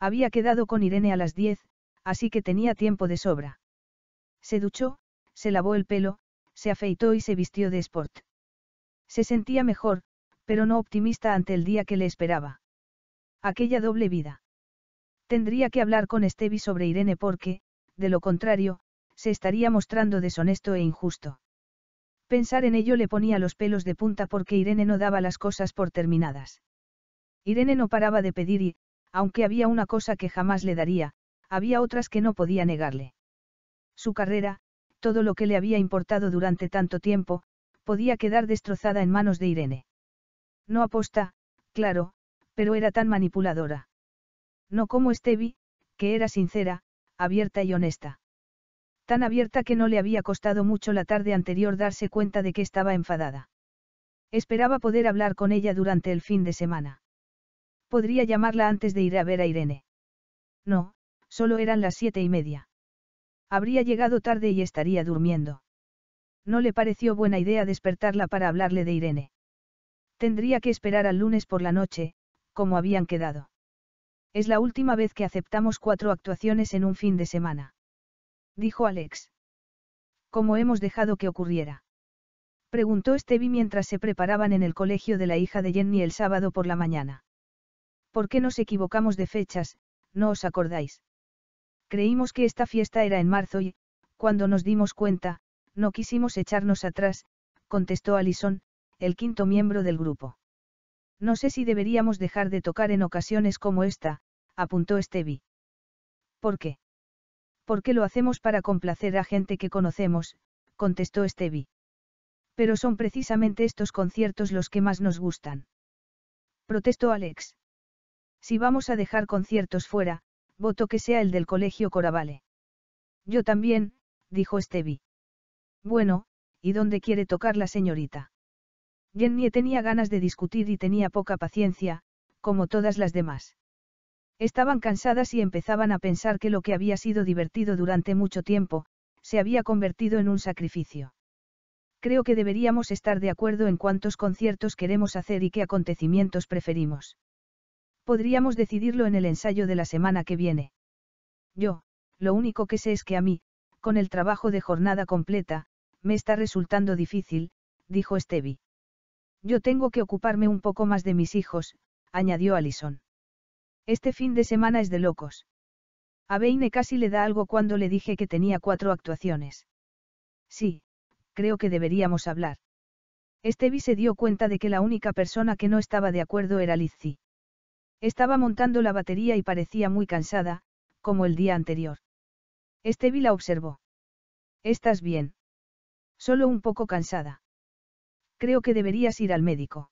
Había quedado con Irene a las diez, así que tenía tiempo de sobra. Se duchó, se lavó el pelo, se afeitó y se vistió de sport. Se sentía mejor, pero no optimista ante el día que le esperaba. Aquella doble vida. Tendría que hablar con Stevie sobre Irene porque, de lo contrario, se estaría mostrando deshonesto e injusto. Pensar en ello le ponía los pelos de punta porque Irene no daba las cosas por terminadas. Irene no paraba de pedir y, aunque había una cosa que jamás le daría, había otras que no podía negarle. Su carrera, todo lo que le había importado durante tanto tiempo, podía quedar destrozada en manos de Irene. No aposta, claro, pero era tan manipuladora. No como Stevie, que era sincera, abierta y honesta. Tan abierta que no le había costado mucho la tarde anterior darse cuenta de que estaba enfadada. Esperaba poder hablar con ella durante el fin de semana. Podría llamarla antes de ir a ver a Irene. No, solo eran las siete y media. Habría llegado tarde y estaría durmiendo. No le pareció buena idea despertarla para hablarle de Irene. Tendría que esperar al lunes por la noche, como habían quedado. Es la última vez que aceptamos cuatro actuaciones en un fin de semana. Dijo Alex. ¿Cómo hemos dejado que ocurriera? Preguntó Stevie mientras se preparaban en el colegio de la hija de Jenny el sábado por la mañana. ¿Por qué nos equivocamos de fechas, no os acordáis? Creímos que esta fiesta era en marzo y, cuando nos dimos cuenta, no quisimos echarnos atrás, contestó Alison, el quinto miembro del grupo. No sé si deberíamos dejar de tocar en ocasiones como esta, apuntó Stevie. ¿Por qué? Porque lo hacemos para complacer a gente que conocemos, contestó Stevie. Pero son precisamente estos conciertos los que más nos gustan. Protestó Alex. Si vamos a dejar conciertos fuera, voto que sea el del colegio Coravale. Yo también, dijo Stevie. Bueno, ¿y dónde quiere tocar la señorita? Jenny tenía ganas de discutir y tenía poca paciencia, como todas las demás. Estaban cansadas y empezaban a pensar que lo que había sido divertido durante mucho tiempo, se había convertido en un sacrificio. Creo que deberíamos estar de acuerdo en cuántos conciertos queremos hacer y qué acontecimientos preferimos. Podríamos decidirlo en el ensayo de la semana que viene. Yo, lo único que sé es que a mí, con el trabajo de jornada completa, me está resultando difícil, dijo Stevie. Yo tengo que ocuparme un poco más de mis hijos, añadió Alison. Este fin de semana es de locos. A Beine casi le da algo cuando le dije que tenía cuatro actuaciones. Sí, creo que deberíamos hablar. Estevi se dio cuenta de que la única persona que no estaba de acuerdo era Lizzie. Estaba montando la batería y parecía muy cansada, como el día anterior. Estevi la observó. ¿Estás bien? Solo un poco cansada. Creo que deberías ir al médico.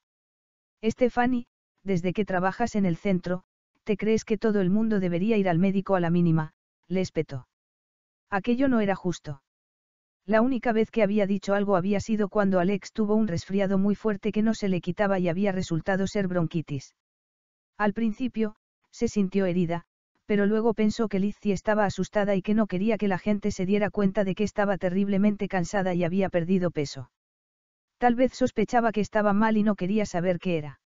Estefani, desde que trabajas en el centro, te crees que todo el mundo debería ir al médico a la mínima, le espetó. Aquello no era justo. La única vez que había dicho algo había sido cuando Alex tuvo un resfriado muy fuerte que no se le quitaba y había resultado ser bronquitis. Al principio, se sintió herida, pero luego pensó que Lizzie estaba asustada y que no quería que la gente se diera cuenta de que estaba terriblemente cansada y había perdido peso. Tal vez sospechaba que estaba mal y no quería saber qué era.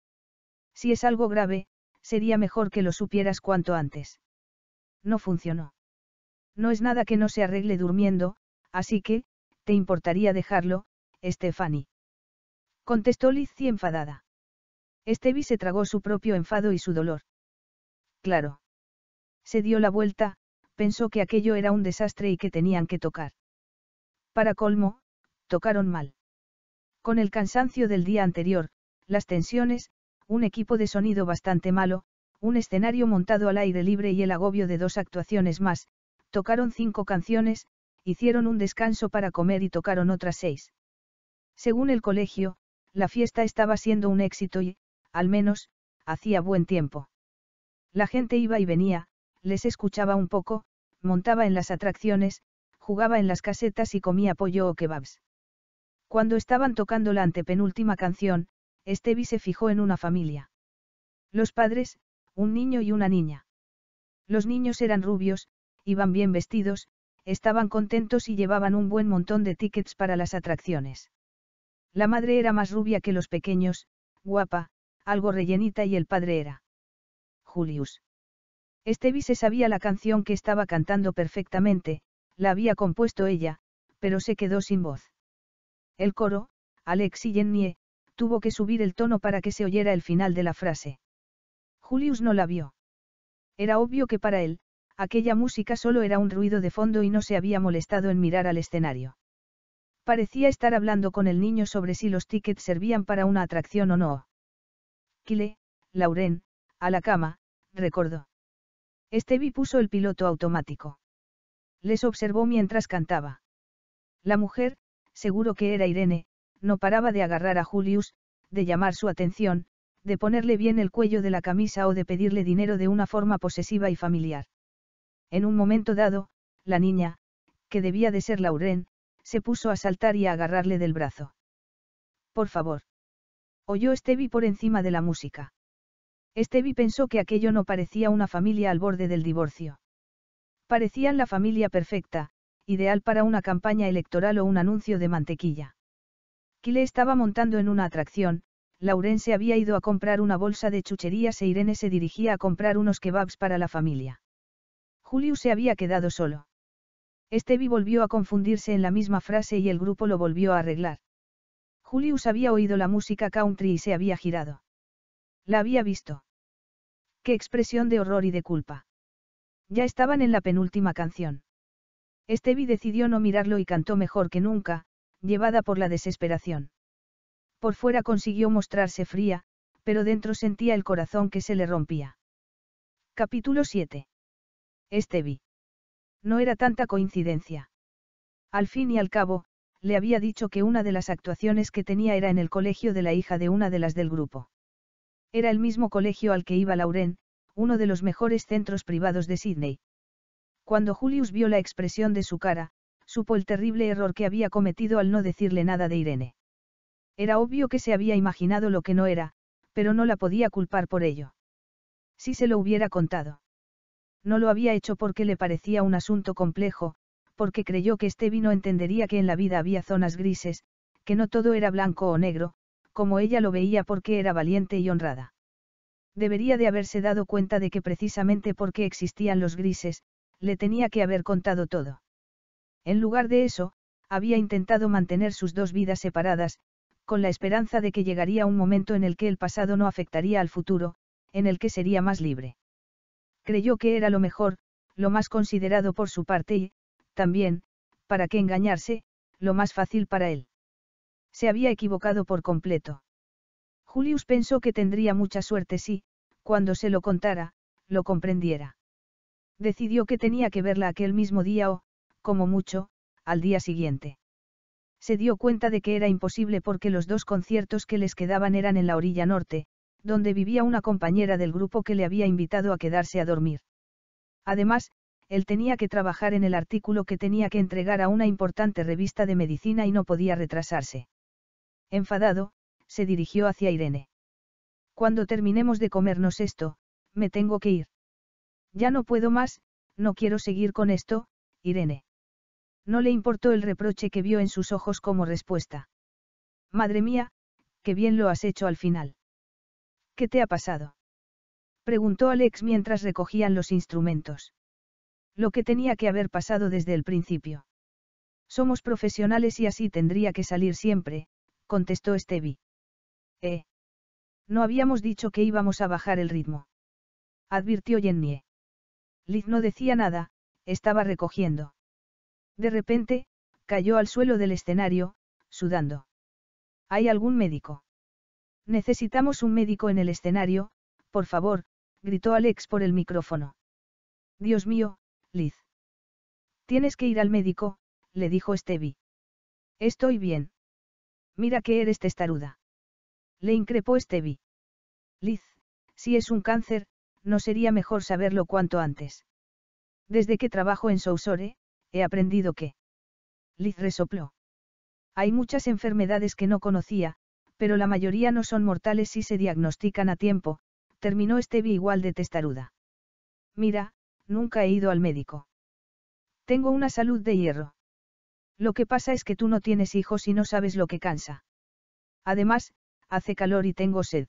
Si es algo grave, sería mejor que lo supieras cuanto antes. No funcionó. No es nada que no se arregle durmiendo, así que, ¿te importaría dejarlo, Stephanie? Contestó Lizzie enfadada. Estevi se tragó su propio enfado y su dolor. Claro. Se dio la vuelta, pensó que aquello era un desastre y que tenían que tocar. Para colmo, tocaron mal. Con el cansancio del día anterior, las tensiones, un equipo de sonido bastante malo, un escenario montado al aire libre y el agobio de dos actuaciones más, tocaron cinco canciones, hicieron un descanso para comer y tocaron otras seis. Según el colegio, la fiesta estaba siendo un éxito y, al menos, hacía buen tiempo. La gente iba y venía, les escuchaba un poco, montaba en las atracciones, jugaba en las casetas y comía pollo o kebabs. Cuando estaban tocando la antepenúltima canción, Estevi se fijó en una familia. Los padres, un niño y una niña. Los niños eran rubios, iban bien vestidos, estaban contentos y llevaban un buen montón de tickets para las atracciones. La madre era más rubia que los pequeños, guapa, algo rellenita y el padre era. Julius. Estevi se sabía la canción que estaba cantando perfectamente, la había compuesto ella, pero se quedó sin voz. El coro, Alex y Jennie, tuvo que subir el tono para que se oyera el final de la frase. Julius no la vio. Era obvio que para él, aquella música solo era un ruido de fondo y no se había molestado en mirar al escenario. Parecía estar hablando con el niño sobre si los tickets servían para una atracción o no. Kile, Lauren, a la cama, recordó. Estevi puso el piloto automático. Les observó mientras cantaba. La mujer, seguro que era Irene, no paraba de agarrar a Julius, de llamar su atención, de ponerle bien el cuello de la camisa o de pedirle dinero de una forma posesiva y familiar. En un momento dado, la niña, que debía de ser Lauren, se puso a saltar y a agarrarle del brazo. Por favor. Oyó Estevi por encima de la música. Estevi pensó que aquello no parecía una familia al borde del divorcio. Parecían la familia perfecta, ideal para una campaña electoral o un anuncio de mantequilla. Kile estaba montando en una atracción, Lauren se había ido a comprar una bolsa de chucherías e Irene se dirigía a comprar unos kebabs para la familia. Julius se había quedado solo. Estevi volvió a confundirse en la misma frase y el grupo lo volvió a arreglar. Julius había oído la música country y se había girado. La había visto. Qué expresión de horror y de culpa. Ya estaban en la penúltima canción. Estevi decidió no mirarlo y cantó mejor que nunca, llevada por la desesperación. Por fuera consiguió mostrarse fría, pero dentro sentía el corazón que se le rompía. Capítulo 7. Estevi. No era tanta coincidencia. Al fin y al cabo, le había dicho que una de las actuaciones que tenía era en el colegio de la hija de una de las del grupo. Era el mismo colegio al que iba Lauren, uno de los mejores centros privados de Sydney. Cuando Julius vio la expresión de su cara, supo el terrible error que había cometido al no decirle nada de Irene. Era obvio que se había imaginado lo que no era, pero no la podía culpar por ello. Si se lo hubiera contado. No lo había hecho porque le parecía un asunto complejo, porque creyó que este vino entendería que en la vida había zonas grises, que no todo era blanco o negro, como ella lo veía porque era valiente y honrada. Debería de haberse dado cuenta de que precisamente porque existían los grises, le tenía que haber contado todo. En lugar de eso, había intentado mantener sus dos vidas separadas, con la esperanza de que llegaría un momento en el que el pasado no afectaría al futuro, en el que sería más libre. Creyó que era lo mejor, lo más considerado por su parte y, también, para qué engañarse, lo más fácil para él. Se había equivocado por completo. Julius pensó que tendría mucha suerte si, cuando se lo contara, lo comprendiera. Decidió que tenía que verla aquel mismo día o, como mucho, al día siguiente. Se dio cuenta de que era imposible porque los dos conciertos que les quedaban eran en la orilla norte, donde vivía una compañera del grupo que le había invitado a quedarse a dormir. Además, él tenía que trabajar en el artículo que tenía que entregar a una importante revista de medicina y no podía retrasarse. Enfadado, se dirigió hacia Irene. Cuando terminemos de comernos esto, me tengo que ir. Ya no puedo más, no quiero seguir con esto, Irene. No le importó el reproche que vio en sus ojos como respuesta. Madre mía, qué bien lo has hecho al final. ¿Qué te ha pasado? Preguntó Alex mientras recogían los instrumentos. Lo que tenía que haber pasado desde el principio. Somos profesionales y así tendría que salir siempre, contestó Stevie. Eh. No habíamos dicho que íbamos a bajar el ritmo. Advirtió Jenny. Liz no decía nada, estaba recogiendo. De repente, cayó al suelo del escenario, sudando. ¿Hay algún médico? Necesitamos un médico en el escenario, por favor, gritó Alex por el micrófono. Dios mío, Liz. Tienes que ir al médico, le dijo Stevie. Estoy bien. Mira que eres testaruda. Le increpó Stevie. Liz, si es un cáncer, no sería mejor saberlo cuanto antes. Desde que trabajo en Sousore, he aprendido que. Liz resopló. Hay muchas enfermedades que no conocía, pero la mayoría no son mortales si se diagnostican a tiempo, terminó Stevie igual de testaruda. Mira, nunca he ido al médico. Tengo una salud de hierro. Lo que pasa es que tú no tienes hijos y no sabes lo que cansa. Además, hace calor y tengo sed.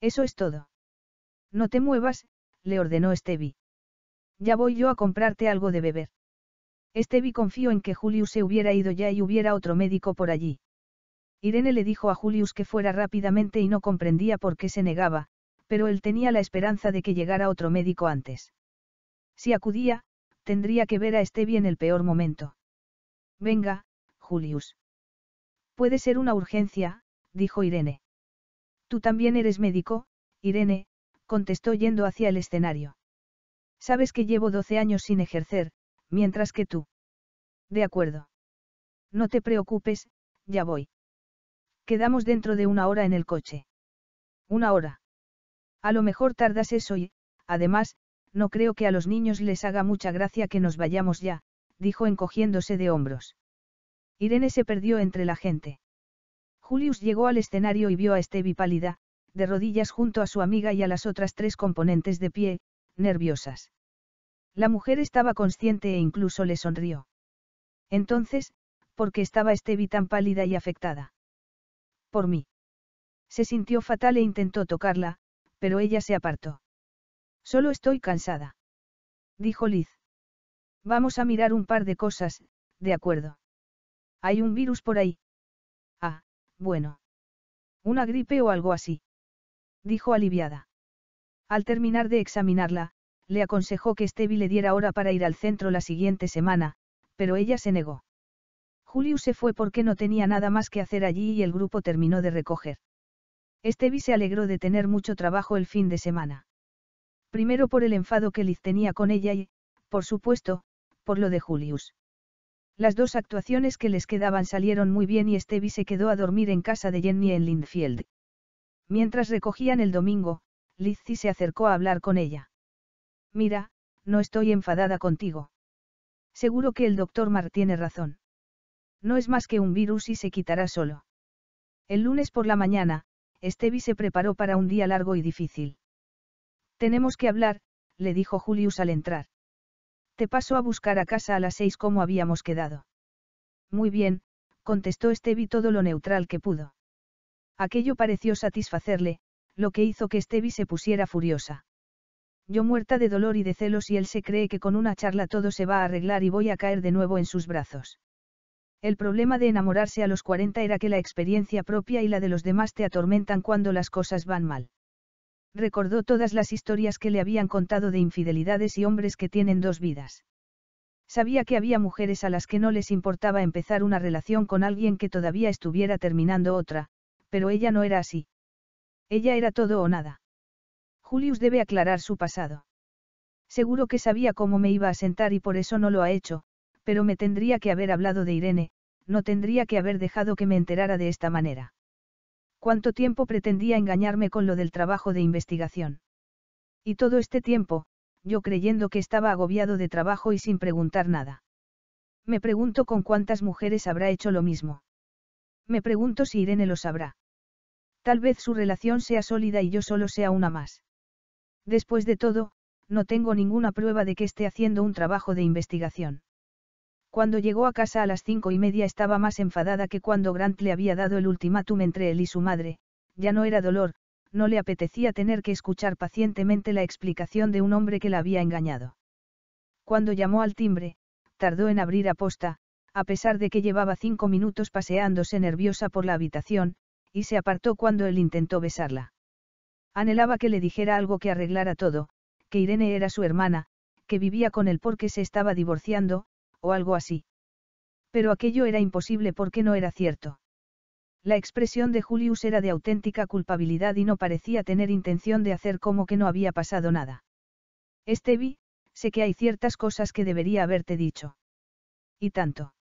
Eso es todo. No te muevas, le ordenó Stevie. Ya voy yo a comprarte algo de beber. Stevie confió en que Julius se hubiera ido ya y hubiera otro médico por allí. Irene le dijo a Julius que fuera rápidamente y no comprendía por qué se negaba, pero él tenía la esperanza de que llegara otro médico antes. Si acudía, tendría que ver a Stevie en el peor momento. Venga, Julius. Puede ser una urgencia, dijo Irene. Tú también eres médico, Irene, contestó yendo hacia el escenario. Sabes que llevo 12 años sin ejercer, mientras que tú. De acuerdo. No te preocupes, ya voy. Quedamos dentro de una hora en el coche. Una hora. A lo mejor tardas eso y, además, no creo que a los niños les haga mucha gracia que nos vayamos ya, dijo encogiéndose de hombros. Irene se perdió entre la gente. Julius llegó al escenario y vio a Stevie pálida, de rodillas junto a su amiga y a las otras tres componentes de pie, nerviosas. La mujer estaba consciente e incluso le sonrió. Entonces, ¿por qué estaba Stevie tan pálida y afectada? Por mí. Se sintió fatal e intentó tocarla, pero ella se apartó. Solo estoy cansada. Dijo Liz. Vamos a mirar un par de cosas, de acuerdo. Hay un virus por ahí. Ah, bueno. Una gripe o algo así. Dijo aliviada. Al terminar de examinarla, le aconsejó que Stevie le diera hora para ir al centro la siguiente semana, pero ella se negó. Julius se fue porque no tenía nada más que hacer allí y el grupo terminó de recoger. Stevie se alegró de tener mucho trabajo el fin de semana. Primero por el enfado que Liz tenía con ella y, por supuesto, por lo de Julius. Las dos actuaciones que les quedaban salieron muy bien y Stevie se quedó a dormir en casa de Jenny en Lindfield. Mientras recogían el domingo, Lizzie se acercó a hablar con ella. Mira, no estoy enfadada contigo. Seguro que el doctor Mar tiene razón. No es más que un virus y se quitará solo. El lunes por la mañana, Stevie se preparó para un día largo y difícil. Tenemos que hablar, le dijo Julius al entrar. Te paso a buscar a casa a las seis como habíamos quedado. Muy bien, contestó Stevie todo lo neutral que pudo. Aquello pareció satisfacerle, lo que hizo que Stevie se pusiera furiosa. Yo muerta de dolor y de celos y él se cree que con una charla todo se va a arreglar y voy a caer de nuevo en sus brazos. El problema de enamorarse a los 40 era que la experiencia propia y la de los demás te atormentan cuando las cosas van mal. Recordó todas las historias que le habían contado de infidelidades y hombres que tienen dos vidas. Sabía que había mujeres a las que no les importaba empezar una relación con alguien que todavía estuviera terminando otra, pero ella no era así. Ella era todo o nada. Julius debe aclarar su pasado. Seguro que sabía cómo me iba a sentar y por eso no lo ha hecho, pero me tendría que haber hablado de Irene, no tendría que haber dejado que me enterara de esta manera. ¿Cuánto tiempo pretendía engañarme con lo del trabajo de investigación? Y todo este tiempo, yo creyendo que estaba agobiado de trabajo y sin preguntar nada. Me pregunto con cuántas mujeres habrá hecho lo mismo. Me pregunto si Irene lo sabrá. Tal vez su relación sea sólida y yo solo sea una más. Después de todo, no tengo ninguna prueba de que esté haciendo un trabajo de investigación. Cuando llegó a casa a las cinco y media estaba más enfadada que cuando Grant le había dado el ultimátum entre él y su madre, ya no era dolor, no le apetecía tener que escuchar pacientemente la explicación de un hombre que la había engañado. Cuando llamó al timbre, tardó en abrir a posta, a pesar de que llevaba cinco minutos paseándose nerviosa por la habitación, y se apartó cuando él intentó besarla. Anhelaba que le dijera algo que arreglara todo, que Irene era su hermana, que vivía con él porque se estaba divorciando, o algo así. Pero aquello era imposible porque no era cierto. La expresión de Julius era de auténtica culpabilidad y no parecía tener intención de hacer como que no había pasado nada. Estevi, sé que hay ciertas cosas que debería haberte dicho. Y tanto.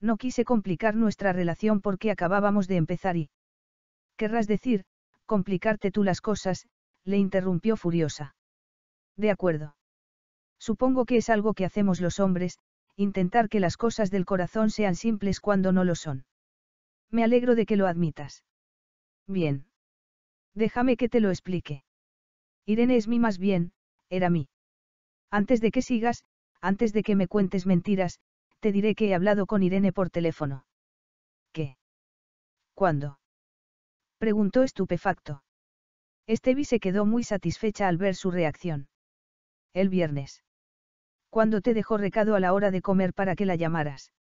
No quise complicar nuestra relación porque acabábamos de empezar y... Querrás decir, complicarte tú las cosas, le interrumpió furiosa. De acuerdo. Supongo que es algo que hacemos los hombres, intentar que las cosas del corazón sean simples cuando no lo son. Me alegro de que lo admitas. Bien. Déjame que te lo explique. Irene es mí más bien, era mí. Antes de que sigas, antes de que me cuentes mentiras, te diré que he hablado con Irene por teléfono. ¿Qué? ¿Cuándo? Preguntó estupefacto. Estevi se quedó muy satisfecha al ver su reacción. El viernes. Cuando te dejó recado a la hora de comer para que la llamaras.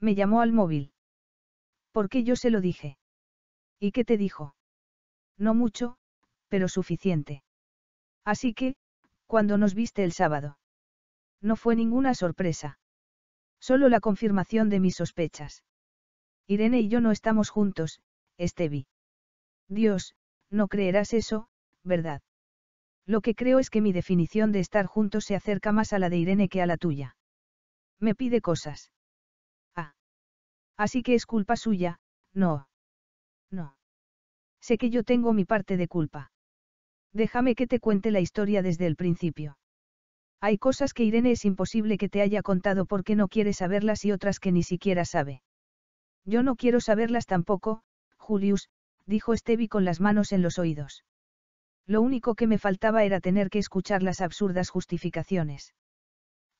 Me llamó al móvil. Porque yo se lo dije. ¿Y qué te dijo? No mucho, pero suficiente. Así que, cuando nos viste el sábado. No fue ninguna sorpresa. Solo la confirmación de mis sospechas. Irene y yo no estamos juntos, Estevi. Dios, no creerás eso, ¿verdad? Lo que creo es que mi definición de estar juntos se acerca más a la de Irene que a la tuya. Me pide cosas. Ah. Así que es culpa suya, no. No. Sé que yo tengo mi parte de culpa. Déjame que te cuente la historia desde el principio. Hay cosas que Irene es imposible que te haya contado porque no quiere saberlas y otras que ni siquiera sabe. Yo no quiero saberlas tampoco, Julius, dijo Stevie con las manos en los oídos. Lo único que me faltaba era tener que escuchar las absurdas justificaciones.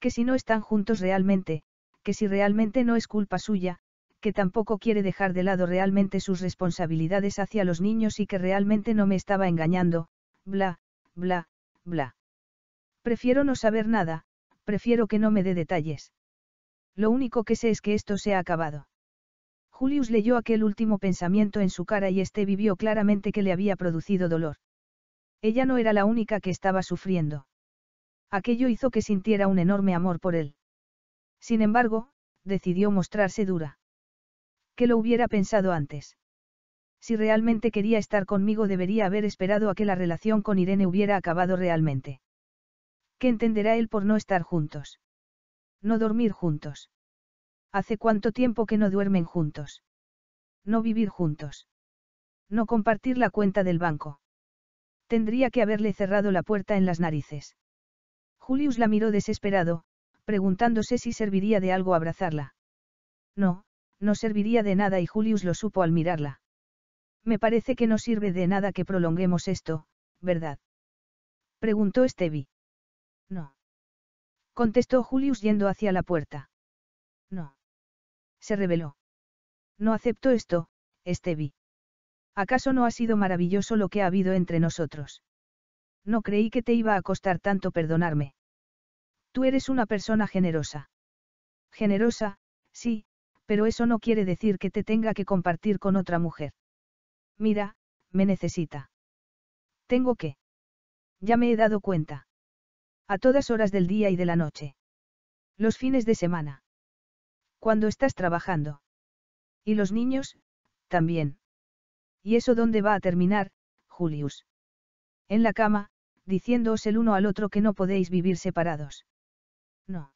Que si no están juntos realmente, que si realmente no es culpa suya, que tampoco quiere dejar de lado realmente sus responsabilidades hacia los niños y que realmente no me estaba engañando, bla, bla, bla. Prefiero no saber nada, prefiero que no me dé detalles. Lo único que sé es que esto se ha acabado. Julius leyó aquel último pensamiento en su cara y este vivió claramente que le había producido dolor. Ella no era la única que estaba sufriendo. Aquello hizo que sintiera un enorme amor por él. Sin embargo, decidió mostrarse dura. Que lo hubiera pensado antes. Si realmente quería estar conmigo debería haber esperado a que la relación con Irene hubiera acabado realmente. ¿Qué entenderá él por no estar juntos? No dormir juntos. ¿Hace cuánto tiempo que no duermen juntos? No vivir juntos. No compartir la cuenta del banco. Tendría que haberle cerrado la puerta en las narices. Julius la miró desesperado, preguntándose si serviría de algo abrazarla. No, no serviría de nada y Julius lo supo al mirarla. Me parece que no sirve de nada que prolonguemos esto, ¿verdad? Preguntó Stevie. No. Contestó Julius yendo hacia la puerta. Se reveló. No acepto esto, Stevie. ¿Acaso no ha sido maravilloso lo que ha habido entre nosotros? No creí que te iba a costar tanto perdonarme. Tú eres una persona generosa. Generosa, sí, Pero eso no quiere decir que te tenga que compartir con otra mujer. Mira, me necesita. Tengo que. Ya me he dado cuenta. A todas horas del día y de la noche. Los fines de semana. Cuando estás trabajando. Y los niños, también. ¿Y eso dónde va a terminar, Julius? En la cama, diciéndoos el uno al otro que no podéis vivir separados. No.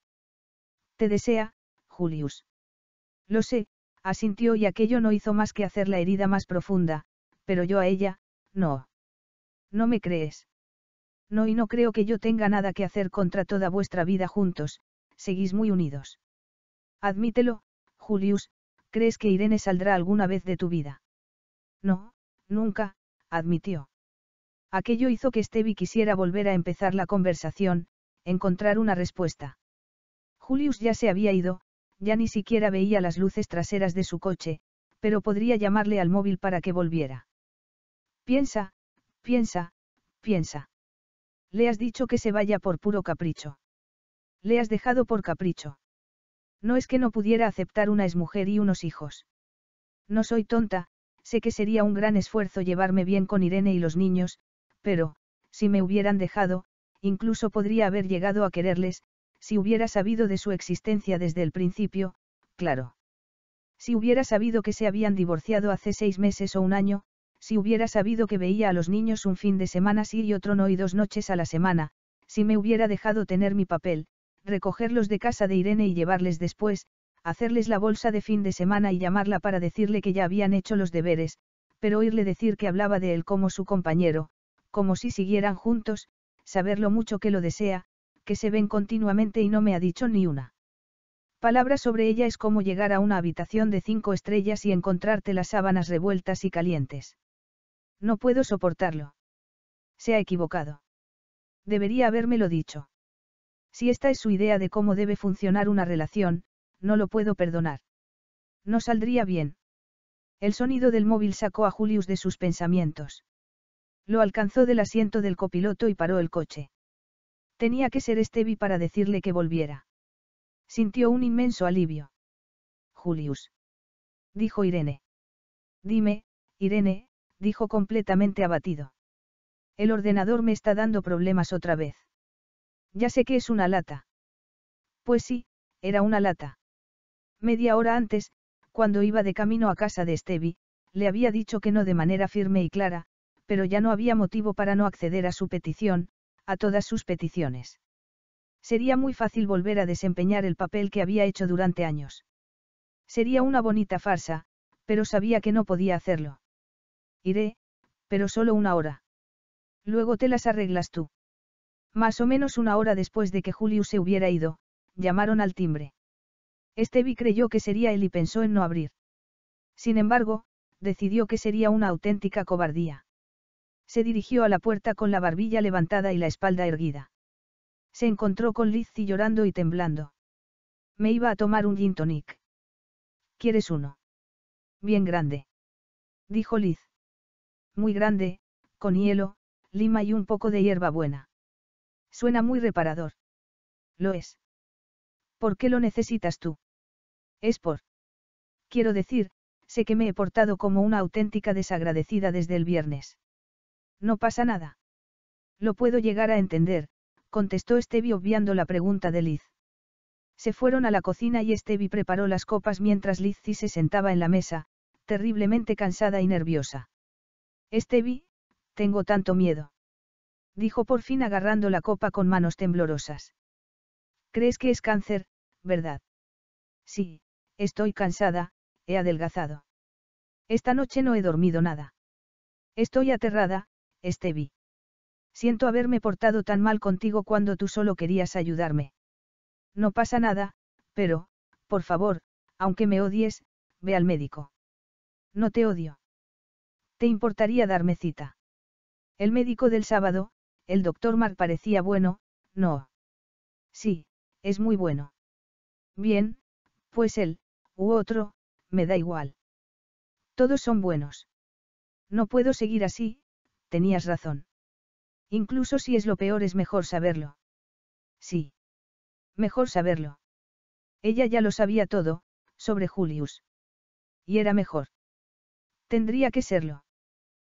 Te desea, Julius. Lo sé, asintió y aquello no hizo más que hacer la herida más profunda, pero yo a ella, no. ¿No me crees? No y no creo que yo tenga nada que hacer contra toda vuestra vida juntos, seguís muy unidos. Admítelo, Julius, ¿crees que Irene saldrá alguna vez de tu vida? No, nunca, admitió. Aquello hizo que Stevie quisiera volver a empezar la conversación, encontrar una respuesta. Julius ya se había ido, ya ni siquiera veía las luces traseras de su coche, pero podría llamarle al móvil para que volviera. Piensa, piensa, piensa. Le has dicho que se vaya por puro capricho. Le has dejado por capricho. No es que no pudiera aceptar una exmujer y unos hijos. No soy tonta, sé que sería un gran esfuerzo llevarme bien con Irene y los niños, pero, si me hubieran dejado, incluso podría haber llegado a quererles, si hubiera sabido de su existencia desde el principio, claro. Si hubiera sabido que se habían divorciado hace seis meses o un año, si hubiera sabido que veía a los niños un fin de semana sí y otro no y dos noches a la semana, si me hubiera dejado tener mi papel, recogerlos de casa de Irene y llevarles después, hacerles la bolsa de fin de semana y llamarla para decirle que ya habían hecho los deberes, pero oírle decir que hablaba de él como su compañero, como si siguieran juntos, saber lo mucho que lo desea, que se ven continuamente y no me ha dicho ni una. Palabra sobre ella es como llegar a una habitación de cinco estrellas y encontrarte las sábanas revueltas y calientes. No puedo soportarlo. Se ha equivocado. Debería habérmelo dicho. Si esta es su idea de cómo debe funcionar una relación, no lo puedo perdonar. No saldría bien. El sonido del móvil sacó a Julius de sus pensamientos. Lo alcanzó del asiento del copiloto y paró el coche. Tenía que ser Stevie para decirle que volviera. Sintió un inmenso alivio. Julius. Dijo Irene. Dime, Irene, dijo completamente abatido. El ordenador me está dando problemas otra vez. Ya sé que es una lata. Pues sí, era una lata. Media hora antes, cuando iba de camino a casa de Stevie, le había dicho que no de manera firme y clara, pero ya no había motivo para no acceder a su petición, a todas sus peticiones. Sería muy fácil volver a desempeñar el papel que había hecho durante años. Sería una bonita farsa, pero sabía que no podía hacerlo. Iré, pero solo una hora. Luego te las arreglas tú. Más o menos una hora después de que Julius se hubiera ido, llamaron al timbre. Estevi creyó que sería él y pensó en no abrir. Sin embargo, decidió que sería una auténtica cobardía. Se dirigió a la puerta con la barbilla levantada y la espalda erguida. Se encontró con Lizzie llorando y temblando. Me iba a tomar un gin tonic. ¿Quieres uno? Bien grande. Dijo Liz. Muy grande, con hielo, lima y un poco de hierba buena. Suena muy reparador. Lo es. ¿Por qué lo necesitas tú? Es por. Quiero decir, sé que me he portado como una auténtica desagradecida desde el viernes. No pasa nada. Lo puedo llegar a entender, contestó Stevie obviando la pregunta de Liz. Se fueron a la cocina y Stevie preparó las copas mientras Lizzie se sentaba en la mesa, terriblemente cansada y nerviosa. Stevie, tengo tanto miedo. Dijo por fin agarrando la copa con manos temblorosas. ¿Crees que es cáncer, verdad? Sí, estoy cansada, he adelgazado. Esta noche no he dormido nada. Estoy aterrada, Estevi. Siento haberme portado tan mal contigo cuando tú solo querías ayudarme. No pasa nada, pero, por favor, aunque me odies, ve al médico. No te odio. ¿Te importaría darme cita? El médico del sábado, el doctor Mark parecía bueno, no. Sí, es muy bueno. Bien, pues él, u otro, me da igual. Todos son buenos. No puedo seguir así, tenías razón. Incluso si es lo peor es mejor saberlo. Sí. Mejor saberlo. Ella ya lo sabía todo, Sobre Julius. Y era mejor. Tendría que serlo.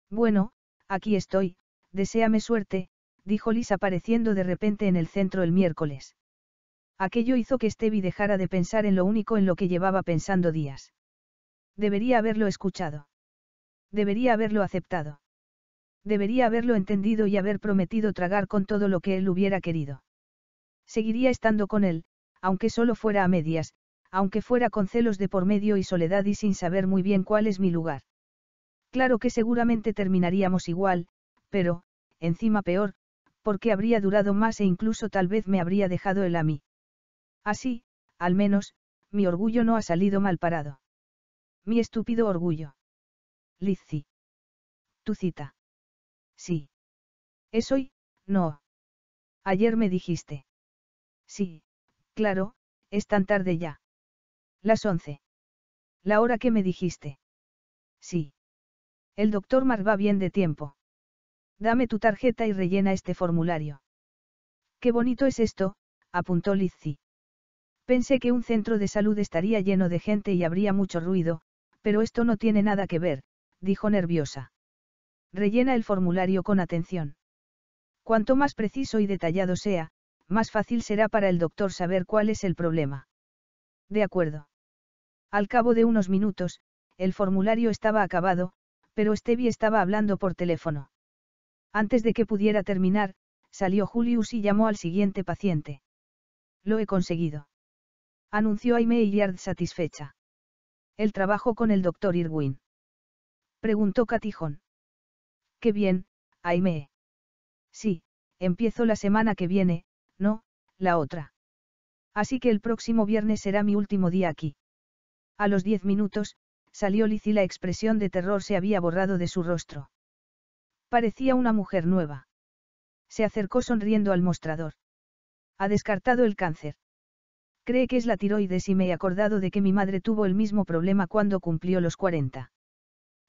Bueno, aquí estoy, deséame suerte, dijo Liz apareciendo de repente en el centro el miércoles. Aquello hizo que Stevie dejara de pensar en lo único en lo que llevaba pensando días. Debería haberlo escuchado. Debería haberlo aceptado. Debería haberlo entendido y haber prometido tragar con todo lo que él hubiera querido. Seguiría estando con él, aunque solo fuera a medias, aunque fuera con celos de por medio y soledad y sin saber muy bien cuál es mi lugar. Claro que seguramente terminaríamos igual, pero, encima peor, porque habría durado más e incluso tal vez me habría dejado él a mí. Así, al menos, mi orgullo no ha salido mal parado. Mi estúpido orgullo. Lizzie. Tu cita. Sí. ¿Es hoy? No. Ayer me dijiste. Sí, claro, es tan tarde ya. Las once. La hora que me dijiste. Sí. El doctor Mar va bien de tiempo. Dame tu tarjeta y rellena este formulario. Qué bonito es esto, apuntó Lizzie. Pensé que un centro de salud estaría lleno de gente y habría mucho ruido, pero esto no tiene nada que ver, dijo nerviosa. Rellena el formulario con atención. Cuanto más preciso y detallado sea, más fácil será para el doctor saber cuál es el problema. De acuerdo. Al cabo de unos minutos, el formulario estaba acabado, pero Stevie estaba hablando por teléfono. Antes de que pudiera terminar, salió Julius y llamó al siguiente paciente. Lo he conseguido anunció Aime Yard satisfecha. El trabajo con el doctor Irwin. Preguntó Catijón. Qué bien, Aime. Sí, empiezo la semana que viene, no, la otra. Así que el próximo viernes será mi último día aquí. A los diez minutos, salió Liz y la expresión de terror se había borrado de su rostro. Parecía una mujer nueva. Se acercó sonriendo al mostrador. Ha descartado el cáncer. Cree que es la tiroides y me he acordado de que mi madre tuvo el mismo problema cuando cumplió los 40.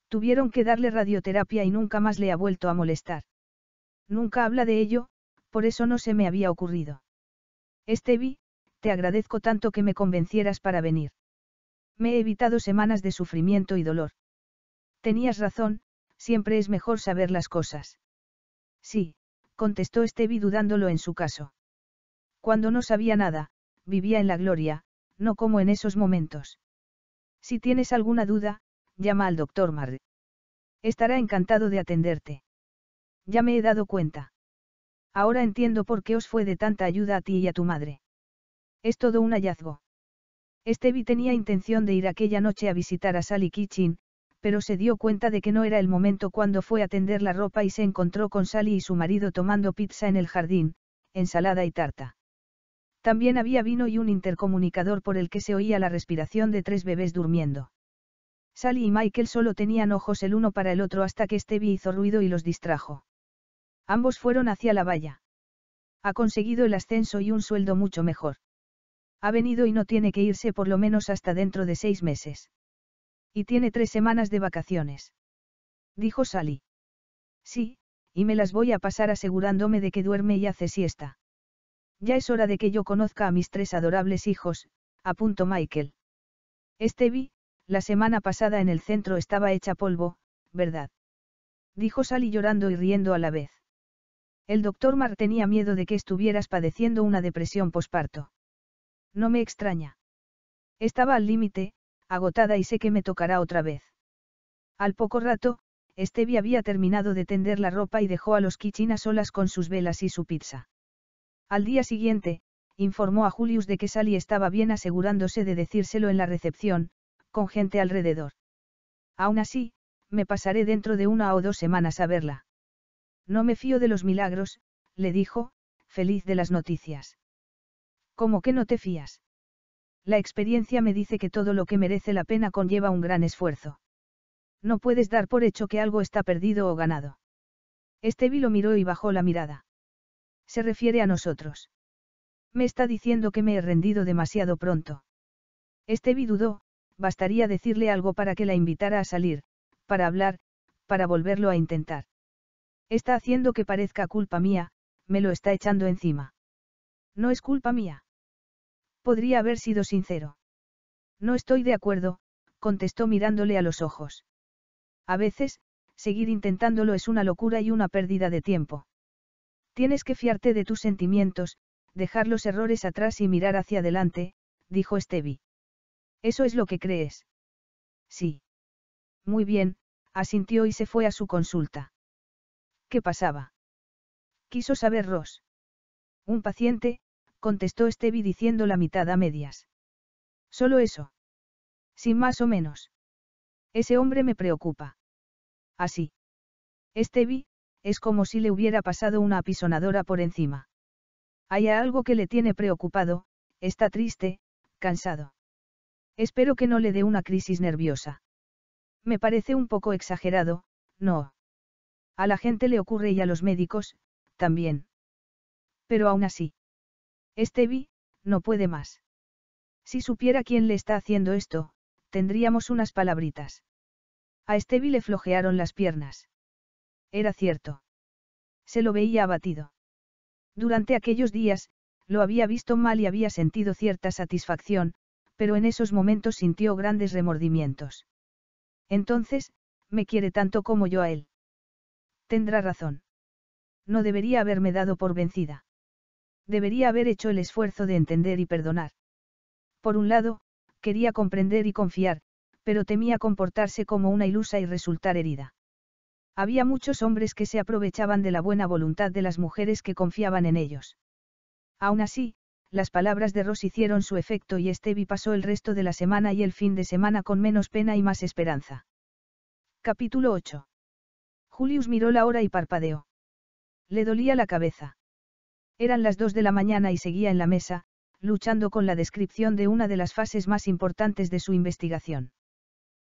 Tuvieron que darle radioterapia y nunca más le ha vuelto a molestar. Nunca habla de ello, por eso no se me había ocurrido. Estevi, te agradezco tanto que me convencieras para venir. Me he evitado semanas de sufrimiento y dolor. Tenías razón, siempre es mejor saber las cosas. Sí, contestó Estevi dudándolo en su caso. Cuando no sabía nada, vivía en la gloria, no como en esos momentos. Si tienes alguna duda, llama al doctor Marr. Estará encantado de atenderte. Ya me he dado cuenta. Ahora entiendo por qué os fue de tanta ayuda a ti y a tu madre. Es todo un hallazgo. Estevi tenía intención de ir aquella noche a visitar a Sally Kitchen, pero se dio cuenta de que no era el momento cuando fue a tender la ropa y se encontró con Sally y su marido tomando pizza en el jardín, ensalada y tarta. También había vino y un intercomunicador por el que se oía la respiración de tres bebés durmiendo. Sally y Michael solo tenían ojos el uno para el otro hasta que Stevie hizo ruido y los distrajo. Ambos fueron hacia la valla. Ha conseguido el ascenso y un sueldo mucho mejor. Ha venido y no tiene que irse por lo menos hasta dentro de seis meses. Y tiene tres semanas de vacaciones. Dijo Sally. Sí, y me las voy a pasar asegurándome de que duerme y hace siesta. Ya es hora de que yo conozca a mis tres adorables hijos, apuntó Michael. Estevi, la semana pasada en el centro estaba hecha polvo, ¿verdad? Dijo Sally llorando y riendo a la vez. El doctor Mar tenía miedo de que estuvieras padeciendo una depresión posparto. No me extraña. Estaba al límite, agotada y sé que me tocará otra vez. Al poco rato, Estevi había terminado de tender la ropa y dejó a los Kichina solas con sus velas y su pizza. Al día siguiente, informó a Julius de que Sally estaba bien asegurándose de decírselo en la recepción, con gente alrededor. Aún así, me pasaré dentro de una o dos semanas a verla. No me fío de los milagros, le dijo, feliz de las noticias. ¿Cómo que no te fías? La experiencia me dice que todo lo que merece la pena conlleva un gran esfuerzo. No puedes dar por hecho que algo está perdido o ganado. Estevi lo miró y bajó la mirada. Se refiere a nosotros. Me está diciendo que me he rendido demasiado pronto. Estevi dudó, bastaría decirle algo para que la invitara a salir, para hablar, para volverlo a intentar. Está haciendo que parezca culpa mía, me lo está echando encima. No es culpa mía. Podría haber sido sincero. No estoy de acuerdo, contestó mirándole a los ojos. A veces, seguir intentándolo es una locura y una pérdida de tiempo. Tienes que fiarte de tus sentimientos, dejar los errores atrás y mirar hacia adelante, dijo Stevie. ¿Eso es lo que crees? Sí. Muy bien, asintió y se fue a su consulta. ¿Qué pasaba? Quiso saber Ross. Un paciente, contestó Stevie diciendo la mitad a medias. Solo eso. Sin más o menos. Ese hombre me preocupa. Así. Stevie, es como si le hubiera pasado una apisonadora por encima. Hay algo que le tiene preocupado, está triste, cansado. Espero que no le dé una crisis nerviosa. Me parece un poco exagerado, no. A la gente le ocurre y a los médicos, también. Pero aún así. Stevie, no puede más. Si supiera quién le está haciendo esto, tendríamos unas palabritas. A Stevie le flojearon las piernas. Era cierto. Se lo veía abatido. Durante aquellos días, lo había visto mal y había sentido cierta satisfacción, pero en esos momentos sintió grandes remordimientos. Entonces, me quiere tanto como yo a él. Tendrá razón. No debería haberme dado por vencida. Debería haber hecho el esfuerzo de entender y perdonar. Por un lado, quería comprender y confiar, pero temía comportarse como una ilusa y resultar herida. Había muchos hombres que se aprovechaban de la buena voluntad de las mujeres que confiaban en ellos. Aún así, las palabras de Ross hicieron su efecto y Stevie pasó el resto de la semana y el fin de semana con menos pena y más esperanza. Capítulo 8. Julius miró la hora y parpadeó. Le dolía la cabeza. Eran las dos de la mañana y seguía en la mesa, luchando con la descripción de una de las fases más importantes de su investigación.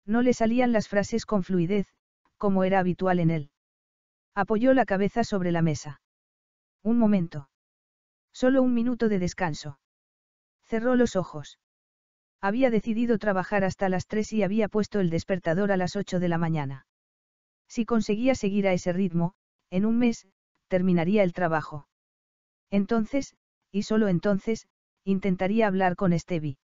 No le salían las frases con fluidez, como era habitual en él. Apoyó la cabeza sobre la mesa. Un momento. Solo un minuto de descanso. Cerró los ojos. Había decidido trabajar hasta las tres y había puesto el despertador a las ocho de la mañana. Si conseguía seguir a ese ritmo, en un mes, terminaría el trabajo. Entonces, y solo entonces, intentaría hablar con Stevie.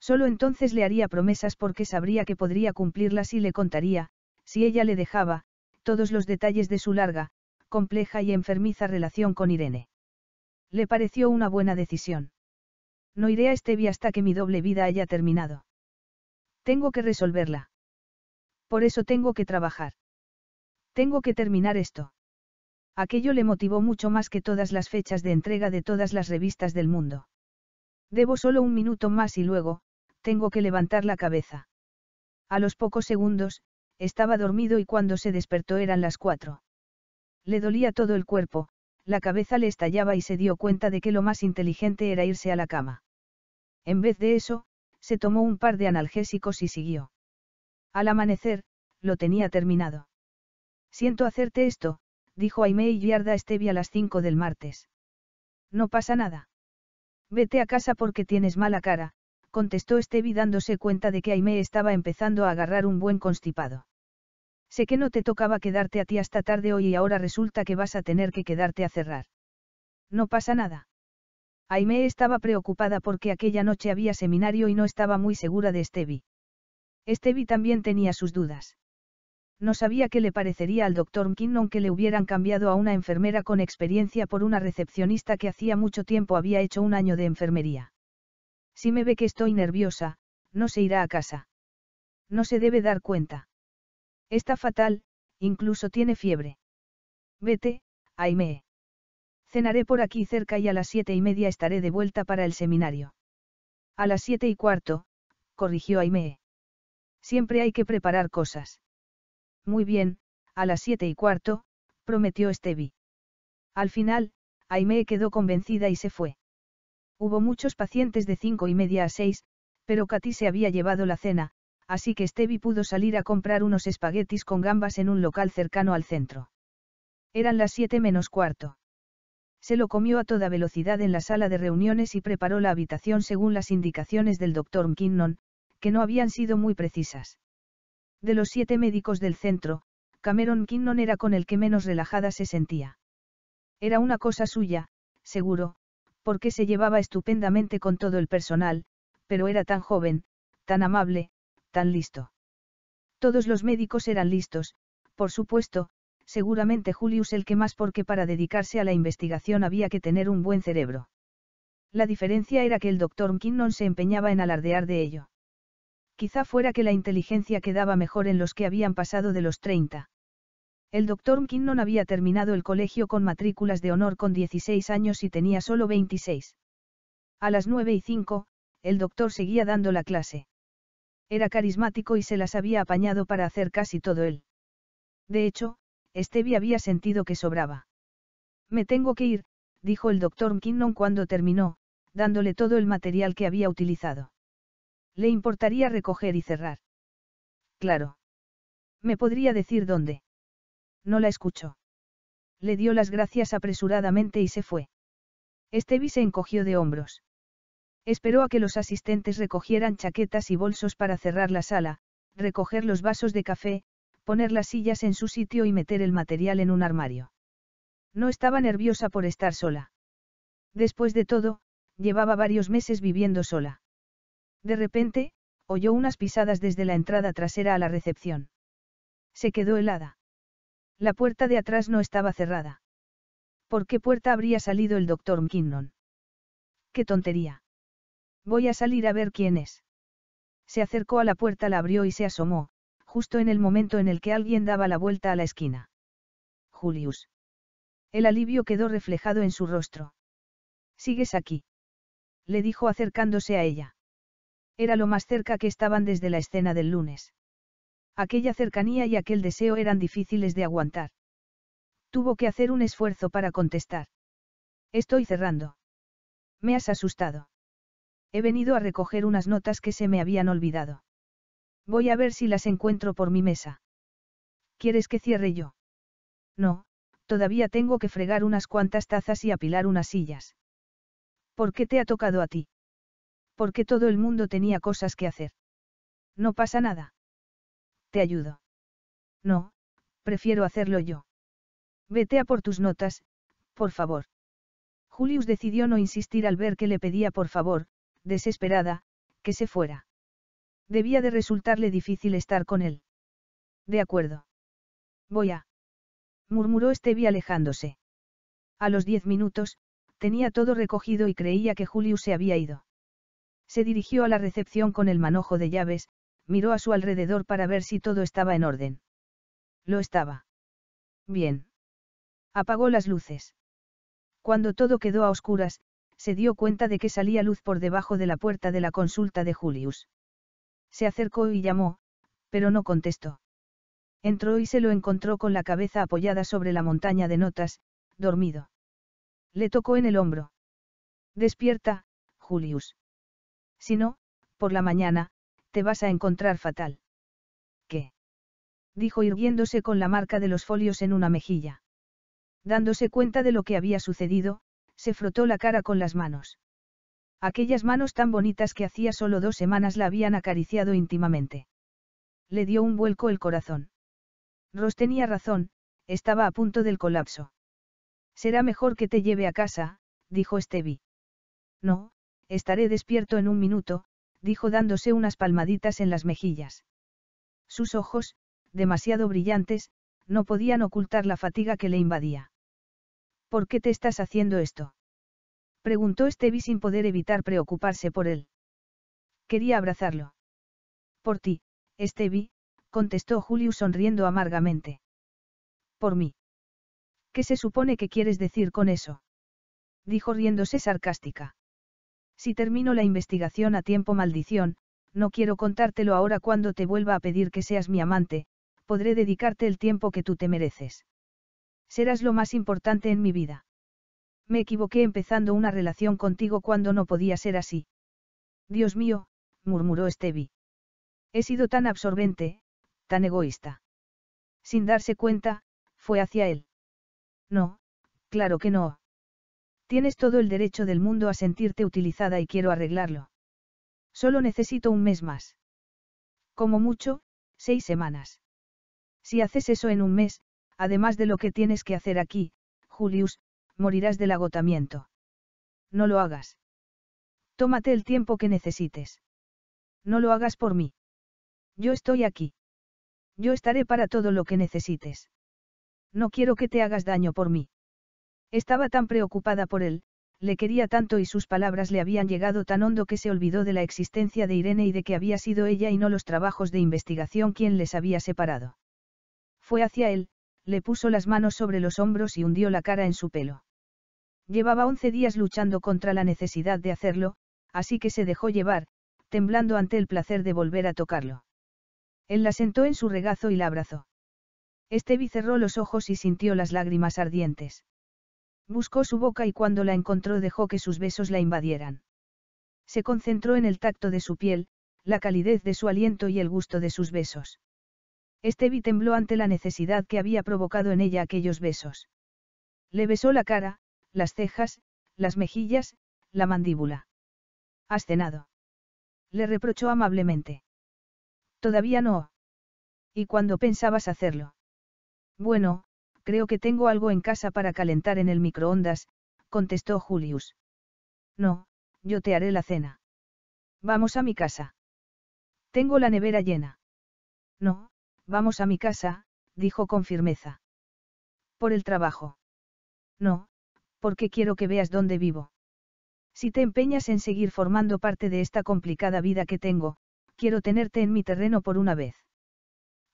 Solo entonces le haría promesas porque sabría que podría cumplirlas y le contaría, si ella le dejaba, todos los detalles de su larga, compleja y enfermiza relación con Irene. Le pareció una buena decisión. No iré a Stevie hasta que mi doble vida haya terminado. Tengo que resolverla. Por eso tengo que trabajar. Tengo que terminar esto. Aquello le motivó mucho más que todas las fechas de entrega de todas las revistas del mundo. Debo solo un minuto más y luego, tengo que levantar la cabeza. A los pocos segundos, estaba dormido y cuando se despertó eran las cuatro. Le dolía todo el cuerpo, la cabeza le estallaba y se dio cuenta de que lo más inteligente era irse a la cama. En vez de eso, se tomó un par de analgésicos y siguió. Al amanecer, lo tenía terminado. Siento hacerte esto, dijo Aime y Yarda Stevie a las cinco del martes. No pasa nada. Vete a casa porque tienes mala cara, contestó Stevie dándose cuenta de que Aime estaba empezando a agarrar un buen constipado. Sé que no te tocaba quedarte a ti hasta tarde hoy y ahora resulta que vas a tener que quedarte a cerrar. No pasa nada. Aime estaba preocupada porque aquella noche había seminario y no estaba muy segura de Stevie. Stevie también tenía sus dudas. No sabía qué le parecería al doctor Mkinnon que le hubieran cambiado a una enfermera con experiencia por una recepcionista que hacía mucho tiempo había hecho un año de enfermería. Si me ve que estoy nerviosa, no se irá a casa. No se debe dar cuenta. Está fatal, incluso tiene fiebre. Vete, Aime. Cenaré por aquí cerca y a las siete y media estaré de vuelta para el seminario. A las siete y cuarto, corrigió Aime. Siempre hay que preparar cosas. Muy bien, a las siete y cuarto, prometió Stevie. Al final, Aime quedó convencida y se fue. Hubo muchos pacientes de cinco y media a seis, pero Katy se había llevado la cena, así que Stevie pudo salir a comprar unos espaguetis con gambas en un local cercano al centro. Eran las siete menos cuarto. Se lo comió a toda velocidad en la sala de reuniones y preparó la habitación según las indicaciones del doctor McKinnon, que no habían sido muy precisas. De los siete médicos del centro, Cameron McKinnon era con el que menos relajada se sentía. Era una cosa suya, seguro, porque se llevaba estupendamente con todo el personal, pero era tan joven, tan amable, tan listo. Todos los médicos eran listos, por supuesto, seguramente Julius el que más porque para dedicarse a la investigación había que tener un buen cerebro. La diferencia era que el doctor McKinnon se empeñaba en alardear de ello. Quizá fuera que la inteligencia quedaba mejor en los que habían pasado de los 30. El doctor McKinnon había terminado el colegio con matrículas de honor con 16 años y tenía solo 26. A las 9 y 5, el doctor seguía dando la clase. Era carismático y se las había apañado para hacer casi todo él. De hecho, Stevie había sentido que sobraba. Me tengo que ir, dijo el doctor McKinnon cuando terminó, dándole todo el material que había utilizado. ¿Le importaría recoger y cerrar? Claro. ¿Me podría decir dónde? No la escuchó. Le dio las gracias apresuradamente y se fue. Stevie se encogió de hombros. Esperó a que los asistentes recogieran chaquetas y bolsos para cerrar la sala, recoger los vasos de café, poner las sillas en su sitio y meter el material en un armario. No estaba nerviosa por estar sola. Después de todo, llevaba varios meses viviendo sola. De repente, oyó unas pisadas desde la entrada trasera a la recepción. Se quedó helada. La puerta de atrás no estaba cerrada. ¿Por qué puerta habría salido el doctor McKinnon? ¡Qué tontería! Voy a salir a ver quién es. Se acercó a la puerta, la abrió y se asomó, justo en el momento en el que alguien daba la vuelta a la esquina. Julius. El alivio quedó reflejado en su rostro. ¿Sigues aquí? Le dijo acercándose a ella. Era lo más cerca que estaban desde la escena del lunes. Aquella cercanía y aquel deseo eran difíciles de aguantar. Tuvo que hacer un esfuerzo para contestar. Estoy cerrando. Me has asustado. He venido a recoger unas notas que se me habían olvidado. Voy a ver si las encuentro por mi mesa. ¿Quieres que cierre yo? No, todavía tengo que fregar unas cuantas tazas y apilar unas sillas. ¿Por qué te ha tocado a ti? Porque todo el mundo tenía cosas que hacer. No pasa nada. Te ayudo. No, prefiero hacerlo yo. Vete a por tus notas, por favor. Julius decidió no insistir al ver que le pedía por favor, desesperada, que se fuera. Debía de resultarle difícil estar con él. De acuerdo. Voy a. murmuró Stevie alejándose. A los diez minutos, tenía todo recogido y creía que Julius se había ido. Se dirigió a la recepción con el manojo de llaves, miró a su alrededor para ver si todo estaba en orden. Lo estaba. Bien. Apagó las luces. Cuando todo quedó a oscuras, se dio cuenta de que salía luz por debajo de la puerta de la consulta de Julius. Se acercó y llamó, pero no contestó. Entró y se lo encontró con la cabeza apoyada sobre la montaña de notas, dormido. Le tocó en el hombro. Despierta, Julius. Si no, por la mañana, te vas a encontrar fatal. ¿Qué? dijo irguiéndose con la marca de los folios en una mejilla. Dándose cuenta de lo que había sucedido, se frotó la cara con las manos. Aquellas manos tan bonitas que hacía solo dos semanas la habían acariciado íntimamente. Le dio un vuelco el corazón. Ross tenía razón, estaba a punto del colapso. Será mejor que te lleve a casa, dijo Stevie. No, estaré despierto en un minuto, dijo dándose unas palmaditas en las mejillas. Sus ojos, demasiado brillantes, no podían ocultar la fatiga que le invadía. ¿Por qué te estás haciendo esto? Preguntó Stevie sin poder evitar preocuparse por él. Quería abrazarlo. Por ti, Stevie, contestó Julius sonriendo amargamente. Por mí. ¿Qué se supone que quieres decir con eso? Dijo riéndose sarcástica. Si termino la investigación a tiempo maldición, no quiero contártelo ahora cuando te vuelva a pedir que seas mi amante, podré dedicarte el tiempo que tú te mereces. Serás lo más importante en mi vida. Me equivoqué empezando una relación contigo cuando no podía ser así. Dios mío, murmuró Stevie. He sido tan absorbente, tan egoísta. Sin darse cuenta, fue hacia él. No, claro que no. Tienes todo el derecho del mundo a sentirte utilizada y quiero arreglarlo. Solo necesito un mes más. Como mucho, seis semanas. Si haces eso en un mes, además de lo que tienes que hacer aquí, Julius, morirás del agotamiento. No lo hagas. Tómate el tiempo que necesites. No lo hagas por mí. Yo estoy aquí. Yo estaré para todo lo que necesites. No quiero que te hagas daño por mí. Estaba tan preocupada por él, le quería tanto y sus palabras le habían llegado tan hondo que se olvidó de la existencia de Irene y de que había sido ella y no los trabajos de investigación quien les había separado. Fue hacia él, le puso las manos sobre los hombros y hundió la cara en su pelo. Llevaba once días luchando contra la necesidad de hacerlo, así que se dejó llevar, temblando ante el placer de volver a tocarlo. Él la sentó en su regazo y la abrazó. Estevi cerró los ojos y sintió las lágrimas ardientes. Buscó su boca y cuando la encontró dejó que sus besos la invadieran. Se concentró en el tacto de su piel, la calidez de su aliento y el gusto de sus besos. Estevi tembló ante la necesidad que había provocado en ella aquellos besos. Le besó la cara, las cejas, las mejillas, la mandíbula. ¿Has cenado? Le reprochó amablemente. Todavía no. ¿Y cuándo pensabas hacerlo? Bueno, creo que tengo algo en casa para calentar en el microondas, contestó Julius. No, yo te haré la cena. Vamos a mi casa. Tengo la nevera llena. No, vamos a mi casa, dijo con firmeza. Por el trabajo. No, porque quiero que veas dónde vivo. Si te empeñas en seguir formando parte de esta complicada vida que tengo, quiero tenerte en mi terreno por una vez.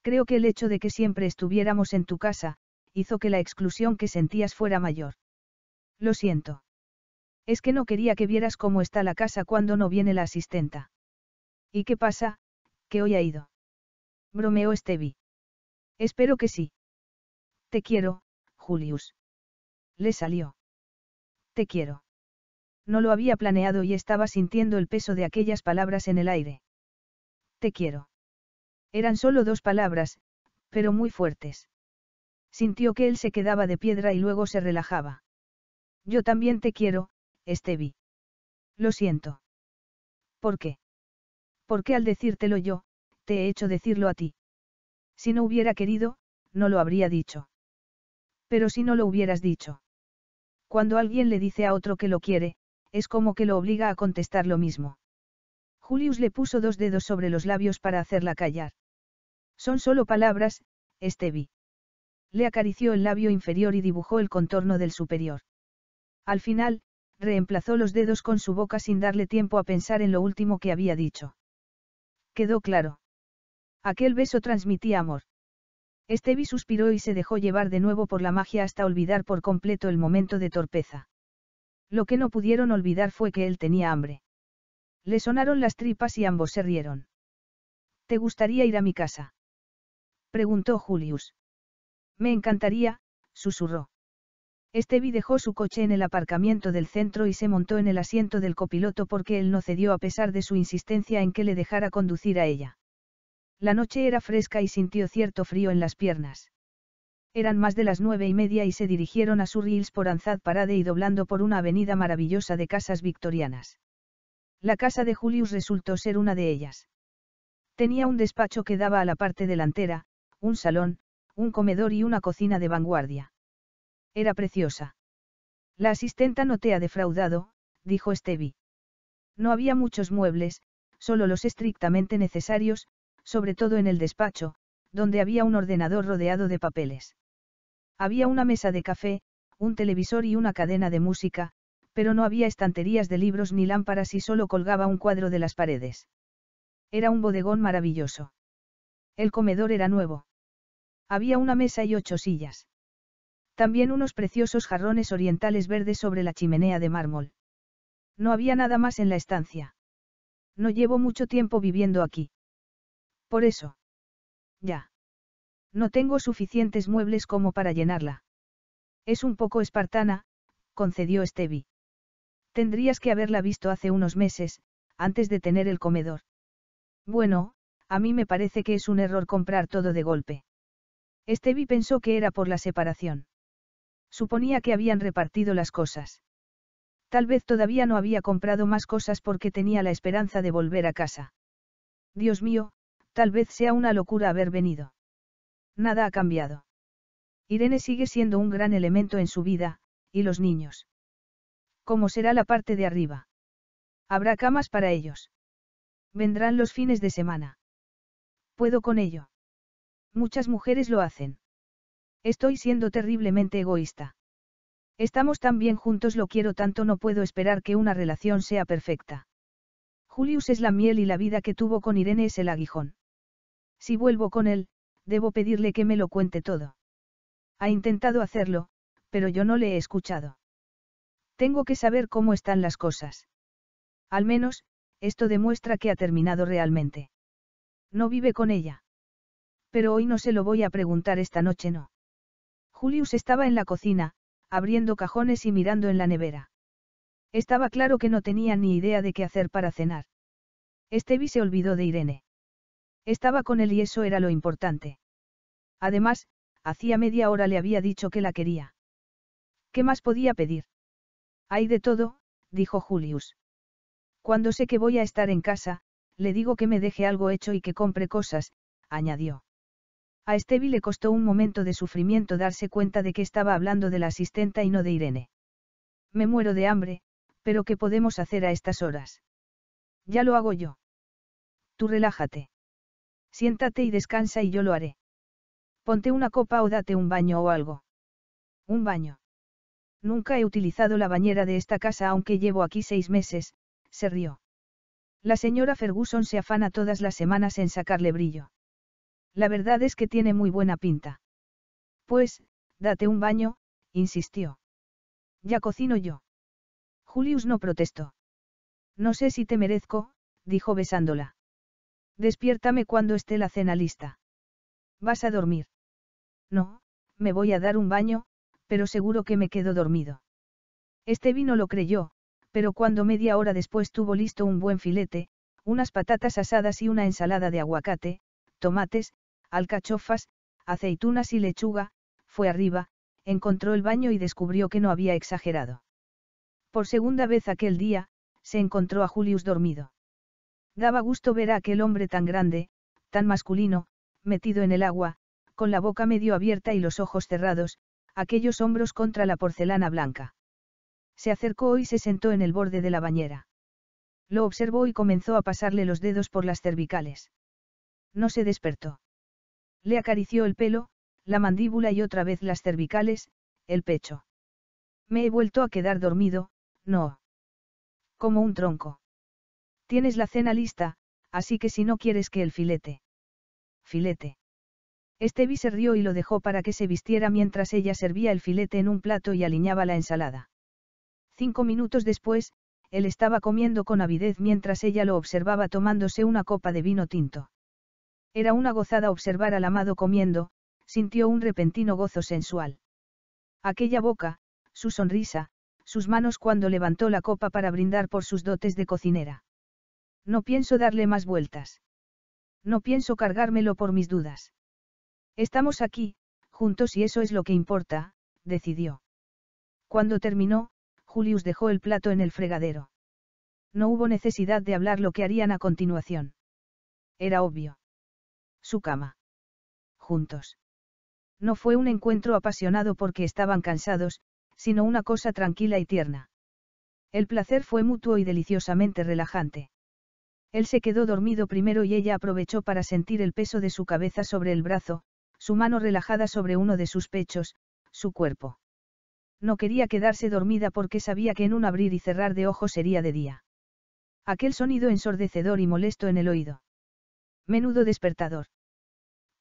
Creo que el hecho de que siempre estuviéramos en tu casa, hizo que la exclusión que sentías fuera mayor. Lo siento. Es que no quería que vieras cómo está la casa cuando no viene la asistenta. ¿Y qué pasa? Que hoy ha ido. Bromeó Stevie. Espero que sí. Te quiero, Julius. Le salió. Te quiero. No lo había planeado y estaba sintiendo el peso de aquellas palabras en el aire. Te quiero. Eran solo dos palabras, pero muy fuertes. Sintió que él se quedaba de piedra y luego se relajaba. Yo también te quiero, Estevi. Lo siento. ¿Por qué? Porque al decírtelo yo, te he hecho decirlo a ti. Si no hubiera querido, no lo habría dicho. Pero si no lo hubieras dicho. Cuando alguien le dice a otro que lo quiere, es como que lo obliga a contestar lo mismo. Julius le puso dos dedos sobre los labios para hacerla callar. Son solo palabras, Estevi. Le acarició el labio inferior y dibujó el contorno del superior. Al final, reemplazó los dedos con su boca sin darle tiempo a pensar en lo último que había dicho. Quedó claro. Aquel beso transmitía amor. Estevi suspiró y se dejó llevar de nuevo por la magia hasta olvidar por completo el momento de torpeza. Lo que no pudieron olvidar fue que él tenía hambre. Le sonaron las tripas y ambos se rieron. ¿Te gustaría ir a mi casa? preguntó Julius. Me encantaría, susurró. Estevi dejó su coche en el aparcamiento del centro y se montó en el asiento del copiloto porque él no cedió a pesar de su insistencia en que le dejara conducir a ella. La noche era fresca y sintió cierto frío en las piernas. Eran más de las nueve y media y se dirigieron a Surreals por Anzad Parade y doblando por una avenida maravillosa de casas victorianas. La casa de Julius resultó ser una de ellas. Tenía un despacho que daba a la parte delantera, un salón, un comedor y una cocina de vanguardia. Era preciosa. La asistenta no te ha defraudado, dijo Stevie. No había muchos muebles, solo los estrictamente necesarios, sobre todo en el despacho, donde había un ordenador rodeado de papeles. Había una mesa de café, un televisor y una cadena de música, pero no había estanterías de libros ni lámparas y solo colgaba un cuadro de las paredes. Era un bodegón maravilloso. El comedor era nuevo. Había una mesa y ocho sillas. También unos preciosos jarrones orientales verdes sobre la chimenea de mármol. No había nada más en la estancia. No llevo mucho tiempo viviendo aquí. Por eso. Ya. No tengo suficientes muebles como para llenarla. Es un poco espartana, concedió Stevie. Tendrías que haberla visto hace unos meses, antes de tener el comedor. Bueno, a mí me parece que es un error comprar todo de golpe. Stevie pensó que era por la separación. Suponía que habían repartido las cosas. Tal vez todavía no había comprado más cosas porque tenía la esperanza de volver a casa. Dios mío, tal vez sea una locura haber venido. Nada ha cambiado. Irene sigue siendo un gran elemento en su vida, y los niños. ¿Cómo será la parte de arriba? ¿Habrá camas para ellos? Vendrán los fines de semana. ¿Puedo con ello? Muchas mujeres lo hacen. Estoy siendo terriblemente egoísta. Estamos tan bien juntos, lo quiero tanto, no puedo esperar que una relación sea perfecta. Julius es la miel y la vida que tuvo con Irene es el aguijón. Si vuelvo con él, debo pedirle que me lo cuente todo. Ha intentado hacerlo, pero yo no le he escuchado. Tengo que saber cómo están las cosas. Al menos, esto demuestra que ha terminado realmente. No vive con ella. Pero hoy no se lo voy a preguntar esta noche, no. Julius estaba en la cocina, abriendo cajones y mirando en la nevera. Estaba claro que no tenía ni idea de qué hacer para cenar. Estevi se olvidó de Irene. Estaba con él y eso era lo importante. Además, hacía media hora le había dicho que la quería. ¿Qué más podía pedir? Hay de todo, dijo Julius. Cuando sé que voy a estar en casa, le digo que me deje algo hecho y que compre cosas, añadió. A Estevi le costó un momento de sufrimiento darse cuenta de que estaba hablando de la asistenta y no de Irene. Me muero de hambre, pero ¿qué podemos hacer a estas horas? Ya lo hago yo. Tú relájate. Siéntate y descansa y yo lo haré. Ponte una copa o date un baño o algo. Un baño. Nunca he utilizado la bañera de esta casa aunque llevo aquí seis meses, se rió. La señora Ferguson se afana todas las semanas en sacarle brillo. La verdad es que tiene muy buena pinta. Pues, date un baño, insistió. Ya cocino yo. Julius no protestó. No sé si te merezco, dijo besándola. Despiértame cuando esté la cena lista. ¿Vas a dormir? No, me voy a dar un baño, pero seguro que me quedo dormido. Este vino lo creyó, pero cuando media hora después tuvo listo un buen filete, unas patatas asadas y una ensalada de aguacate, tomates, alcachofas, aceitunas y lechuga, fue arriba, encontró el baño y descubrió que no había exagerado. Por segunda vez aquel día, se encontró a Julius dormido. Daba gusto ver a aquel hombre tan grande, tan masculino, metido en el agua, con la boca medio abierta y los ojos cerrados, aquellos hombros contra la porcelana blanca. Se acercó y se sentó en el borde de la bañera. Lo observó y comenzó a pasarle los dedos por las cervicales. No se despertó. Le acarició el pelo, la mandíbula y otra vez las cervicales, el pecho. Me he vuelto a quedar dormido, no. Como un tronco. Tienes la cena lista, así que si no quieres que el filete. Filete. Estevi se rió y lo dejó para que se vistiera mientras ella servía el filete en un plato y aliñaba la ensalada. Cinco minutos después, él estaba comiendo con avidez mientras ella lo observaba tomándose una copa de vino tinto. Era una gozada observar al amado comiendo, sintió un repentino gozo sensual. Aquella boca, su sonrisa, sus manos cuando levantó la copa para brindar por sus dotes de cocinera. No pienso darle más vueltas. No pienso cargármelo por mis dudas. Estamos aquí, juntos y eso es lo que importa, decidió. Cuando terminó, Julius dejó el plato en el fregadero. No hubo necesidad de hablar lo que harían a continuación. Era obvio. Su cama. Juntos. No fue un encuentro apasionado porque estaban cansados, sino una cosa tranquila y tierna. El placer fue mutuo y deliciosamente relajante. Él se quedó dormido primero y ella aprovechó para sentir el peso de su cabeza sobre el brazo, su mano relajada sobre uno de sus pechos, su cuerpo. No quería quedarse dormida porque sabía que en un abrir y cerrar de ojos sería de día. Aquel sonido ensordecedor y molesto en el oído. Menudo despertador.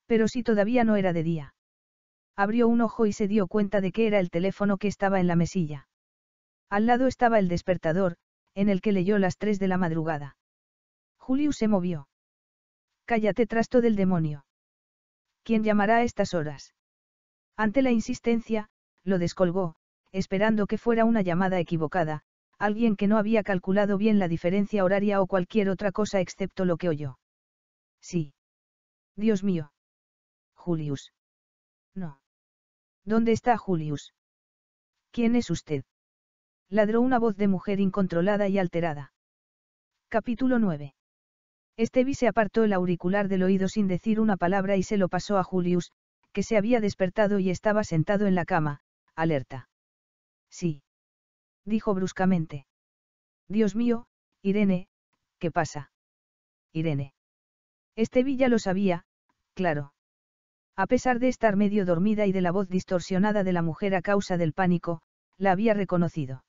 Pero si todavía no era de día. Abrió un ojo y se dio cuenta de que era el teléfono que estaba en la mesilla. Al lado estaba el despertador, en el que leyó las tres de la madrugada. Julius se movió. Cállate trasto del demonio. ¿Quién llamará a estas horas? Ante la insistencia, lo descolgó, esperando que fuera una llamada equivocada, alguien que no había calculado bien la diferencia horaria o cualquier otra cosa excepto lo que oyó. Sí. Dios mío. Julius. No. ¿Dónde está Julius? ¿Quién es usted? Ladró una voz de mujer incontrolada y alterada. Capítulo 9. Estevi se apartó el auricular del oído sin decir una palabra y se lo pasó a Julius, que se había despertado y estaba sentado en la cama, alerta. Sí. Dijo bruscamente. Dios mío, Irene, ¿qué pasa? Irene. Estevi ya lo sabía, claro. A pesar de estar medio dormida y de la voz distorsionada de la mujer a causa del pánico, la había reconocido.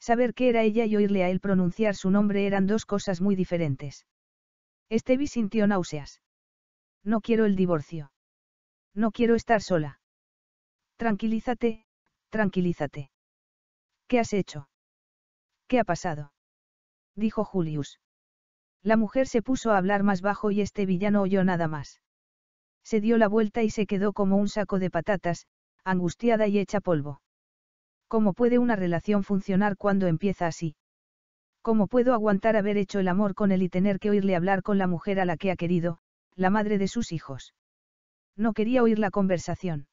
Saber que era ella y oírle a él pronunciar su nombre eran dos cosas muy diferentes. Estevi sintió náuseas. No quiero el divorcio. No quiero estar sola. Tranquilízate, tranquilízate. ¿Qué has hecho? ¿Qué ha pasado? Dijo Julius. La mujer se puso a hablar más bajo y este villano oyó nada más. Se dio la vuelta y se quedó como un saco de patatas, angustiada y hecha polvo. ¿Cómo puede una relación funcionar cuando empieza así? ¿Cómo puedo aguantar haber hecho el amor con él y tener que oírle hablar con la mujer a la que ha querido, la madre de sus hijos? No quería oír la conversación.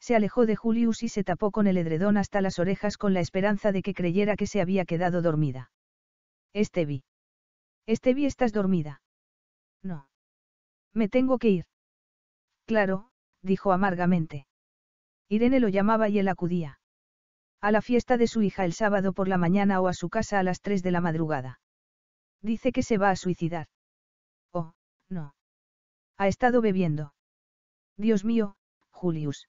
Se alejó de Julius y se tapó con el edredón hasta las orejas con la esperanza de que creyera que se había quedado dormida. Estevi. Estevi, ¿estás dormida? No. Me tengo que ir. Claro, dijo amargamente. Irene lo llamaba y él acudía. A la fiesta de su hija el sábado por la mañana o a su casa a las tres de la madrugada. Dice que se va a suicidar. Oh, no. Ha estado bebiendo. Dios mío, Julius.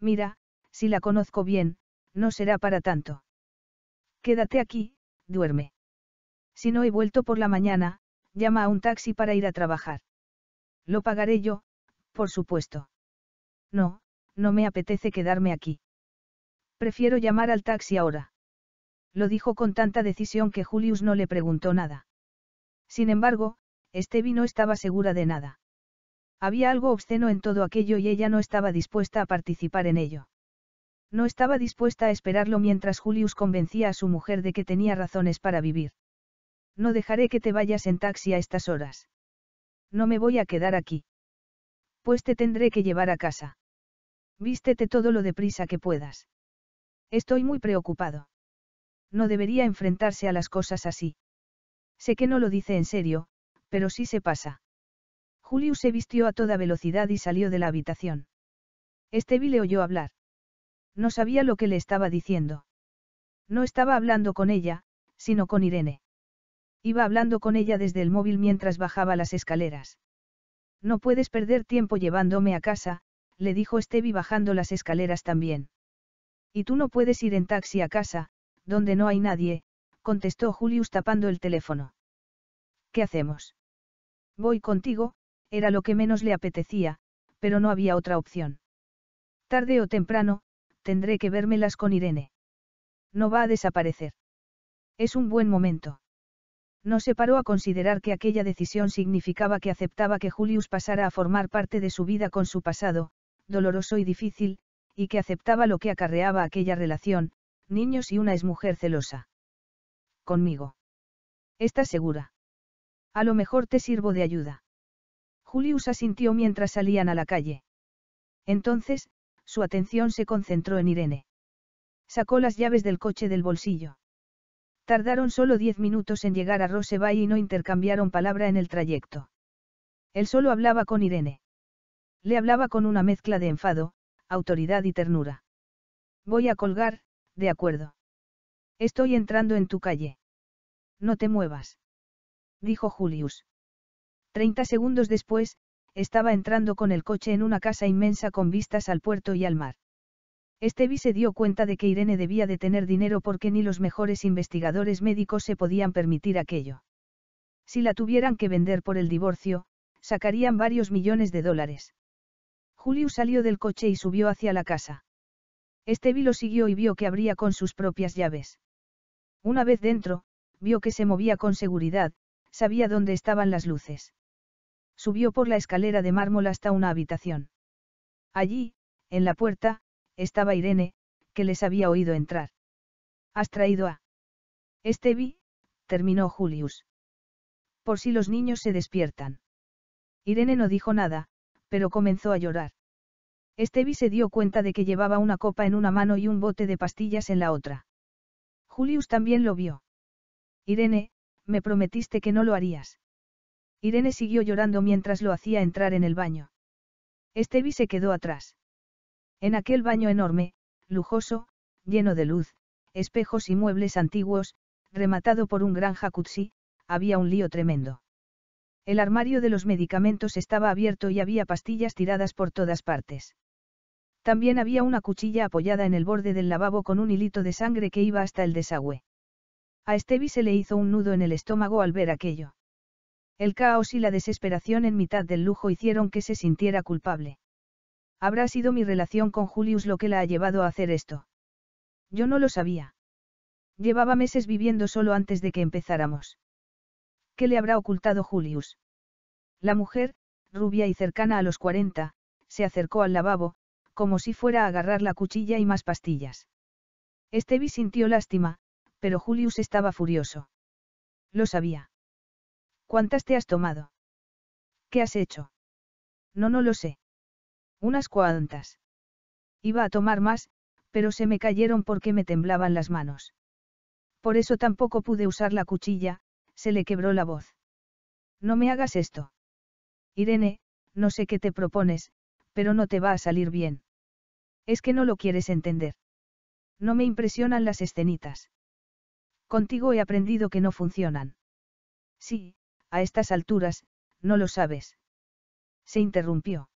Mira, si la conozco bien, no será para tanto. Quédate aquí, duerme. Si no he vuelto por la mañana, llama a un taxi para ir a trabajar. Lo pagaré yo, por supuesto. No, no me apetece quedarme aquí. Prefiero llamar al taxi ahora. Lo dijo con tanta decisión que Julius no le preguntó nada. Sin embargo, Estevi no estaba segura de nada. Había algo obsceno en todo aquello y ella no estaba dispuesta a participar en ello. No estaba dispuesta a esperarlo mientras Julius convencía a su mujer de que tenía razones para vivir. No dejaré que te vayas en taxi a estas horas. No me voy a quedar aquí. Pues te tendré que llevar a casa. Vístete todo lo deprisa que puedas. Estoy muy preocupado. No debería enfrentarse a las cosas así. Sé que no lo dice en serio, pero sí se pasa. Julius se vistió a toda velocidad y salió de la habitación. Estevi le oyó hablar. No sabía lo que le estaba diciendo. No estaba hablando con ella, sino con Irene. Iba hablando con ella desde el móvil mientras bajaba las escaleras. No puedes perder tiempo llevándome a casa, le dijo Estevi bajando las escaleras también. Y tú no puedes ir en taxi a casa, donde no hay nadie, contestó Julius tapando el teléfono. ¿Qué hacemos? Voy contigo, era lo que menos le apetecía, pero no había otra opción. Tarde o temprano, tendré que vérmelas con Irene. No va a desaparecer. Es un buen momento. No se paró a considerar que aquella decisión significaba que aceptaba que Julius pasara a formar parte de su vida con su pasado, doloroso y difícil, y que aceptaba lo que acarreaba aquella relación, niños y una exmujer celosa. Conmigo. ¿Estás segura? A lo mejor te sirvo de ayuda. Julius asintió mientras salían a la calle. Entonces, su atención se concentró en Irene. Sacó las llaves del coche del bolsillo. Tardaron solo diez minutos en llegar a Rosebay y no intercambiaron palabra en el trayecto. Él solo hablaba con Irene. Le hablaba con una mezcla de enfado, autoridad y ternura. Voy a colgar, de acuerdo. Estoy entrando en tu calle. No te muevas. Dijo Julius. Treinta segundos después, estaba entrando con el coche en una casa inmensa con vistas al puerto y al mar. Estevi se dio cuenta de que Irene debía de tener dinero porque ni los mejores investigadores médicos se podían permitir aquello. Si la tuvieran que vender por el divorcio, sacarían varios millones de dólares. Julius salió del coche y subió hacia la casa. Estevi lo siguió y vio que abría con sus propias llaves. Una vez dentro, vio que se movía con seguridad, sabía dónde estaban las luces. Subió por la escalera de mármol hasta una habitación. Allí, en la puerta, estaba Irene, que les había oído entrar. ¿Has traído a Estevi? terminó Julius. Por si los niños se despiertan. Irene no dijo nada, pero comenzó a llorar. Estevi se dio cuenta de que llevaba una copa en una mano y un bote de pastillas en la otra. Julius también lo vio. Irene, me prometiste que no lo harías. Irene siguió llorando mientras lo hacía entrar en el baño. Estevi se quedó atrás. En aquel baño enorme, lujoso, lleno de luz, espejos y muebles antiguos, rematado por un gran jacuzzi, había un lío tremendo. El armario de los medicamentos estaba abierto y había pastillas tiradas por todas partes. También había una cuchilla apoyada en el borde del lavabo con un hilito de sangre que iba hasta el desagüe. A Stevie se le hizo un nudo en el estómago al ver aquello. El caos y la desesperación en mitad del lujo hicieron que se sintiera culpable. Habrá sido mi relación con Julius lo que la ha llevado a hacer esto. Yo no lo sabía. Llevaba meses viviendo solo antes de que empezáramos. ¿Qué le habrá ocultado Julius? La mujer, rubia y cercana a los 40, se acercó al lavabo, como si fuera a agarrar la cuchilla y más pastillas. Stevie sintió lástima, pero Julius estaba furioso. Lo sabía. ¿Cuántas te has tomado? ¿Qué has hecho? No, no lo sé. Unas cuantas. Iba a tomar más, pero se me cayeron porque me temblaban las manos. Por eso tampoco pude usar la cuchilla, se le quebró la voz. No me hagas esto. Irene, no sé qué te propones, pero no te va a salir bien. Es que no lo quieres entender. No me impresionan las escenitas. Contigo he aprendido que no funcionan. Sí, a estas alturas, no lo sabes. Se interrumpió.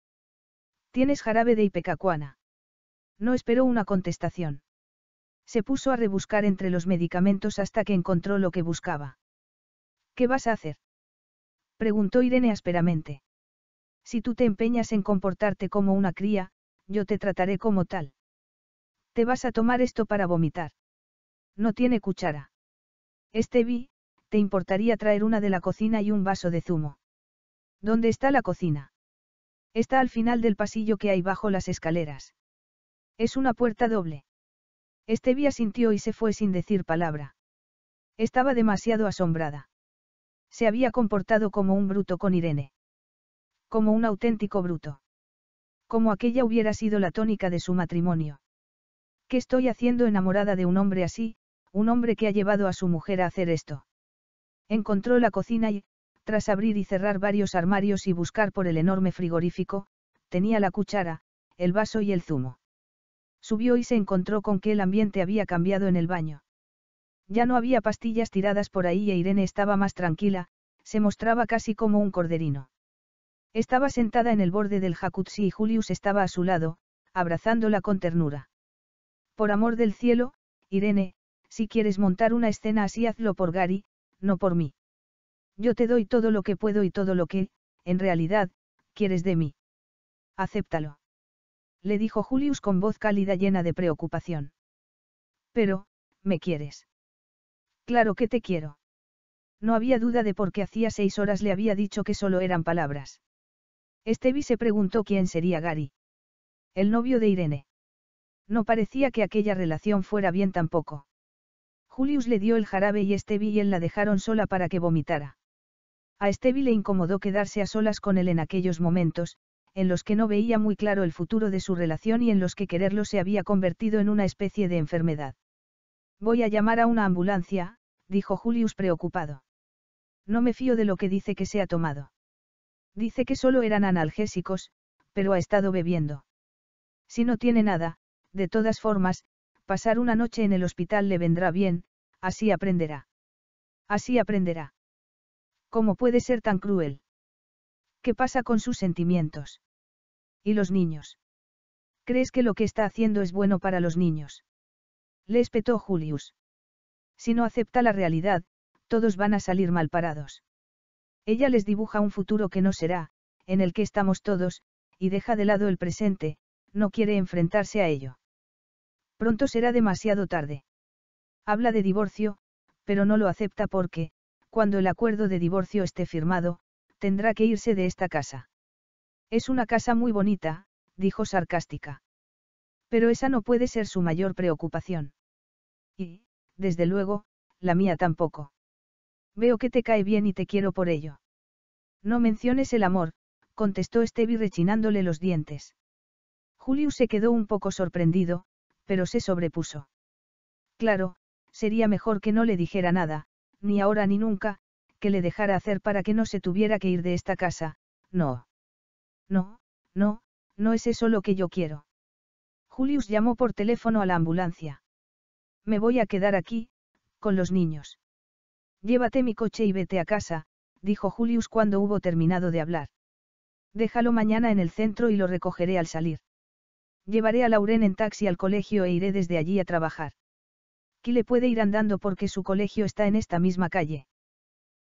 Tienes jarabe de ipecacuana. No esperó una contestación. Se puso a rebuscar entre los medicamentos hasta que encontró lo que buscaba. ¿Qué vas a hacer? Preguntó Irene ásperamente. Si tú te empeñas en comportarte como una cría, yo te trataré como tal. Te vas a tomar esto para vomitar. No tiene cuchara. Estevi, ¿te importaría traer una de la cocina y un vaso de zumo? ¿Dónde está la cocina? Está al final del pasillo que hay bajo las escaleras. Es una puerta doble. Estevia sintió y se fue sin decir palabra. Estaba demasiado asombrada. Se había comportado como un bruto con Irene. Como un auténtico bruto. Como aquella hubiera sido la tónica de su matrimonio. ¿Qué estoy haciendo enamorada de un hombre así, un hombre que ha llevado a su mujer a hacer esto? Encontró la cocina y, tras abrir y cerrar varios armarios y buscar por el enorme frigorífico, tenía la cuchara, el vaso y el zumo. Subió y se encontró con que el ambiente había cambiado en el baño. Ya no había pastillas tiradas por ahí e Irene estaba más tranquila, se mostraba casi como un corderino. Estaba sentada en el borde del jacuzzi y Julius estaba a su lado, abrazándola con ternura. Por amor del cielo, Irene, si quieres montar una escena así hazlo por Gary, no por mí. Yo te doy todo lo que puedo y todo lo que, en realidad, quieres de mí. Acéptalo. Le dijo Julius con voz cálida llena de preocupación. Pero, ¿me quieres? Claro que te quiero. No había duda de por qué hacía seis horas le había dicho que solo eran palabras. Estevi se preguntó quién sería Gary. El novio de Irene. No parecía que aquella relación fuera bien tampoco. Julius le dio el jarabe y Estevi y él la dejaron sola para que vomitara. A Estevi le incomodó quedarse a solas con él en aquellos momentos, en los que no veía muy claro el futuro de su relación y en los que quererlo se había convertido en una especie de enfermedad. Voy a llamar a una ambulancia, dijo Julius preocupado. No me fío de lo que dice que se ha tomado. Dice que solo eran analgésicos, pero ha estado bebiendo. Si no tiene nada, de todas formas, pasar una noche en el hospital le vendrá bien, así aprenderá. Así aprenderá. ¿Cómo puede ser tan cruel? ¿Qué pasa con sus sentimientos? ¿Y los niños? ¿Crees que lo que está haciendo es bueno para los niños? Le espetó Julius. Si no acepta la realidad, todos van a salir mal parados. Ella les dibuja un futuro que no será, en el que estamos todos, y deja de lado el presente, no quiere enfrentarse a ello. Pronto será demasiado tarde. Habla de divorcio, pero no lo acepta porque, cuando el acuerdo de divorcio esté firmado, tendrá que irse de esta casa. Es una casa muy bonita, dijo sarcástica. Pero esa no puede ser su mayor preocupación. Y, desde luego, la mía tampoco. Veo que te cae bien y te quiero por ello. No menciones el amor, contestó Stevie rechinándole los dientes. Julius se quedó un poco sorprendido, pero se sobrepuso. Claro, sería mejor que no le dijera nada, ni ahora ni nunca, que le dejara hacer para que no se tuviera que ir de esta casa, no. No, no, no es eso lo que yo quiero. Julius llamó por teléfono a la ambulancia. Me voy a quedar aquí, con los niños. Llévate mi coche y vete a casa, dijo Julius cuando hubo terminado de hablar. Déjalo mañana en el centro y lo recogeré al salir. Llevaré a Lauren en taxi al colegio e iré desde allí a trabajar. Le puede ir andando porque su colegio está en esta misma calle.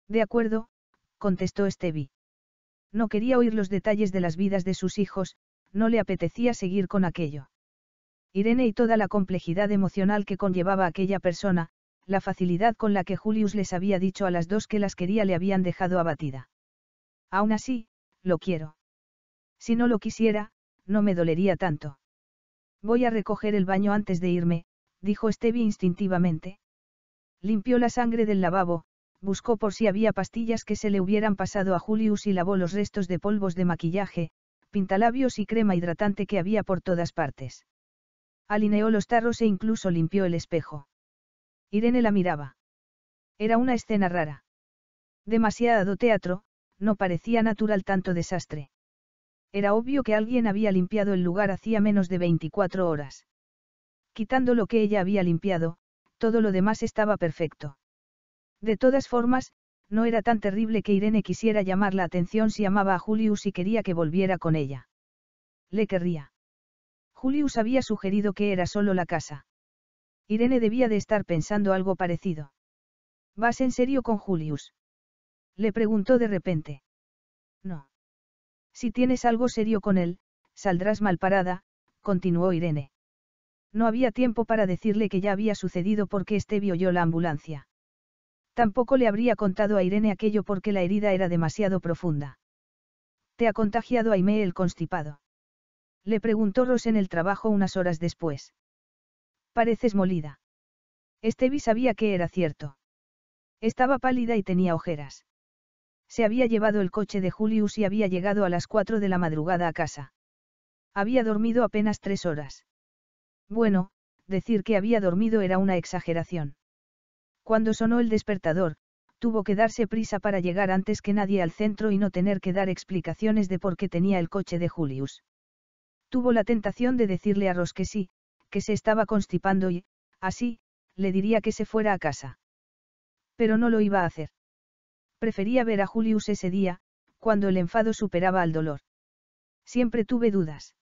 De acuerdo, contestó Stevie. No quería oír los detalles de las vidas de sus hijos, no le apetecía seguir con aquello. Irene y toda la complejidad emocional que conllevaba aquella persona, la facilidad con la que Julius les había dicho a las dos que las quería le habían dejado abatida. Aún así, lo quiero. Si no lo quisiera, no me dolería tanto. Voy a recoger el baño antes de irme, dijo Stevie instintivamente. Limpió la sangre del lavabo, buscó por si había pastillas que se le hubieran pasado a Julius y lavó los restos de polvos de maquillaje, pintalabios y crema hidratante que había por todas partes. Alineó los tarros e incluso limpió el espejo. Irene la miraba. Era una escena rara. Demasiado teatro, no parecía natural tanto desastre. Era obvio que alguien había limpiado el lugar hacía menos de 24 horas. Quitando lo que ella había limpiado, todo lo demás estaba perfecto. De todas formas, no era tan terrible que Irene quisiera llamar la atención si amaba a Julius y quería que volviera con ella. Le querría. Julius había sugerido que era solo la casa. Irene debía de estar pensando algo parecido. ¿Vas en serio con Julius? Le preguntó de repente. No. Si tienes algo serio con él, saldrás mal parada, continuó Irene. No había tiempo para decirle que ya había sucedido porque Stevie oyó la ambulancia. Tampoco le habría contado a Irene aquello porque la herida era demasiado profunda. ¿Te ha contagiado Aime el constipado? Le preguntó Ross en el trabajo unas horas después. Pareces molida. Estevi sabía que era cierto. Estaba pálida y tenía ojeras. Se había llevado el coche de Julius y había llegado a las cuatro de la madrugada a casa. Había dormido apenas tres horas. Bueno, decir que había dormido era una exageración. Cuando sonó el despertador, tuvo que darse prisa para llegar antes que nadie al centro y no tener que dar explicaciones de por qué tenía el coche de Julius. Tuvo la tentación de decirle a Ross que sí, que se estaba constipando y, así, le diría que se fuera a casa. Pero no lo iba a hacer. Prefería ver a Julius ese día, cuando el enfado superaba al dolor. Siempre tuve dudas.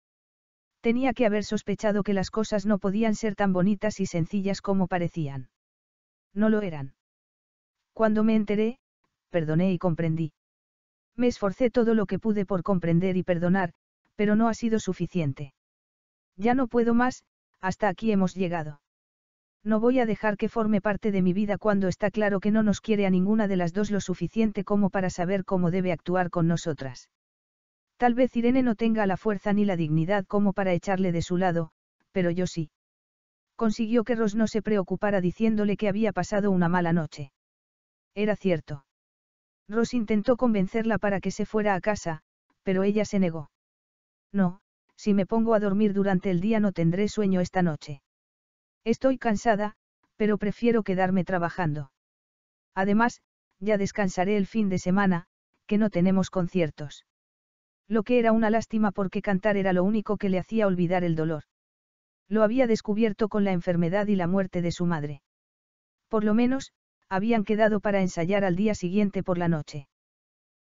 Tenía que haber sospechado que las cosas no podían ser tan bonitas y sencillas como parecían. No lo eran. Cuando me enteré, perdoné y comprendí. Me esforcé todo lo que pude por comprender y perdonar, pero no ha sido suficiente. Ya no puedo más, hasta aquí hemos llegado. No voy a dejar que forme parte de mi vida cuando está claro que no nos quiere a ninguna de las dos lo suficiente como para saber cómo debe actuar con nosotras. Tal vez Irene no tenga la fuerza ni la dignidad como para echarle de su lado, pero yo sí. Consiguió que Ross no se preocupara diciéndole que había pasado una mala noche. Era cierto. Ross intentó convencerla para que se fuera a casa, pero ella se negó. No, si me pongo a dormir durante el día no tendré sueño esta noche. Estoy cansada, pero prefiero quedarme trabajando. Además, ya descansaré el fin de semana, que no tenemos conciertos. Lo que era una lástima porque cantar era lo único que le hacía olvidar el dolor. Lo había descubierto con la enfermedad y la muerte de su madre. Por lo menos, habían quedado para ensayar al día siguiente por la noche.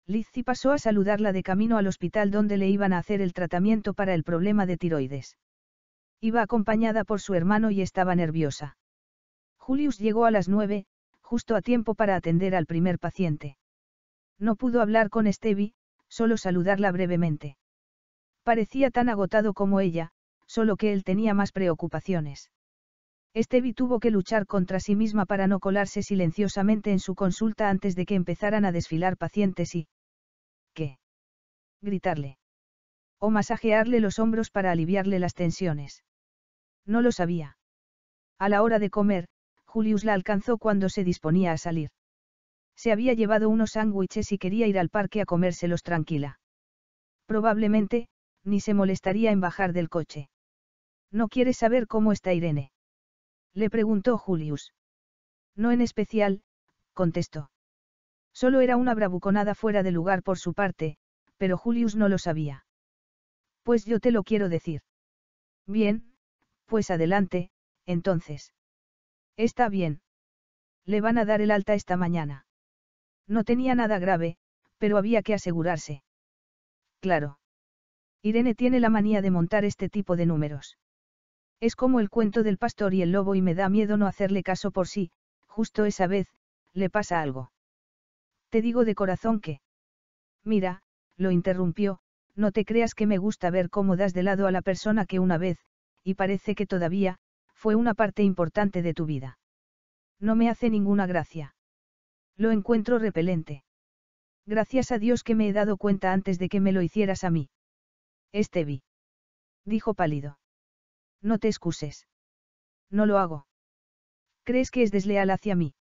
Lizzie pasó a saludarla de camino al hospital donde le iban a hacer el tratamiento para el problema de tiroides. Iba acompañada por su hermano y estaba nerviosa. Julius llegó a las nueve, justo a tiempo para atender al primer paciente. No pudo hablar con Stevie, solo saludarla brevemente. Parecía tan agotado como ella, solo que él tenía más preocupaciones. Estevi tuvo que luchar contra sí misma para no colarse silenciosamente en su consulta antes de que empezaran a desfilar pacientes y... ¿Qué? Gritarle. O masajearle los hombros para aliviarle las tensiones. No lo sabía. A la hora de comer, Julius la alcanzó cuando se disponía a salir. Se había llevado unos sándwiches y quería ir al parque a comérselos tranquila. Probablemente, ni se molestaría en bajar del coche. ¿No quieres saber cómo está Irene? Le preguntó Julius. No en especial, contestó. Solo era una bravuconada fuera de lugar por su parte, pero Julius no lo sabía. Pues yo te lo quiero decir. Bien, pues adelante, entonces. Está bien. Le van a dar el alta esta mañana. No tenía nada grave, Pero había que asegurarse. Claro. Irene tiene la manía de montar este tipo de números. Es como el cuento del pastor y el lobo y me da miedo no hacerle caso por sí, justo esa vez, le pasa algo. Te digo de corazón que... Mira, lo interrumpió, no te creas que me gusta ver cómo das de lado a la persona que una vez, y parece que todavía, fue una parte importante de tu vida. No me hace ninguna gracia. Lo encuentro repelente. Gracias a Dios que me he dado cuenta antes de que me lo hicieras a mí. Estevi. Dijo pálido. No te excuses. No lo hago. ¿Crees que es desleal hacia mí?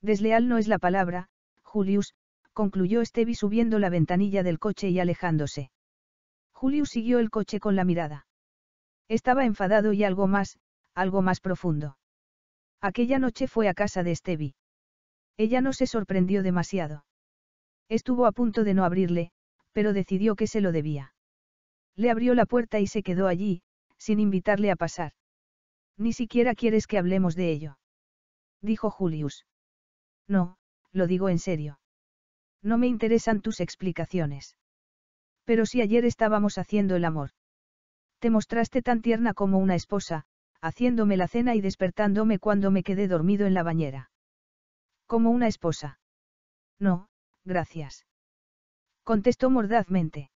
Desleal no es la palabra, Julius, concluyó Estevi subiendo la ventanilla del coche y alejándose. Julius siguió el coche con la mirada. Estaba enfadado y algo más, algo más profundo. Aquella noche fue a casa de Estevi. Ella no se sorprendió demasiado. Estuvo a punto de no abrirle, pero decidió que se lo debía. Le abrió la puerta y se quedó allí, sin invitarle a pasar. Ni siquiera quieres que hablemos de ello. Dijo Julius. No, lo digo en serio. No me interesan tus explicaciones. Pero si ayer estábamos haciendo el amor. Te mostraste tan tierna como una esposa, haciéndome la cena y despertándome cuando me quedé dormido en la bañera. Como una esposa. No, gracias. Contestó mordazmente.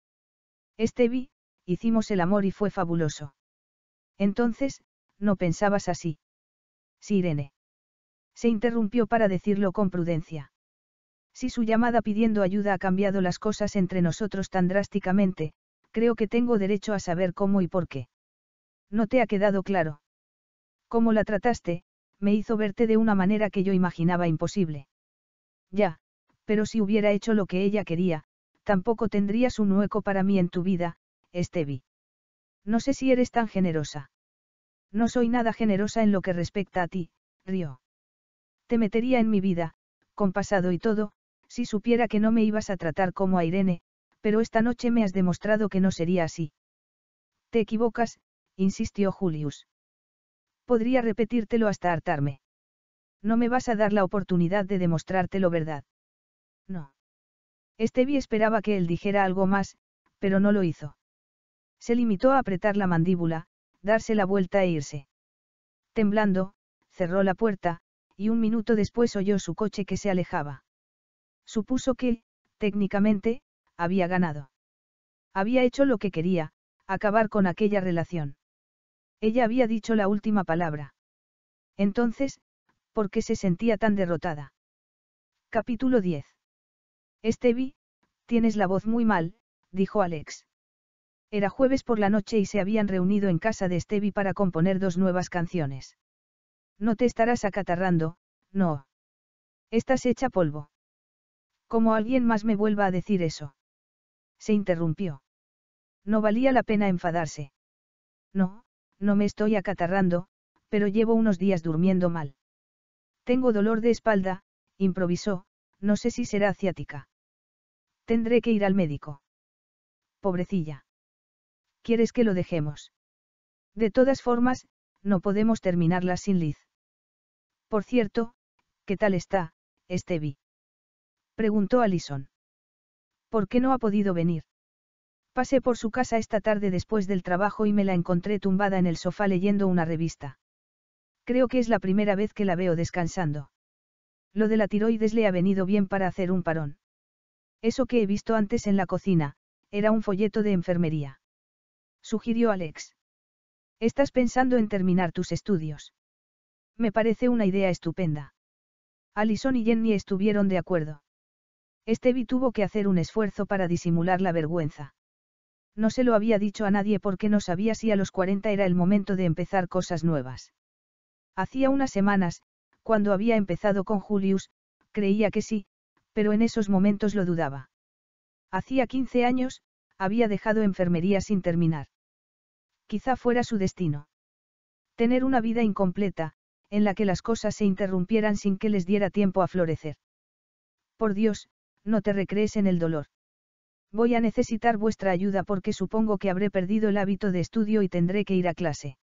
Estevi, hicimos el amor y fue fabuloso. Entonces, no pensabas así. Sí, Irene. Se interrumpió para decirlo con prudencia. Si su llamada pidiendo ayuda ha cambiado las cosas entre nosotros tan drásticamente, creo que tengo derecho a saber cómo y por qué. ¿No te ha quedado claro? Cómo la trataste, me hizo verte de una manera que yo imaginaba imposible. Ya, pero si hubiera hecho lo que ella quería, tampoco tendrías un hueco para mí en tu vida, Estevi. No sé si eres tan generosa. No soy nada generosa en lo que respecta a ti, Río. Te metería en mi vida, con pasado y todo, si supiera que no me ibas a tratar como a Irene, pero esta noche me has demostrado que no sería así. Te equivocas, insistió Julius. Podría repetírtelo hasta hartarme. No me vas a dar la oportunidad de demostrártelo verdad. No. Estevi esperaba que él dijera algo más, pero no lo hizo. Se limitó a apretar la mandíbula, darse la vuelta e irse. Temblando, cerró la puerta, y un minuto después oyó su coche que se alejaba. Supuso que, técnicamente, había ganado. Había hecho lo que quería, acabar con aquella relación. Ella había dicho la última palabra. Entonces, ¿por qué se sentía tan derrotada? Capítulo 10. Estevi, tienes la voz muy mal, dijo Alex. Era jueves por la noche y se habían reunido en casa de Estevi para componer dos nuevas canciones. No te estarás acatarrando, no. Estás hecha polvo. Como alguien más me vuelva a decir eso. Se interrumpió. No valía la pena enfadarse. No, no me estoy acatarrando, pero llevo unos días durmiendo mal. Tengo dolor de espalda, improvisó, no sé si será ciática. Tendré que ir al médico. Pobrecilla. ¿Quieres que lo dejemos? De todas formas, no podemos terminarla sin Liz. Por cierto, ¿qué tal está, Estevi? Preguntó Alison. ¿Por qué no ha podido venir? Pasé por su casa esta tarde después del trabajo y me la encontré tumbada en el sofá leyendo una revista. Creo que es la primera vez que la veo descansando. Lo de la tiroides le ha venido bien para hacer un parón. Eso que he visto antes en la cocina, era un folleto de enfermería. Sugirió Alex. Estás pensando en terminar tus estudios. Me parece una idea estupenda. Alison y Jenny estuvieron de acuerdo. Estevi tuvo que hacer un esfuerzo para disimular la vergüenza. No se lo había dicho a nadie porque no sabía si a los 40 era el momento de empezar cosas nuevas. Hacía unas semanas, cuando había empezado con Julius, creía que sí, pero en esos momentos lo dudaba. Hacía 15 años, había dejado enfermería sin terminar. Quizá fuera su destino. Tener una vida incompleta, en la que las cosas se interrumpieran sin que les diera tiempo a florecer. Por Dios, no te recrees en el dolor. Voy a necesitar vuestra ayuda porque supongo que habré perdido el hábito de estudio y tendré que ir a clase.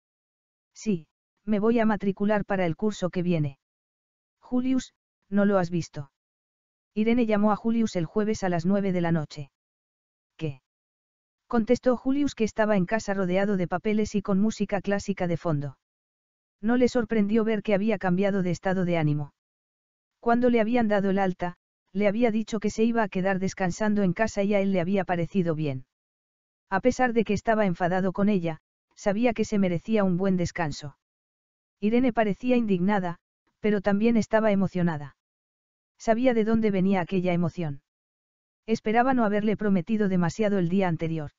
Sí, me voy a matricular para el curso que viene. Julius, ¿no lo has visto? Irene llamó a Julius el jueves a las nueve de la noche. ¿Qué? Contestó Julius que estaba en casa rodeado de papeles y con música clásica de fondo. No le sorprendió ver que había cambiado de estado de ánimo. Cuando le habían dado el alta, le había dicho que se iba a quedar descansando en casa y a él le había parecido bien. A pesar de que estaba enfadado con ella, sabía que se merecía un buen descanso. Irene parecía indignada, pero también estaba emocionada. Sabía de dónde venía aquella emoción. Esperaba no haberle prometido demasiado el día anterior.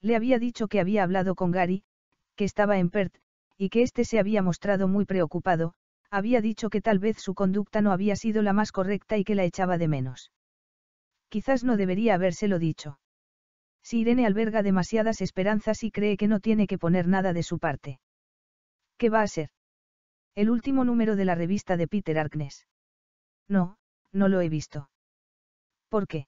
Le había dicho que había hablado con Gary, que estaba en Perth, y que éste se había mostrado muy preocupado, había dicho que tal vez su conducta no había sido la más correcta y que la echaba de menos. Quizás no debería habérselo dicho. Si Irene alberga demasiadas esperanzas y cree que no tiene que poner nada de su parte. ¿Qué va a ser? El último número de la revista de Peter Arkness. No, no lo he visto. ¿Por qué?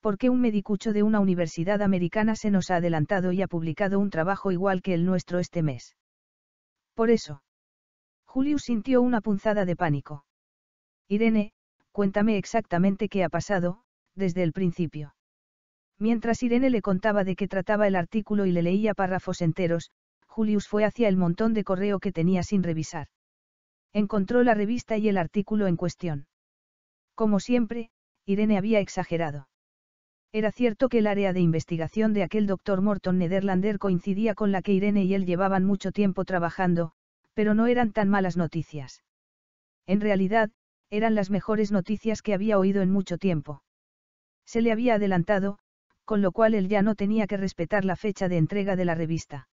Porque un medicucho de una universidad americana se nos ha adelantado y ha publicado un trabajo igual que el nuestro este mes. Por eso. Julius sintió una punzada de pánico. Irene, cuéntame exactamente qué ha pasado, desde el principio. Mientras Irene le contaba de qué trataba el artículo y le leía párrafos enteros, Julius fue hacia el montón de correo que tenía sin revisar. Encontró la revista y el artículo en cuestión. Como siempre, Irene había exagerado. Era cierto que el área de investigación de aquel doctor Morton Nederlander coincidía con la que Irene y él llevaban mucho tiempo trabajando, pero no eran tan malas noticias. En realidad, eran las mejores noticias que había oído en mucho tiempo. Se le había adelantado, con lo cual él ya no tenía que respetar la fecha de entrega de la revista.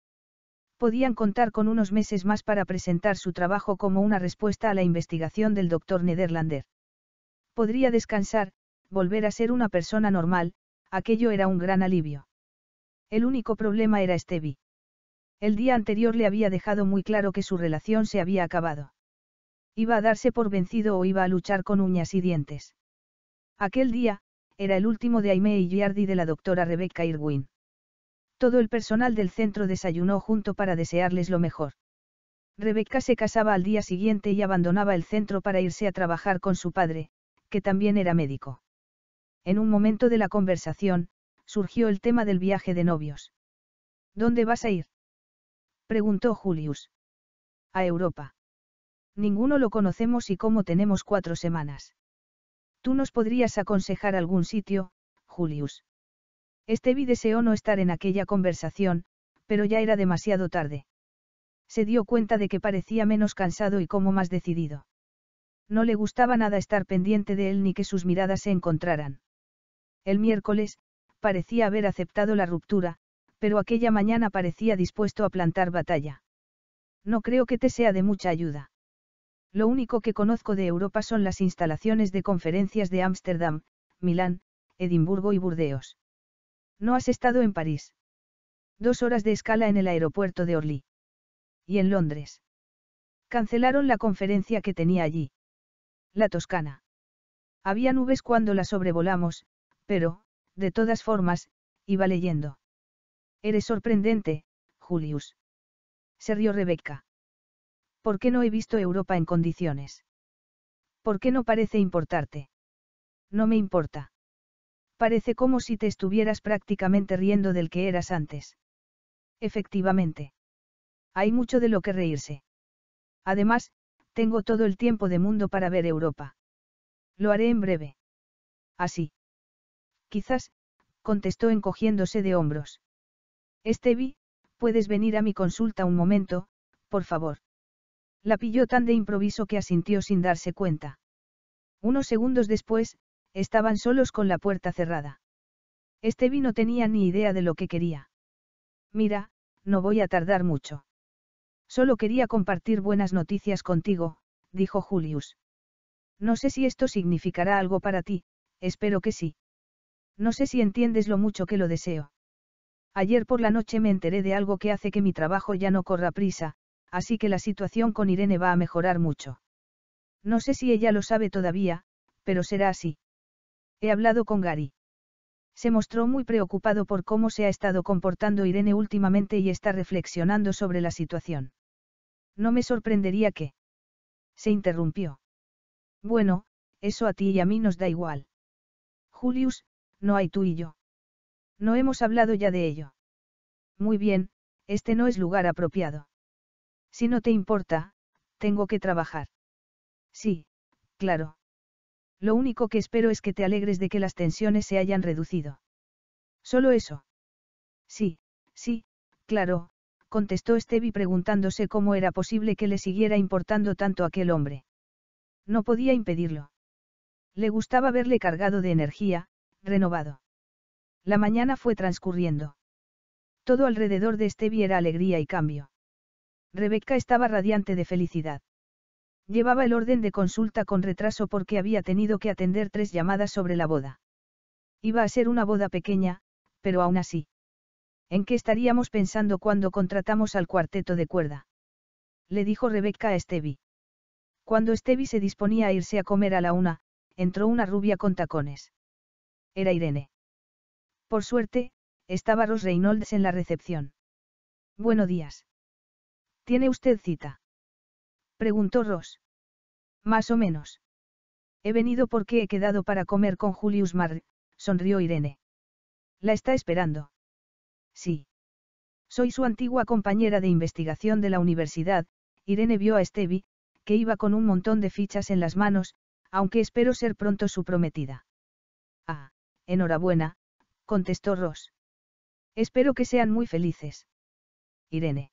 Podían contar con unos meses más para presentar su trabajo como una respuesta a la investigación del doctor Nederlander. Podría descansar, volver a ser una persona normal, aquello era un gran alivio. El único problema era Stevie. El día anterior le había dejado muy claro que su relación se había acabado. Iba a darse por vencido o iba a luchar con uñas y dientes. Aquel día, era el último de Aime y Giardi de la doctora Rebecca Irwin. Todo el personal del centro desayunó junto para desearles lo mejor. Rebecca se casaba al día siguiente y abandonaba el centro para irse a trabajar con su padre, que también era médico. En un momento de la conversación, surgió el tema del viaje de novios. ¿Dónde vas a ir? Preguntó Julius. A Europa. Ninguno lo conocemos y como tenemos cuatro semanas. Tú nos podrías aconsejar algún sitio, Julius. Estevi deseó no estar en aquella conversación, pero ya era demasiado tarde. Se dio cuenta de que parecía menos cansado y como más decidido. No le gustaba nada estar pendiente de él ni que sus miradas se encontraran. El miércoles, parecía haber aceptado la ruptura, pero aquella mañana parecía dispuesto a plantar batalla. No creo que te sea de mucha ayuda. Lo único que conozco de Europa son las instalaciones de conferencias de Ámsterdam, Milán, Edimburgo y Burdeos. No has estado en París. Dos horas de escala en el aeropuerto de Orly. Y en Londres. Cancelaron la conferencia que tenía allí. La Toscana. Había nubes cuando la sobrevolamos, pero, de todas formas, iba leyendo. Eres sorprendente, Julius. Se rió Rebeca. ¿Por qué no he visto Europa en condiciones? ¿Por qué no parece importarte? No me importa. Parece como si te estuvieras prácticamente riendo del que eras antes. Efectivamente. Hay mucho de lo que reírse. Además, tengo todo el tiempo de mundo para ver Europa. Lo haré en breve. Así. Quizás, contestó encogiéndose de hombros. Estevi, puedes venir a mi consulta un momento, por favor. La pilló tan de improviso que asintió sin darse cuenta. Unos segundos después, estaban solos con la puerta cerrada. Estevi no tenía ni idea de lo que quería. Mira, no voy a tardar mucho. Solo quería compartir buenas noticias contigo, dijo Julius. No sé si esto significará algo para ti, espero que sí. No sé si entiendes lo mucho que lo deseo. Ayer por la noche me enteré de algo que hace que mi trabajo ya no corra prisa, así que la situación con Irene va a mejorar mucho. No sé si ella lo sabe todavía, pero será así. He hablado con Gary. Se mostró muy preocupado por cómo se ha estado comportando Irene últimamente y está reflexionando sobre la situación. No me sorprendería que... Se interrumpió. Bueno, eso a ti y a mí nos da igual. Julius, no hay tú y yo. No hemos hablado ya de ello. Muy bien, este no es lugar apropiado. Si no te importa, tengo que trabajar. Sí, claro. Lo único que espero es que te alegres de que las tensiones se hayan reducido. ¿Solo eso? Sí, sí, claro, contestó Stevie preguntándose cómo era posible que le siguiera importando tanto aquel hombre. No podía impedirlo. Le gustaba verle cargado de energía, renovado. La mañana fue transcurriendo. Todo alrededor de Stevie era alegría y cambio. Rebecca estaba radiante de felicidad. Llevaba el orden de consulta con retraso porque había tenido que atender tres llamadas sobre la boda. Iba a ser una boda pequeña, pero aún así. ¿En qué estaríamos pensando cuando contratamos al cuarteto de cuerda? Le dijo Rebecca a Stevie. Cuando Stevie se disponía a irse a comer a la una, entró una rubia con tacones. Era Irene. Por suerte, estaba Ross Reynolds en la recepción. Buenos días. ¿Tiene usted cita? Preguntó Ross. Más o menos. He venido porque he quedado para comer con Julius Marr, sonrió Irene. ¿La está esperando? Sí. Soy su antigua compañera de investigación de la universidad, Irene vio a Stevie, que iba con un montón de fichas en las manos, aunque espero ser pronto su prometida. Ah, enhorabuena, contestó Ross. Espero que sean muy felices. Irene.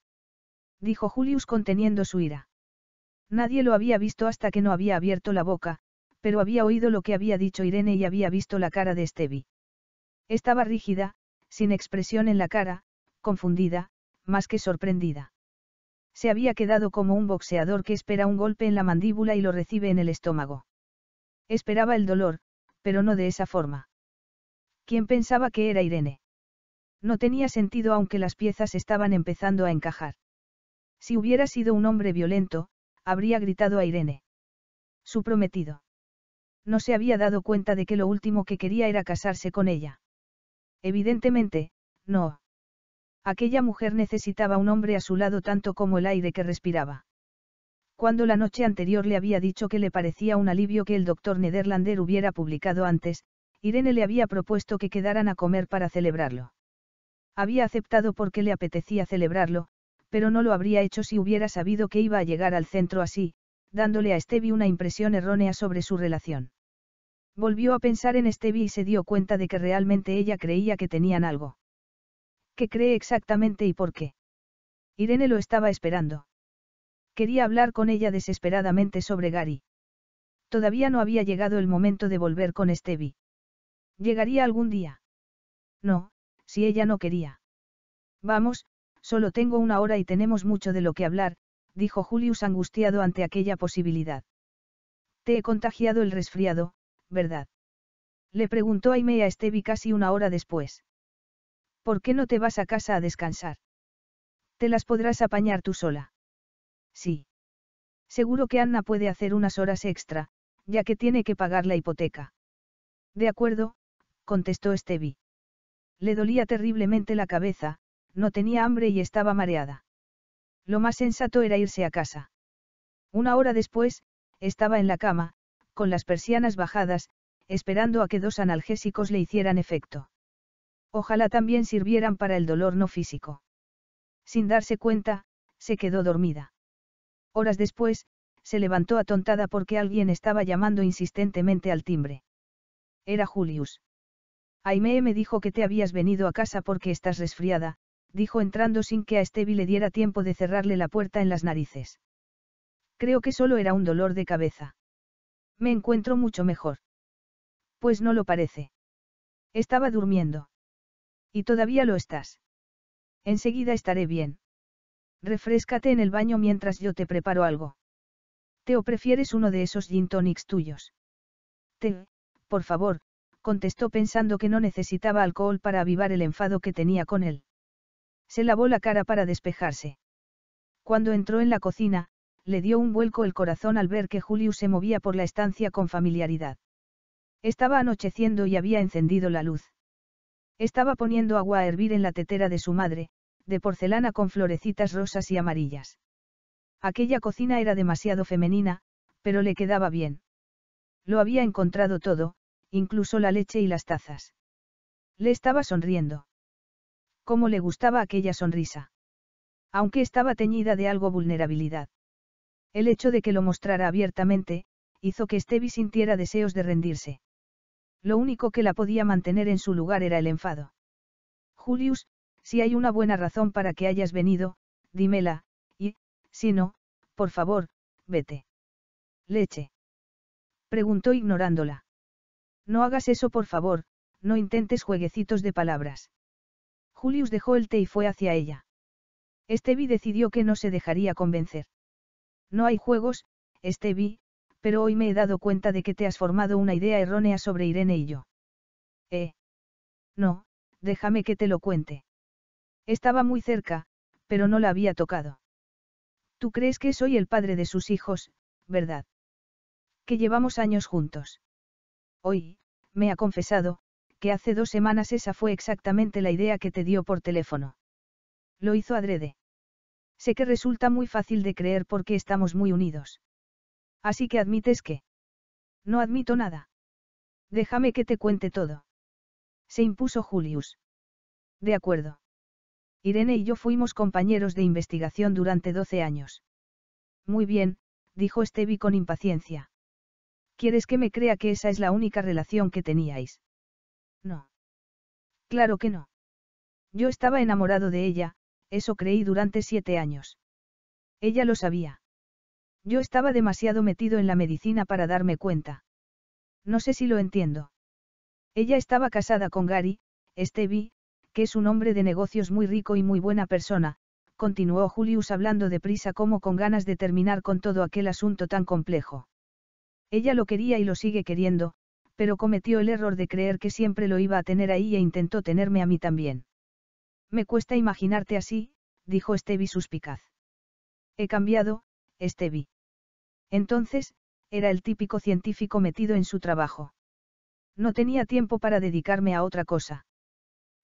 Dijo Julius conteniendo su ira. Nadie lo había visto hasta que no había abierto la boca, pero había oído lo que había dicho Irene y había visto la cara de Stevie. Estaba rígida, sin expresión en la cara, confundida, más que sorprendida. Se había quedado como un boxeador que espera un golpe en la mandíbula y lo recibe en el estómago. Esperaba el dolor, pero no de esa forma. ¿Quién pensaba que era Irene? No tenía sentido aunque las piezas estaban empezando a encajar. Si hubiera sido un hombre violento, habría gritado a Irene. Su prometido. No se había dado cuenta de que lo último que quería era casarse con ella. Evidentemente, no. Aquella mujer necesitaba un hombre a su lado tanto como el aire que respiraba. Cuando la noche anterior le había dicho que le parecía un alivio que el doctor Nederlander hubiera publicado antes, Irene le había propuesto que quedaran a comer para celebrarlo. Había aceptado porque le apetecía celebrarlo, pero no lo habría hecho si hubiera sabido que iba a llegar al centro así, dándole a Stevie una impresión errónea sobre su relación. Volvió a pensar en Stevie y se dio cuenta de que realmente ella creía que tenían algo. ¿Qué cree exactamente y por qué? Irene lo estaba esperando. Quería hablar con ella desesperadamente sobre Gary. Todavía no había llegado el momento de volver con Stevie. ¿Llegaría algún día? No, si ella no quería. Vamos, Solo tengo una hora y tenemos mucho de lo que hablar, dijo Julius angustiado ante aquella posibilidad. Te he contagiado el resfriado, ¿verdad? Le preguntó Aime a Stevie casi una hora después. ¿Por qué no te vas a casa a descansar? Te las podrás apañar tú sola. Sí. Seguro que Anna puede hacer unas horas extra, ya que tiene que pagar la hipoteca. De acuerdo, contestó Stevie. Le dolía terriblemente la cabeza, no tenía hambre y estaba mareada. Lo más sensato era irse a casa. Una hora después, estaba en la cama, con las persianas bajadas, esperando a que dos analgésicos le hicieran efecto. Ojalá también sirvieran para el dolor no físico. Sin darse cuenta, se quedó dormida. Horas después, se levantó atontada porque alguien estaba llamando insistentemente al timbre. Era Julius. Aime me dijo que te habías venido a casa porque estás resfriada, dijo entrando sin que a Stevie le diera tiempo de cerrarle la puerta en las narices. Creo que solo era un dolor de cabeza. Me encuentro mucho mejor. Pues no lo parece. Estaba durmiendo. Y todavía lo estás. Enseguida estaré bien. Refréscate en el baño mientras yo te preparo algo. ¿Te o prefieres uno de esos gin tonics tuyos? Te, por favor, contestó pensando que no necesitaba alcohol para avivar el enfado que tenía con él. Se lavó la cara para despejarse. Cuando entró en la cocina, le dio un vuelco el corazón al ver que Julius se movía por la estancia con familiaridad. Estaba anocheciendo y había encendido la luz. Estaba poniendo agua a hervir en la tetera de su madre, de porcelana con florecitas rosas y amarillas. Aquella cocina era demasiado femenina, pero le quedaba bien. Lo había encontrado todo, incluso la leche y las tazas. Le estaba sonriendo. ¿Cómo le gustaba aquella sonrisa? Aunque estaba teñida de algo vulnerabilidad. El hecho de que lo mostrara abiertamente, hizo que Stevie sintiera deseos de rendirse. Lo único que la podía mantener en su lugar era el enfado. Julius, si hay una buena razón para que hayas venido, dímela, y, si no, por favor, vete. Leche. Preguntó ignorándola. No hagas eso, por favor, no intentes jueguecitos de palabras. Julius dejó el té y fue hacia ella. Stevie decidió que no se dejaría convencer. No hay juegos, Stevie, pero hoy me he dado cuenta de que te has formado una idea errónea sobre Irene y yo. ¿Eh? No, déjame que te lo cuente. Estaba muy cerca, pero no la había tocado. Tú crees que soy el padre de sus hijos, ¿verdad? Que llevamos años juntos. Hoy, me ha confesado, que hace dos semanas esa fue exactamente la idea que te dio por teléfono. Lo hizo adrede. Sé que resulta muy fácil de creer porque estamos muy unidos. Así que admites que... No admito nada. Déjame que te cuente todo. Se impuso Julius. De acuerdo. Irene y yo fuimos compañeros de investigación durante 12 años. Muy bien, dijo Stevie con impaciencia. ¿Quieres que me crea que esa es la única relación que teníais? No. Claro que no. Yo estaba enamorado de ella, eso creí durante siete años. Ella lo sabía. Yo estaba demasiado metido en la medicina para darme cuenta. No sé si lo entiendo. Ella estaba casada con Gary, Stevie, que es un hombre de negocios muy rico y muy buena persona, continuó Julius hablando deprisa como con ganas de terminar con todo aquel asunto tan complejo. Ella lo quería y lo sigue queriendo, pero cometió el error de creer que siempre lo iba a tener ahí e intentó tenerme a mí también. Me cuesta imaginarte así, dijo Stevie suspicaz. He cambiado, Stevie. Entonces, era el típico científico metido en su trabajo. No tenía tiempo para dedicarme a otra cosa.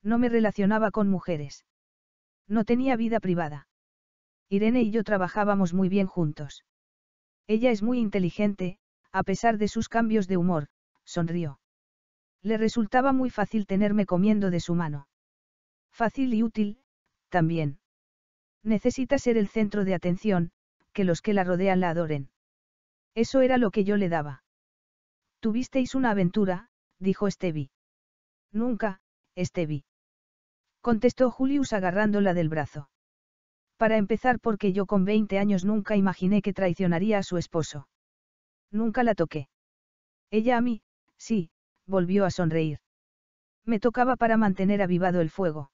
No me relacionaba con mujeres. No tenía vida privada. Irene y yo trabajábamos muy bien juntos. Ella es muy inteligente, a pesar de sus cambios de humor, sonrió. Le resultaba muy fácil tenerme comiendo de su mano. Fácil y útil, también. Necesita ser el centro de atención, que los que la rodean la adoren. Eso era lo que yo le daba. Tuvisteis una aventura, dijo Stevie. Nunca, Stevie. Contestó Julius agarrándola del brazo. Para empezar porque yo con 20 años nunca imaginé que traicionaría a su esposo. Nunca la toqué. Ella a mí, sí, volvió a sonreír. Me tocaba para mantener avivado el fuego.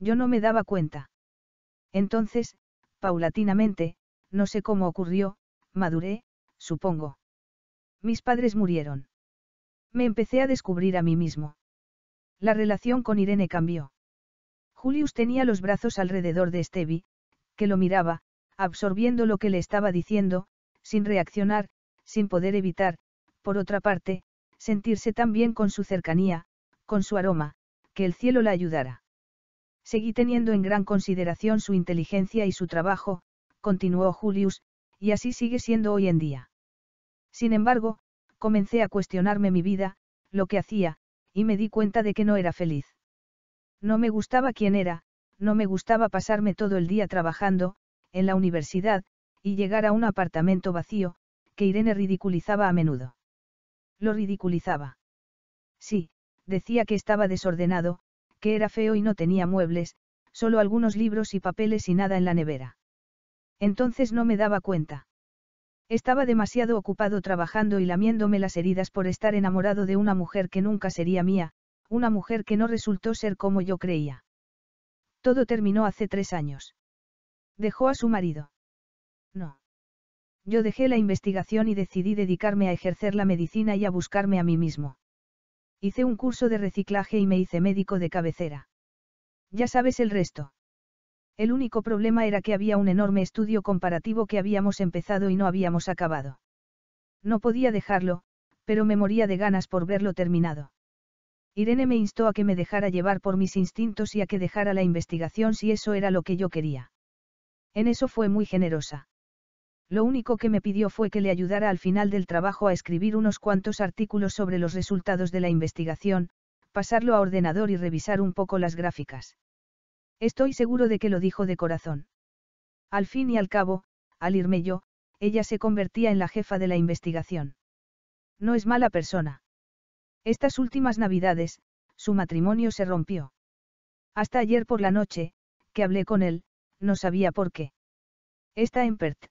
Yo no me daba cuenta. Entonces, paulatinamente, no sé cómo ocurrió, maduré, supongo. Mis padres murieron. Me empecé a descubrir a mí mismo. La relación con Irene cambió. Julius tenía los brazos alrededor de Stevie, que lo miraba, absorbiendo lo que le estaba diciendo, sin reaccionar, sin poder evitar, por otra parte, sentirse tan bien con su cercanía, con su aroma, que el cielo la ayudara. Seguí teniendo en gran consideración su inteligencia y su trabajo, continuó Julius, y así sigue siendo hoy en día. Sin embargo, comencé a cuestionarme mi vida, lo que hacía, y me di cuenta de que no era feliz. No me gustaba quién era, no me gustaba pasarme todo el día trabajando, en la universidad, y llegar a un apartamento vacío, que Irene ridiculizaba a menudo. Lo ridiculizaba. Sí, decía que estaba desordenado, que era feo y no tenía muebles, solo algunos libros y papeles y nada en la nevera. Entonces no me daba cuenta. Estaba demasiado ocupado trabajando y lamiéndome las heridas por estar enamorado de una mujer que nunca sería mía, una mujer que no resultó ser como yo creía. Todo terminó hace tres años. Dejó a su marido. No. Yo dejé la investigación y decidí dedicarme a ejercer la medicina y a buscarme a mí mismo. Hice un curso de reciclaje y me hice médico de cabecera. Ya sabes el resto. El único problema era que había un enorme estudio comparativo que habíamos empezado y no habíamos acabado. No podía dejarlo, pero me moría de ganas por verlo terminado. Irene me instó a que me dejara llevar por mis instintos y a que dejara la investigación si eso era lo que yo quería. En eso fue muy generosa. Lo único que me pidió fue que le ayudara al final del trabajo a escribir unos cuantos artículos sobre los resultados de la investigación, pasarlo a ordenador y revisar un poco las gráficas. Estoy seguro de que lo dijo de corazón. Al fin y al cabo, al irme yo, ella se convertía en la jefa de la investigación. No es mala persona. Estas últimas navidades, su matrimonio se rompió. Hasta ayer por la noche, que hablé con él, no sabía por qué. Está en Perth.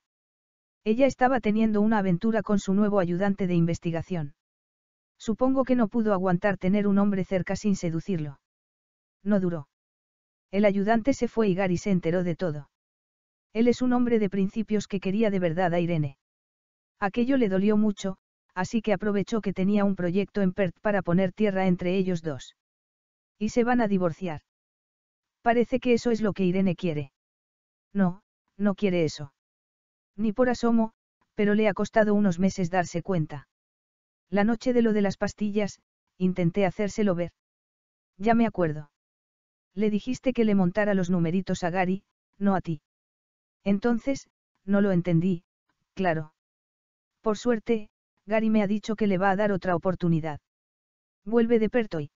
Ella estaba teniendo una aventura con su nuevo ayudante de investigación. Supongo que no pudo aguantar tener un hombre cerca sin seducirlo. No duró. El ayudante se fue y Gary se enteró de todo. Él es un hombre de principios que quería de verdad a Irene. Aquello le dolió mucho, así que aprovechó que tenía un proyecto en Perth para poner tierra entre ellos dos. Y se van a divorciar. Parece que eso es lo que Irene quiere. No, no quiere eso. Ni por asomo, pero le ha costado unos meses darse cuenta. La noche de lo de las pastillas, intenté hacérselo ver. Ya me acuerdo. Le dijiste que le montara los numeritos a Gary, no a ti. Entonces, no lo entendí, claro. Por suerte, Gary me ha dicho que le va a dar otra oportunidad. Vuelve de Pertoy.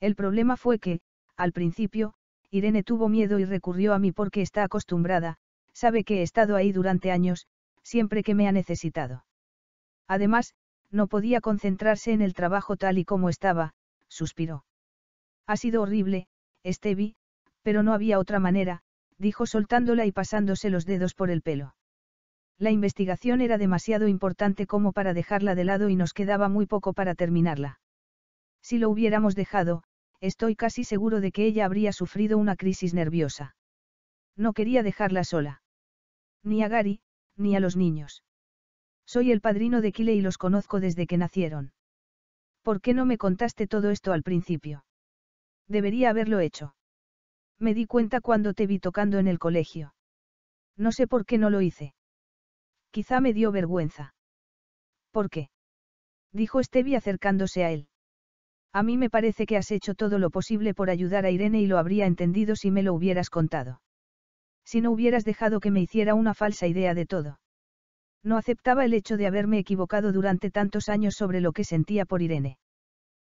El problema fue que, al principio, Irene tuvo miedo y recurrió a mí porque está acostumbrada, sabe que he estado ahí durante años, siempre que me ha necesitado. Además, no podía concentrarse en el trabajo tal y como estaba, suspiró. Ha sido horrible, Stevie, pero no había otra manera, dijo soltándola y pasándose los dedos por el pelo. La investigación era demasiado importante como para dejarla de lado y nos quedaba muy poco para terminarla. Si lo hubiéramos dejado, estoy casi seguro de que ella habría sufrido una crisis nerviosa. No quería dejarla sola. Ni a Gary, ni a los niños. Soy el padrino de Kile y los conozco desde que nacieron. ¿Por qué no me contaste todo esto al principio? Debería haberlo hecho. Me di cuenta cuando te vi tocando en el colegio. No sé por qué no lo hice. Quizá me dio vergüenza. ¿Por qué? Dijo Stevie acercándose a él. A mí me parece que has hecho todo lo posible por ayudar a Irene y lo habría entendido si me lo hubieras contado. Si no hubieras dejado que me hiciera una falsa idea de todo. No aceptaba el hecho de haberme equivocado durante tantos años sobre lo que sentía por Irene.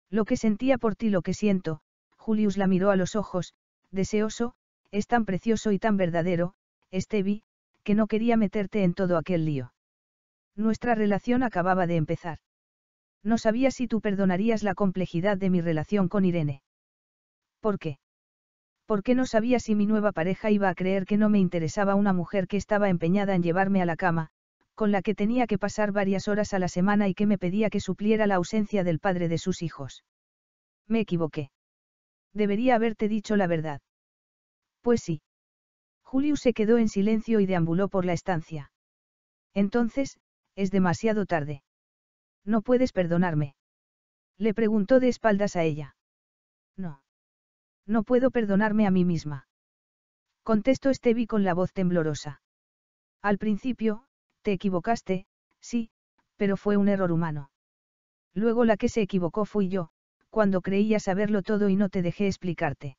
Lo que sentía por ti, lo que siento, Julius la miró a los ojos, deseoso, es tan precioso y tan verdadero, Stevie, que no quería meterte en todo aquel lío. Nuestra relación acababa de empezar. No sabía si tú perdonarías la complejidad de mi relación con Irene. ¿Por qué? Porque no sabía si mi nueva pareja iba a creer que no me interesaba una mujer que estaba empeñada en llevarme a la cama, con la que tenía que pasar varias horas a la semana y que me pedía que supliera la ausencia del padre de sus hijos. Me equivoqué. Debería haberte dicho la verdad. Pues sí. Julius se quedó en silencio y deambuló por la estancia. Entonces, es demasiado tarde. ¿No puedes perdonarme? Le preguntó de espaldas a ella. No. No puedo perdonarme a mí misma. Contestó Stevie con la voz temblorosa. Al principio, te equivocaste, sí, pero fue un error humano. Luego la que se equivocó fui yo, cuando creía saberlo todo y no te dejé explicarte.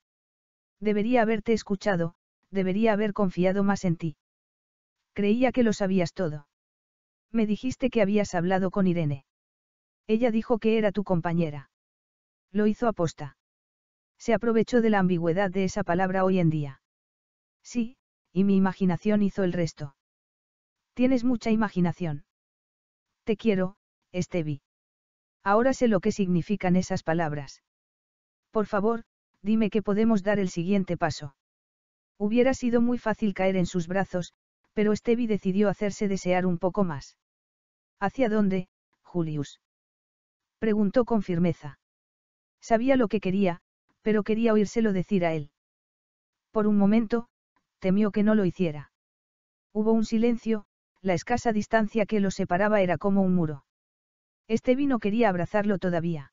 Debería haberte escuchado, debería haber confiado más en ti. Creía que lo sabías todo. Me dijiste que habías hablado con Irene. Ella dijo que era tu compañera. Lo hizo aposta. Se aprovechó de la ambigüedad de esa palabra hoy en día. Sí, y mi imaginación hizo el resto. Tienes mucha imaginación. Te quiero, Stevie. Ahora sé lo que significan esas palabras. Por favor, dime que podemos dar el siguiente paso. Hubiera sido muy fácil caer en sus brazos, pero Stevie decidió hacerse desear un poco más. ¿Hacia dónde, Julius? Preguntó con firmeza. Sabía lo que quería, pero quería oírselo decir a él. Por un momento, temió que no lo hiciera. Hubo un silencio, la escasa distancia que los separaba era como un muro. Stevie no quería abrazarlo todavía.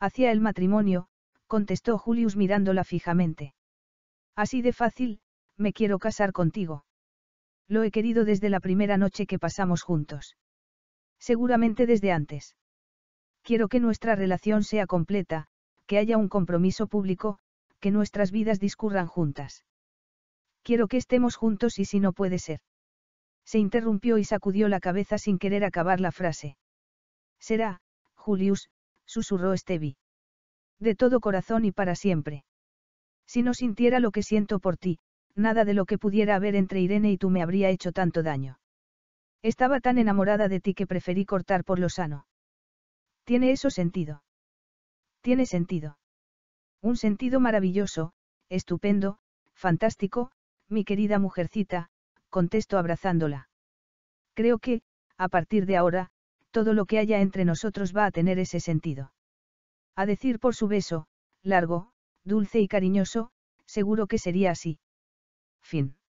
Hacia el matrimonio, contestó Julius mirándola fijamente. Así de fácil, me quiero casar contigo. Lo he querido desde la primera noche que pasamos juntos. Seguramente desde antes. Quiero que nuestra relación sea completa, que haya un compromiso público, que nuestras vidas discurran juntas. Quiero que estemos juntos y si no puede ser. Se interrumpió y sacudió la cabeza sin querer acabar la frase. Será, Julius, susurró Stevie. De todo corazón y para siempre. Si no sintiera lo que siento por ti, nada de lo que pudiera haber entre Irene y tú me habría hecho tanto daño. Estaba tan enamorada de ti que preferí cortar por lo sano. ¿Tiene eso sentido? Tiene sentido. Un sentido maravilloso, estupendo, fantástico, mi querida mujercita, contesto abrazándola. Creo que, a partir de ahora, todo lo que haya entre nosotros va a tener ese sentido. A decir por su beso, largo, dulce y cariñoso, seguro que sería así. Fin.